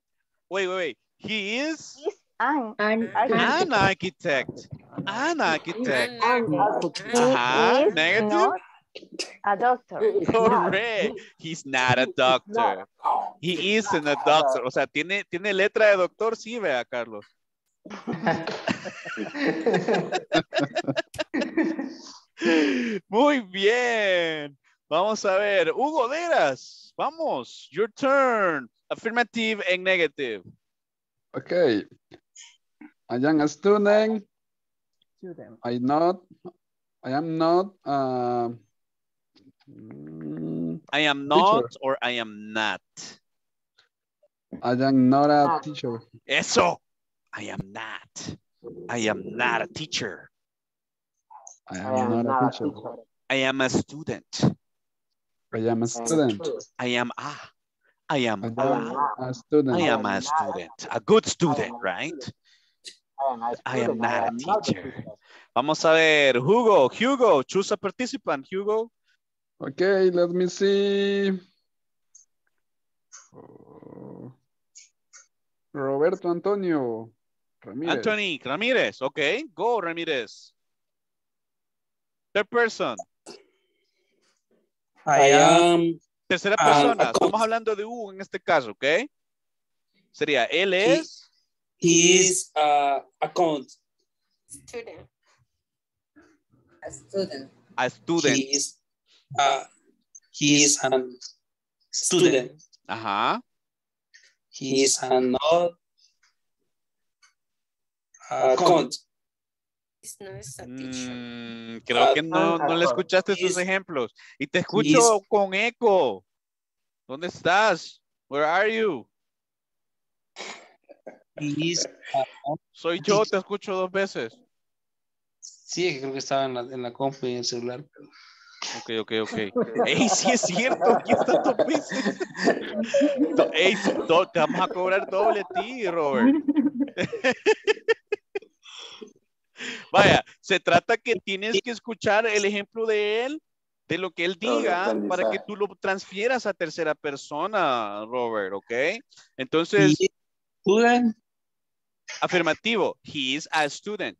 Speaker 3: Wait, wait, wait. He is
Speaker 6: He's an
Speaker 11: An
Speaker 6: architect.
Speaker 3: an architect. An architect.
Speaker 1: An
Speaker 19: architect.
Speaker 6: He
Speaker 3: Ajá,
Speaker 6: is
Speaker 3: negative.
Speaker 6: not a doctor.
Speaker 3: Correct. He's not a doctor. He isn't a doctor. O sea, tiene, tiene letra de doctor, sí, vea, Carlos. Muy bien. Vamos a ver. Hugo Deras. Vamos. Your turn. Affirmative and negative.
Speaker 20: Okay. I am a student.
Speaker 19: Student.
Speaker 20: I not. I am not. Uh,
Speaker 3: I am not or I am not.
Speaker 20: I am not a teacher.
Speaker 3: Eso. I am not. I am not a teacher.
Speaker 20: I
Speaker 19: I
Speaker 20: am
Speaker 19: am
Speaker 20: not a
Speaker 19: not a
Speaker 20: teacher.
Speaker 19: teacher.
Speaker 3: I am a student.
Speaker 20: I am a student.
Speaker 3: I am a. I am
Speaker 20: I
Speaker 3: a.
Speaker 20: am a student.
Speaker 3: I am a student. A good student, right?
Speaker 19: I am
Speaker 3: not a teacher. Vamos a ver. Hugo. Hugo. Choose a participant. Hugo.
Speaker 20: Okay, let me see. Oh, Roberto Antonio Ramirez.
Speaker 3: Anthony Ramirez. Okay. Go, Ramirez. Third person.
Speaker 13: I am
Speaker 3: Tercera
Speaker 13: Ah,
Speaker 3: persona.
Speaker 13: a-
Speaker 3: Estamos hablando de Hugo en este caso, ¿ok? Sería, él es...
Speaker 13: he is uh, account.
Speaker 1: student.
Speaker 14: A student.
Speaker 3: A student.
Speaker 13: He is uh, he is an student.
Speaker 3: Ajá.
Speaker 13: He is an not account.
Speaker 1: It's not a teacher.
Speaker 3: Mm, creo que no, no le escuchaste sus
Speaker 13: Is-
Speaker 3: ejemplos. Y te escucho con eco. ¿Dónde estás? Where are you?
Speaker 13: Is
Speaker 3: Soy yo, te escucho dos veces.
Speaker 13: sí, creo que estaba en la, en la compu y en el celular.
Speaker 3: Ok, ok, ok. Ey, sí es cierto, aquí está dos veces. Ey, te vamos a cobrar doble a ti, Robert. Vaya, se trata que tienes que escuchar el ejemplo de él, de lo que él diga, para que tú lo transfieras a tercera persona, Robert, ¿ok? Entonces,
Speaker 13: student.
Speaker 3: afirmativo, he is a student.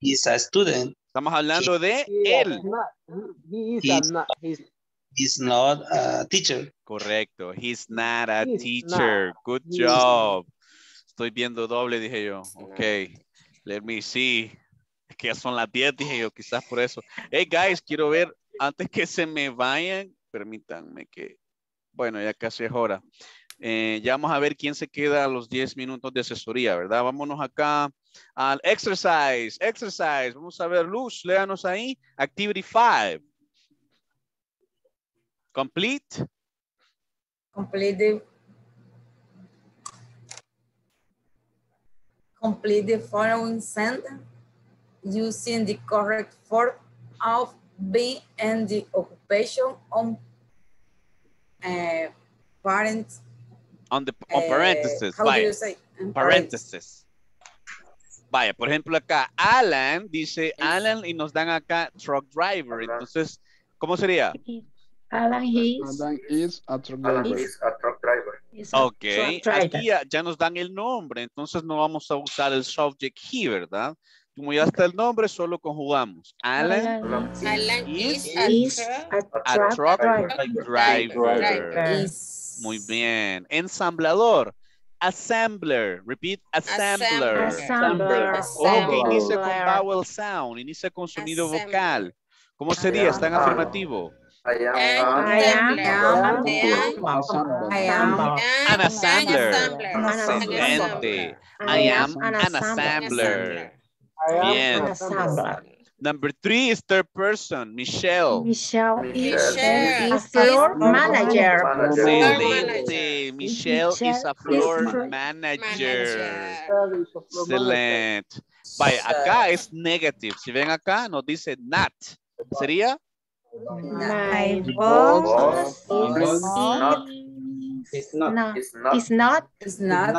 Speaker 13: He is a student.
Speaker 3: Estamos hablando de
Speaker 19: He
Speaker 3: él.
Speaker 19: is not, he is
Speaker 13: He's-
Speaker 19: not, he's,
Speaker 13: He's not a teacher.
Speaker 3: Correcto, he's not a
Speaker 19: He's
Speaker 3: teacher. Good job. Estoy viendo doble, dije yo. Ok, let me see. Que ya son las 10, dije yo, quizás por eso. Hey, guys, quiero ver, antes que se me vayan, permítanme que, bueno, ya casi es hora. Eh, ya vamos a ver quién se queda a los 10 minutos de asesoría, ¿verdad? Vámonos acá al exercise, exercise. Vamos a ver, Luz, léanos ahí. Activity 5. Complete.
Speaker 14: Complete complete the following sentence using the correct form of being and the occupation on uh, parents.
Speaker 3: On the on
Speaker 14: uh,
Speaker 3: parentheses.
Speaker 14: how do
Speaker 3: vaya.
Speaker 14: you say? Um,
Speaker 3: Parentheses. Vaya, por ejemplo acá, Alan dice Alan y nos dan acá truck driver. Entonces, ¿cómo sería?
Speaker 6: Alan is.
Speaker 20: Alan is a truck
Speaker 16: Alan
Speaker 20: driver.
Speaker 16: is a truck driver.
Speaker 6: is a
Speaker 3: Ok,
Speaker 6: truck driver.
Speaker 3: aquí ya, ya nos dan el nombre, entonces no vamos a usar el subject here, ¿verdad? Como ya está el nombre, solo conjugamos. Alan
Speaker 1: Alan
Speaker 3: is
Speaker 1: is a
Speaker 6: Is
Speaker 1: truck
Speaker 6: a driver.
Speaker 3: Muy bien. Ensamblador. Assembler. Repeat. Assembler.
Speaker 6: Assembler.
Speaker 3: Ojo que inicia con vowel sound, inicia con sonido
Speaker 1: Assembler.
Speaker 3: vocal. ¿Cómo sería? Está en afirmativo.
Speaker 16: I am
Speaker 1: An
Speaker 6: I am.
Speaker 3: An assembler.
Speaker 1: An assembler.
Speaker 3: Excelente. I am an assembler.
Speaker 19: I am
Speaker 3: Bien. Number three is third person. Michelle.
Speaker 6: Michelle is
Speaker 1: Michelle is
Speaker 6: floor
Speaker 1: floor
Speaker 6: manager.
Speaker 16: manager.
Speaker 3: Excelente. Michelle is a floor
Speaker 6: is
Speaker 3: manager.
Speaker 1: Manager.
Speaker 3: Excelente. Vaya, acá es negative. Si ven acá, nos dice not. ¿Sería?
Speaker 6: My
Speaker 16: boss
Speaker 6: boss
Speaker 16: is
Speaker 6: not
Speaker 22: It's not.
Speaker 6: no,
Speaker 16: It's not.
Speaker 6: is not
Speaker 14: Is not.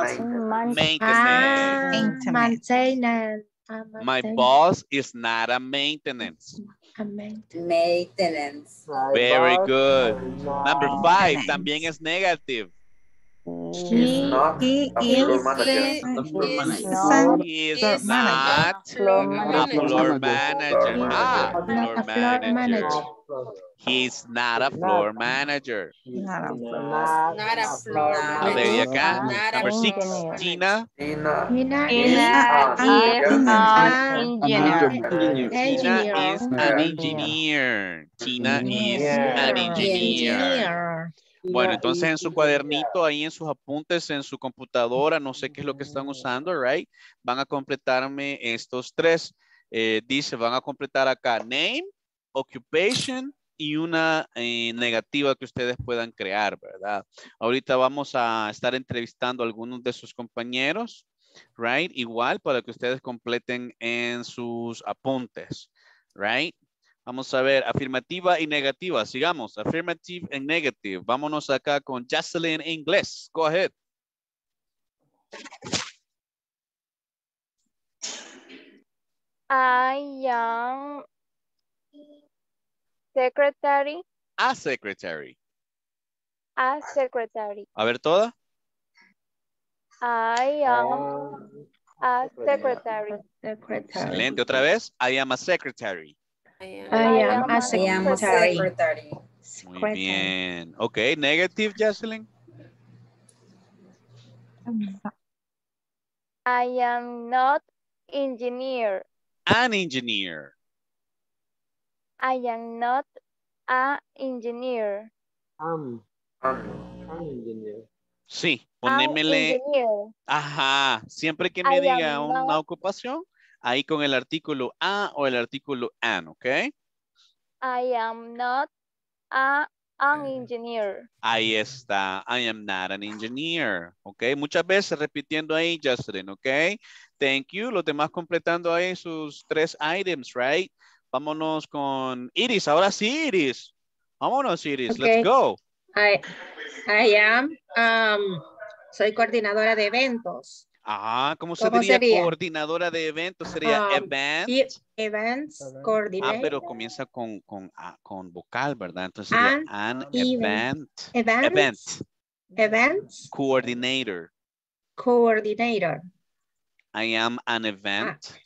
Speaker 3: Maintenance.
Speaker 6: a
Speaker 23: Maintenance.
Speaker 6: maintenance. A
Speaker 3: My boss is not a maintenance.
Speaker 6: A maintenance.
Speaker 14: Maintenance.
Speaker 3: Very good. Number five también es negative.
Speaker 16: Is not
Speaker 23: He
Speaker 16: a
Speaker 23: is
Speaker 16: floor manager.
Speaker 22: The floor
Speaker 1: Is
Speaker 22: manager.
Speaker 23: Sun-
Speaker 3: He is
Speaker 1: Is
Speaker 3: not
Speaker 1: floor
Speaker 3: a floor manager. Ah,
Speaker 6: Not a floor
Speaker 3: manager.
Speaker 6: manager.
Speaker 3: He's not a floor manager.
Speaker 23: not a
Speaker 1: floor
Speaker 3: A ver, y acá,
Speaker 1: Not a
Speaker 3: number six, Tina.
Speaker 16: Tina
Speaker 6: Tina
Speaker 23: is
Speaker 6: is
Speaker 16: an
Speaker 6: an
Speaker 20: engineer.
Speaker 6: engineer.
Speaker 3: Tina is an
Speaker 6: Engineer.
Speaker 3: engineer. Tina is
Speaker 19: Yeah.
Speaker 3: an engineer. Bueno, entonces en su cuadernito, ahí en sus apuntes, en su computadora, no sé qué es lo que están usando, right? Van a completarme estos tres. Eh, dice, van a completar acá name, occupation y una eh, negativa que ustedes puedan crear, ¿verdad? Ahorita vamos a estar entrevistando a algunos de sus compañeros, right? Igual para que ustedes completen en sus apuntes, right? Vamos a ver, afirmativa y negativa. Sigamos, affirmative and negative. Vámonos acá con Jocelyn Inglés. Go ahead.
Speaker 6: I am secretary.
Speaker 3: A secretary.
Speaker 6: A secretary.
Speaker 3: A ver toda.
Speaker 6: I am a secretary. Secretary.
Speaker 3: Excelente. Otra vez. I am a secretary.
Speaker 6: I am a
Speaker 14: I am a
Speaker 6: secretary.
Speaker 14: secretary.
Speaker 3: Muy bien. Ok, negative, Jocelyn.
Speaker 6: I am not engineer.
Speaker 3: An engineer.
Speaker 6: I am not a engineer.
Speaker 19: Am.
Speaker 16: Am.
Speaker 19: Am engineer.
Speaker 3: Sí,
Speaker 6: An
Speaker 3: ponémele.
Speaker 6: engineer.
Speaker 3: Ajá. Siempre que me
Speaker 6: I
Speaker 3: diga una
Speaker 6: not-
Speaker 3: ocupación, ahí con el artículo a o el artículo an, ¿ok?
Speaker 6: I am not a an engineer.
Speaker 3: Ahí está. I am not an engineer. Ok. Muchas veces repitiendo ahí, Justin. Ok. Thank you. Los demás completando ahí sus tres items, right? Vámonos con Iris. Ahora sí, Iris. Vámonos, Iris. Let's go.
Speaker 11: I, I am, um, soy coordinadora de eventos.
Speaker 3: Ajá. ¿Cómo se
Speaker 11: ¿Cómo
Speaker 3: diría?
Speaker 11: sería?
Speaker 3: Coordinadora de eventos. Sería
Speaker 11: Um,
Speaker 3: event.
Speaker 11: Events,
Speaker 3: Ah,
Speaker 11: coordinator.
Speaker 3: pero comienza con, con, ah, con vocal, ¿verdad? Entonces sería
Speaker 11: An
Speaker 3: an
Speaker 11: event.
Speaker 3: event.
Speaker 11: Events,
Speaker 3: Event.
Speaker 11: events,
Speaker 3: Coordinator.
Speaker 11: coordinator.
Speaker 3: I am an event.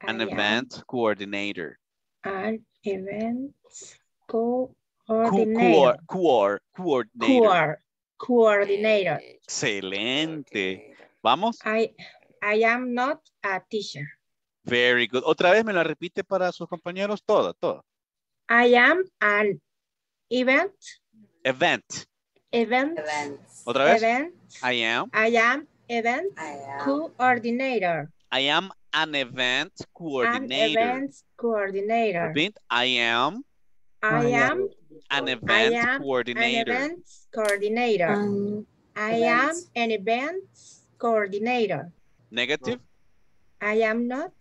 Speaker 3: An
Speaker 11: I am
Speaker 3: event coordinator.
Speaker 11: An events
Speaker 3: Co-
Speaker 11: coordinator.
Speaker 3: coor- coor- coordinator.
Speaker 11: Coor- coordinator.
Speaker 3: Excelente. Vamos.
Speaker 11: I, I am not a teacher.
Speaker 3: Very good. Otra vez me la repite para sus compañeros. Toda, toda.
Speaker 11: I am an event,
Speaker 3: Event.
Speaker 11: event,
Speaker 3: Otra vez.
Speaker 11: event.
Speaker 3: I am.
Speaker 11: I am event coordinator.
Speaker 3: I am an event
Speaker 11: An
Speaker 3: coordinator.
Speaker 11: event coordinator.
Speaker 3: Repeat. I am
Speaker 11: I am
Speaker 3: an
Speaker 11: I
Speaker 3: event
Speaker 11: am an
Speaker 3: coordinator.
Speaker 11: event coordinator. I am an event coordinator.
Speaker 3: Negative.
Speaker 11: I am not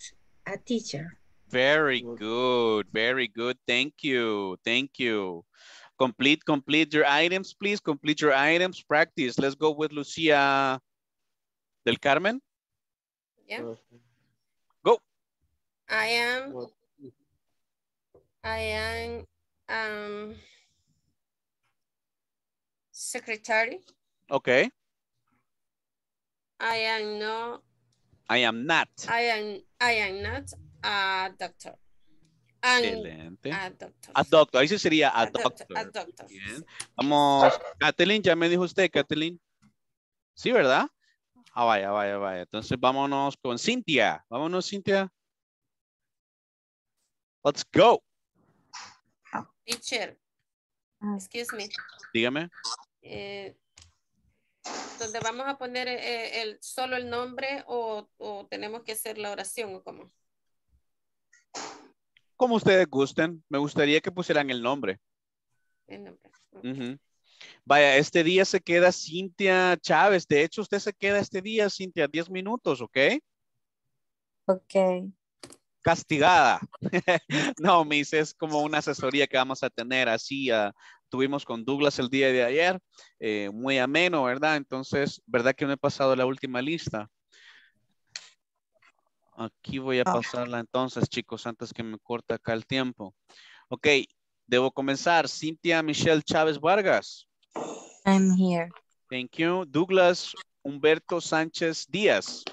Speaker 11: a teacher.
Speaker 3: Very good. Very good. Thank you. Thank you. Complete, complete your items, please. Complete your items. Practice. Let's go with Lucia del Carmen.
Speaker 1: Yeah. Go. I am, I am, um, secretary.
Speaker 3: Okay.
Speaker 1: I am no,
Speaker 3: I am not.
Speaker 1: I am, I am not a doctor. I'm
Speaker 3: Excelente.
Speaker 1: a doctor.
Speaker 3: A doctor, ahí sí sería a,
Speaker 1: A doctor,
Speaker 3: doctor.
Speaker 1: a doctor.
Speaker 3: Bien. Vamos, Kathleen, ya me dijo usted, Kathleen. Sí, ¿verdad? Ah, vaya, vaya, vaya. Entonces vámonos con Cintia. Vámonos, Cintia. Let's go.
Speaker 1: Teacher, excuse me.
Speaker 3: Dígame.
Speaker 1: Eh, ¿Donde vamos a poner eh, el, solo el nombre o, o tenemos que hacer la oración o cómo?
Speaker 3: Como ustedes gusten, me gustaría que pusieran el nombre.
Speaker 1: El nombre.
Speaker 3: Vaya, este día se queda Cintia Chávez. De hecho, usted se queda este día, Cintia, 10 minutos, ¿ok?
Speaker 2: Ok.
Speaker 3: Castigada. no, Miss, es como una asesoría que vamos a tener así. ah, tuvimos con Douglas el día de ayer, eh, muy ameno, ¿verdad? Entonces, ¿verdad que no he pasado la última lista? Aquí voy a pasarla entonces, chicos, antes que me corte acá el tiempo. Ok, debo comenzar. Cintia Michelle Chávez Vargas.
Speaker 2: I'm here.
Speaker 3: Thank you. Douglas Humberto Sánchez Díaz.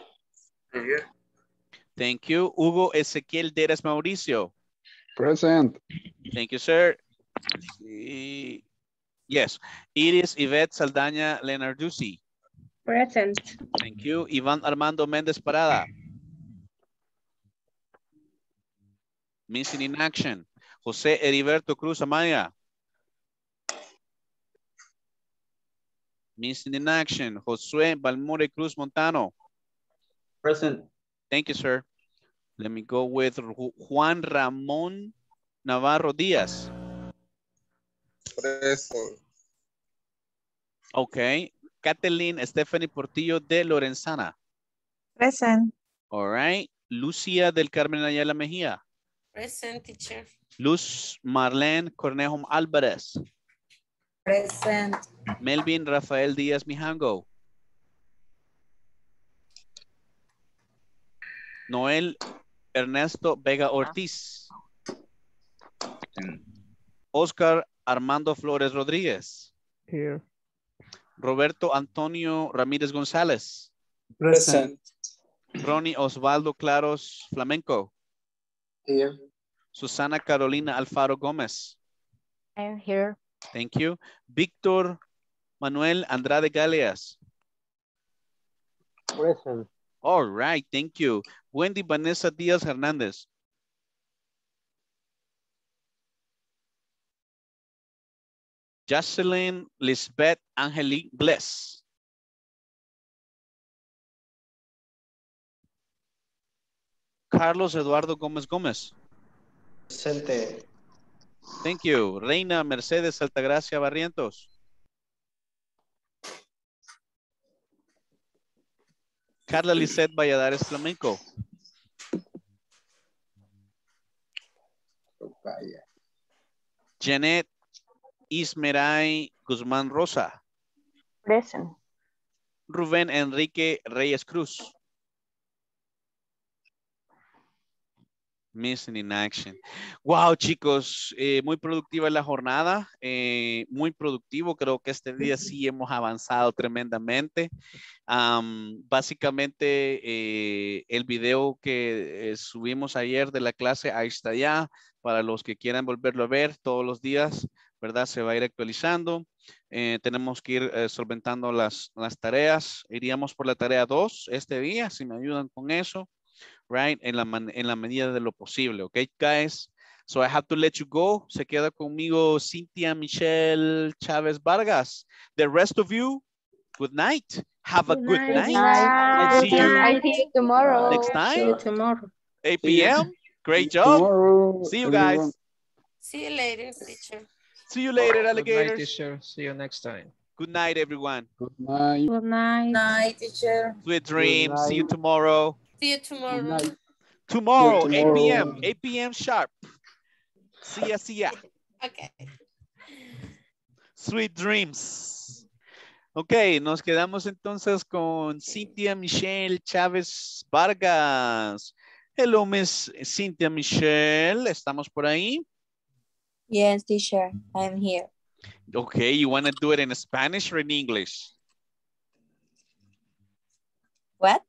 Speaker 3: Thank you. Hugo Ezequiel Deras Mauricio.
Speaker 20: Present.
Speaker 3: Thank you, sir. Sí. Yes. Iris Yvette Saldaña Lenarduzzi.
Speaker 9: Present.
Speaker 3: Thank you. Iván Armando Méndez Parada. Missing in action. José Heriberto Cruz Amaya. Missing in action. Josué Balmore Cruz Montano.
Speaker 22: Present.
Speaker 3: Thank you, sir. Let me go with Juan Ramón Navarro Díaz.
Speaker 25: Present.
Speaker 3: Okay. Kathleen Stephanie Portillo de Lorenzana.
Speaker 23: Present.
Speaker 3: All right. Lucia del Carmen Ayala Mejía.
Speaker 1: Present teacher.
Speaker 3: Luz Marlene Cornejo Álvarez.
Speaker 14: Present.
Speaker 3: Melvin Rafael Díaz Mijango. Noel Ernesto Vega Ortiz. Oscar Armando Flores Rodríguez.
Speaker 4: Here.
Speaker 3: Roberto Antonio Ramírez González.
Speaker 13: Present.
Speaker 3: Ronnie Osvaldo Claros Flamenco.
Speaker 24: Here.
Speaker 3: Susana Carolina Alfaro Gómez.
Speaker 6: I'm here.
Speaker 3: Thank you. Víctor Manuel Andrade Galeas.
Speaker 19: Present.
Speaker 3: All right, thank you. Wendy Vanessa Díaz Hernández. Jocelyn Lisbeth Angelique Bless. Carlos Eduardo Gómez Gómez.
Speaker 24: Presente.
Speaker 3: Thank you. Reina Mercedes Altagracia Barrientos. Carla Lisette Valladares Flamenco. Janet Ismeray Guzmán Rosa.
Speaker 6: Present.
Speaker 3: Rubén Enrique Reyes Cruz. Missing in action. Wow, chicos, eh, muy productiva la jornada, eh, muy productivo. Creo que este día sí hemos avanzado tremendamente. Am, básicamente, eh, el video que subimos ayer de la clase, ahí está ya. Para los que quieran volverlo a ver todos los días, ¿verdad? Se va a ir actualizando. Eh, tenemos que ir eh, solventando las, las tareas. Iríamos por la tarea 2 este día, si me ayudan con eso. right? En la, man- en la medida de lo posible, okay, guys? So I have to let you go. Se queda conmigo Cynthia Michelle Chávez Vargas. The rest of you, good night. Have a good night. And see you
Speaker 6: I see you tomorrow.
Speaker 3: next time.
Speaker 9: See you tomorrow.
Speaker 3: 8
Speaker 20: See you.
Speaker 3: p.m. Great job.
Speaker 20: Tomorrow,
Speaker 3: See you guys.
Speaker 1: See you later, teacher.
Speaker 3: See you later, alligators.
Speaker 26: Good night, teacher. See you next time.
Speaker 3: Good night, everyone.
Speaker 20: Good night.
Speaker 9: Good night.
Speaker 14: Night, teacher.
Speaker 3: Sweet dreams. See you tomorrow.
Speaker 1: See you tomorrow.
Speaker 3: Tomorrow, 8
Speaker 20: tomorrow.
Speaker 3: p.m. 8 p.m. sharp. See ya, see ya.
Speaker 1: Okay.
Speaker 3: Sweet dreams. Ok, nos quedamos entonces con Cynthia Michelle Chávez Vargas. Hello, Miss Cynthia Michelle. ¿Estamos por ahí?
Speaker 25: Yes, teacher, I'm here.
Speaker 3: Okay, you want to do it in Spanish or in English?
Speaker 25: What?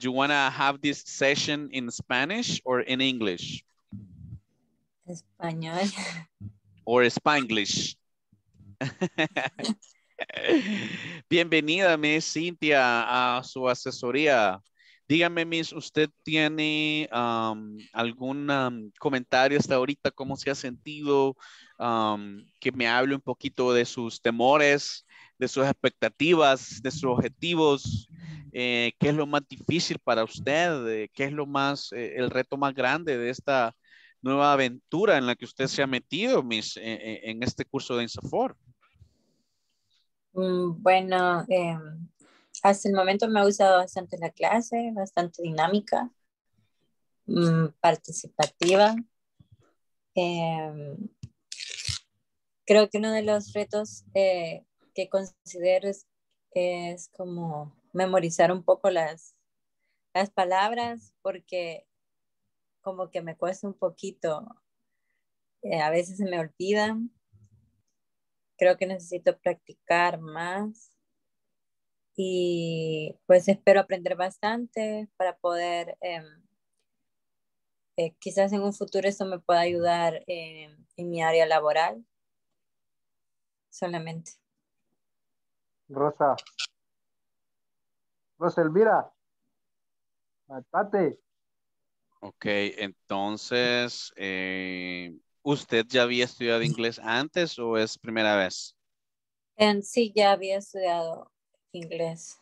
Speaker 3: Do you want to have this session in Spanish or in English?
Speaker 25: Español.
Speaker 3: Or Spanglish? Bienvenida, Miss Cintia, a su asesoría. Dígame, Miss, ¿usted tiene algún comentario hasta ahorita? ¿Cómo se ha sentido? Que me hable un poquito de sus temores, de sus expectativas, de sus objetivos. Eh, ¿Qué es lo más difícil para usted? Eh, ¿Qué es lo más, eh, el reto más grande de esta nueva aventura en la que usted se ha metido, Miss, en, en este curso de INSAFOR?
Speaker 25: Mm, Bueno, eh, hasta el momento me ha gustado bastante la clase, bastante dinámica, mm, participativa. Eh, creo que uno de los retos eh, que considero es, es como memorizar un poco las, las palabras, porque como que me cuesta un poquito, eh, a veces se me olvidan. Creo que necesito practicar más y pues espero aprender bastante para poder, em, eh, quizás en un futuro esto me pueda ayudar en, en mi área laboral solamente.
Speaker 19: Rosa. Rosa Elvira. Matate.
Speaker 3: Ok, entonces, eh, ¿usted ya había estudiado inglés antes o es primera vez?
Speaker 25: En sí, ya había estudiado inglés.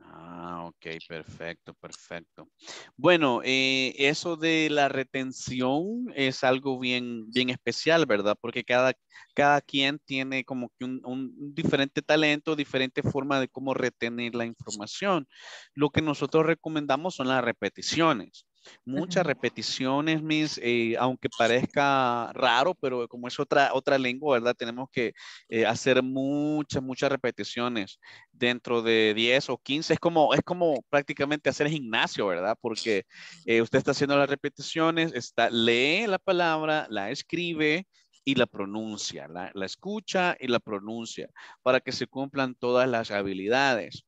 Speaker 3: Ah, ok, perfecto, perfecto. Bueno, eh, eso de la retención es algo bien, bien especial, ¿verdad? Porque cada, cada quien tiene como que un, un diferente talento, diferente forma de cómo retener la información. Lo que nosotros recomendamos son las repeticiones. Muchas repeticiones, mis, eh, aunque parezca raro, pero como es otra, otra lengua, ¿verdad? Tenemos que eh, hacer muchas, muchas repeticiones dentro de 10 o 15. Es como, es como prácticamente hacer gimnasio, ¿verdad? Porque eh, usted está haciendo las repeticiones, está, lee la palabra, la escribe y la pronuncia, la, la escucha y la pronuncia para que se cumplan todas las habilidades.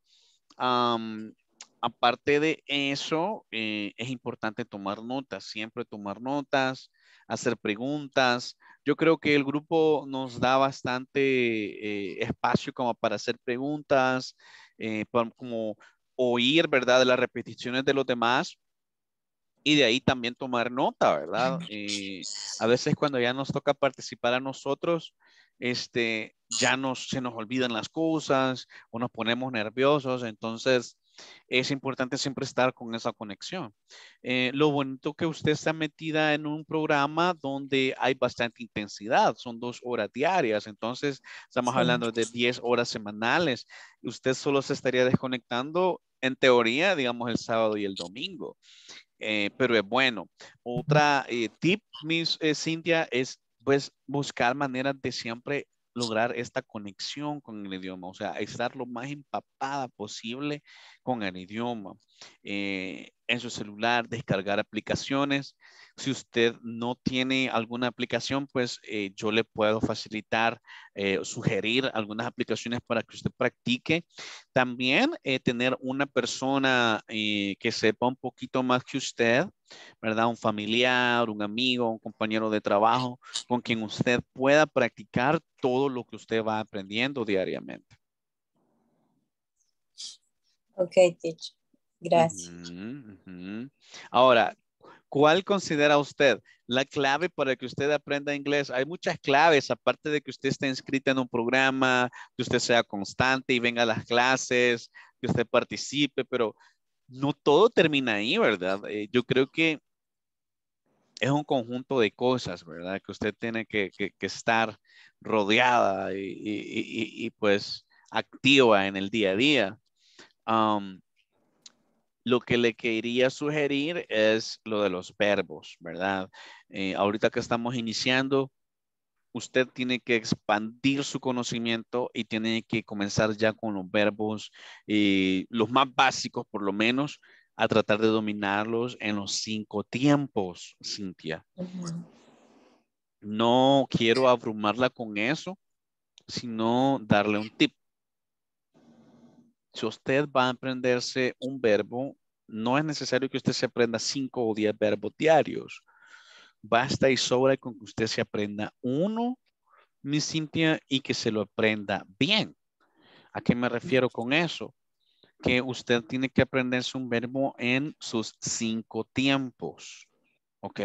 Speaker 3: Aparte de eso, eh, es importante tomar notas, siempre tomar notas, hacer preguntas. Yo creo que el grupo nos da bastante eh, espacio como para hacer preguntas, eh, para como oír, ¿verdad? Las repeticiones de los demás y de ahí también tomar nota, ¿verdad? Eh, a veces cuando ya nos toca participar a nosotros, este, ya nos, se nos olvidan las cosas o nos ponemos nerviosos, entonces es importante siempre estar con esa conexión. Eh, lo bonito que usted está metida en un programa donde hay bastante intensidad, son dos horas diarias, entonces estamos
Speaker 25: Sí.
Speaker 3: hablando de 10 horas semanales. Usted solo se estaría desconectando en teoría, digamos, el sábado y el domingo. Eh, pero es bueno. Otra eh, tip, Miss eh, Cintia, es pues buscar maneras de siempre lograr esta conexión con el idioma, o sea, estar lo más empapada posible con el idioma. Eh, en su celular, descargar aplicaciones. Si usted no tiene alguna aplicación, pues eh, yo le puedo facilitar, eh, sugerir algunas aplicaciones para que usted practique. También tener una persona que sepa un poquito más que usted, ¿verdad? Un familiar, un amigo, un compañero de trabajo con quien usted pueda practicar todo lo que usted va aprendiendo diariamente.
Speaker 25: Ok, teacher. Gracias.
Speaker 3: Ahora, ¿cuál considera usted la clave para que usted aprenda inglés? Hay muchas claves, aparte de que usted esté inscrita en un programa, que usted sea constante y venga a las clases, que usted participe, pero no todo termina ahí, ¿verdad? Eh, yo creo que es un conjunto de cosas, ¿verdad? Que usted tiene que, estar rodeada y, pues activa en el día a día. Lo que le quería sugerir es lo de los verbos, ¿verdad? Eh, ahorita que estamos iniciando, usted tiene que expandir su conocimiento y tiene que comenzar ya con los verbos, eh, los más básicos por lo menos, a tratar de dominarlos en los cinco tiempos, Cintia. No quiero abrumarla con eso, sino darle un tip. Si usted va a aprenderse un verbo, no es necesario que usted se aprenda cinco o diez verbos diarios. Basta y sobra con que usted se aprenda uno, mi Cintia, y que se lo aprenda bien. ¿A qué me refiero con eso? Que usted tiene que aprenderse un verbo en sus cinco tiempos. ¿Ok?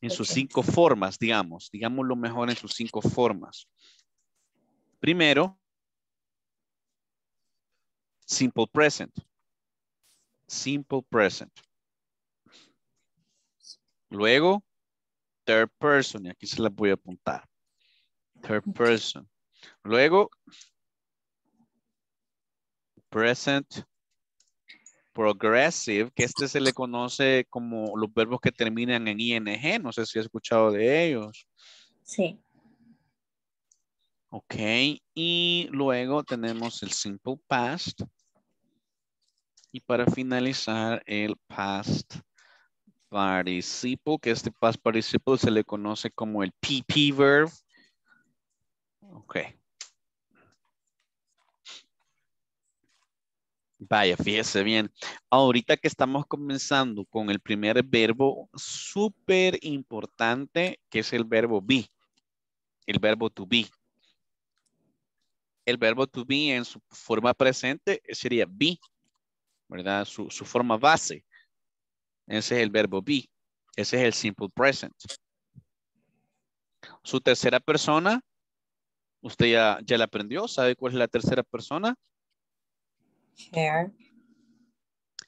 Speaker 3: En sus cinco formas, digamos. Digámoslo mejor en sus cinco formas. Primero, simple present. Simple present. Luego, third person. Y aquí se las voy a apuntar. Third person. Luego, present progressive, que este se le conoce como los verbos que terminan en ing. No sé si has escuchado de ellos.
Speaker 25: Sí.
Speaker 3: Ok, y luego tenemos el simple past. Y para finalizar, el past participle, que este past participle se le conoce como el PP verb. Ok. Vaya, fíjese bien. Ahorita que estamos comenzando con el primer verbo súper importante, que es el verbo be. El verbo to be. El verbo to be en su forma presente sería be, ¿verdad? Su, su forma base. Ese es el verbo be. Ese es el simple present. Su tercera persona, usted ya, ya la aprendió, ¿sabe cuál es la tercera persona?
Speaker 25: Her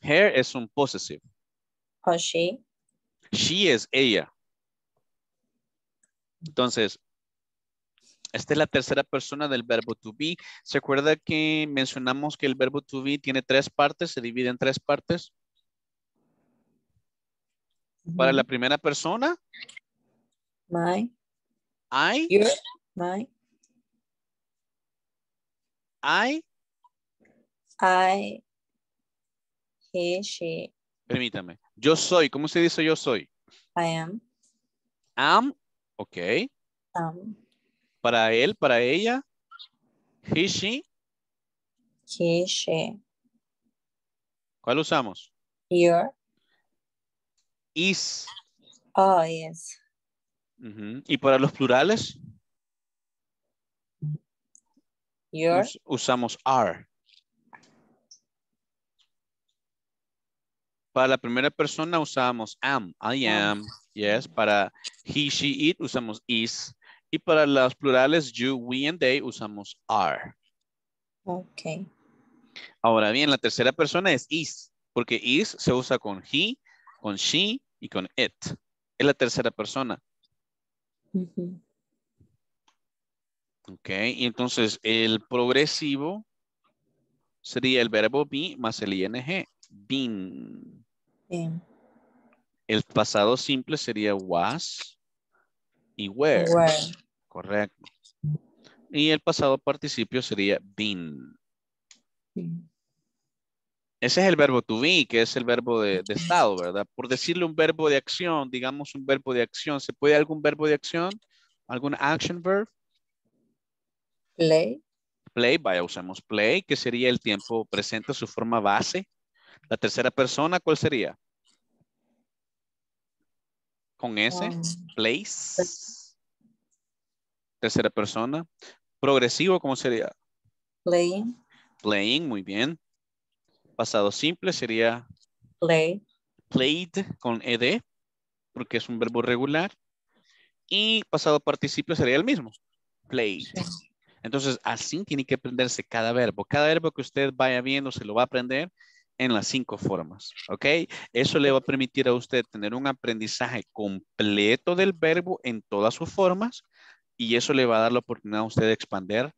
Speaker 3: Her es un possessive.
Speaker 25: or she.
Speaker 3: She es ella. Entonces, esta es la tercera persona del verbo to be. ¿Se acuerda que mencionamos que el verbo to be tiene tres partes? Se divide en tres partes. Para la primera persona,
Speaker 25: My.
Speaker 3: I,
Speaker 25: Your. My.
Speaker 3: I,
Speaker 25: I. He. She.
Speaker 3: permítame. Yo soy, ¿cómo se dice yo soy?
Speaker 25: I am.
Speaker 3: Am, ok.
Speaker 25: Um.
Speaker 3: Para él, para ella, he, she,
Speaker 25: He. She.
Speaker 3: ¿cuál usamos?
Speaker 25: Your.
Speaker 3: Is.
Speaker 25: Oh, yes.
Speaker 3: Y para los plurales,
Speaker 25: Your.
Speaker 3: us- usamos are. Para la primera persona usamos am, I am, yes. Para he, she, it usamos is. Y para los plurales you, we and they usamos are.
Speaker 25: Okay.
Speaker 3: Ahora bien, la tercera persona es is, porque is se usa con he, con she y con it. Es la tercera persona.
Speaker 25: Ujú.
Speaker 3: Ok, y entonces el progresivo sería el verbo be más el ing. Been.
Speaker 25: Bien.
Speaker 3: El pasado simple sería was y were.
Speaker 25: Were.
Speaker 3: Correcto. Y el pasado participio sería been.
Speaker 25: Bien.
Speaker 3: Ese es el verbo to be, que es el verbo de, de estado, ¿verdad? Por decirle un verbo de acción, digamos un verbo de acción. ¿Se puede algún verbo de acción? ¿Algún action verb?
Speaker 25: Play.
Speaker 3: Play, vaya, usamos play, que sería el tiempo presente, su forma base. La tercera persona, ¿cuál sería? Con S,
Speaker 25: Um,
Speaker 3: place. Tercera persona. Progresivo, ¿cómo sería?
Speaker 25: playing.
Speaker 3: Playing, muy bien. Pasado simple sería
Speaker 25: Play.
Speaker 3: played con ed, porque es un verbo regular. Y pasado participio sería el mismo, played. Entonces, así tiene que aprenderse cada verbo. Cada verbo que usted vaya viendo se lo va a aprender en las cinco formas, ¿ok? Eso le va a permitir a usted tener un aprendizaje completo del verbo en todas sus formas y eso le va a dar la oportunidad a usted de expander,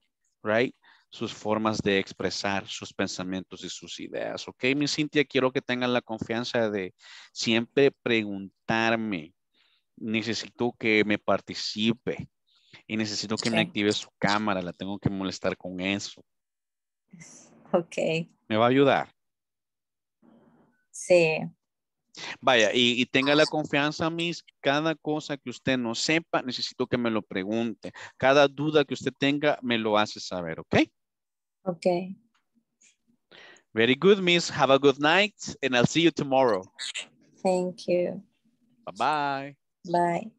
Speaker 3: right? Sus formas de expresar sus pensamientos y sus ideas, ¿ok? Mi Cintia, quiero que tengan la confianza de siempre preguntarme. Necesito que me participe y necesito que me active su cámara. La tengo que molestar con eso.
Speaker 25: Ok.
Speaker 3: ¿Me va a ayudar?
Speaker 25: Sí.
Speaker 3: Vaya, y, y tenga la confianza, Miss, cada cosa que usted no sepa, necesito que me lo pregunte. Cada duda que usted tenga, me lo hace saber, ¿ok?
Speaker 25: Ok.
Speaker 3: Very good, Miss. Have a good night, and I'll see you tomorrow.
Speaker 25: Thank you.
Speaker 3: Bye-bye.
Speaker 25: Bye.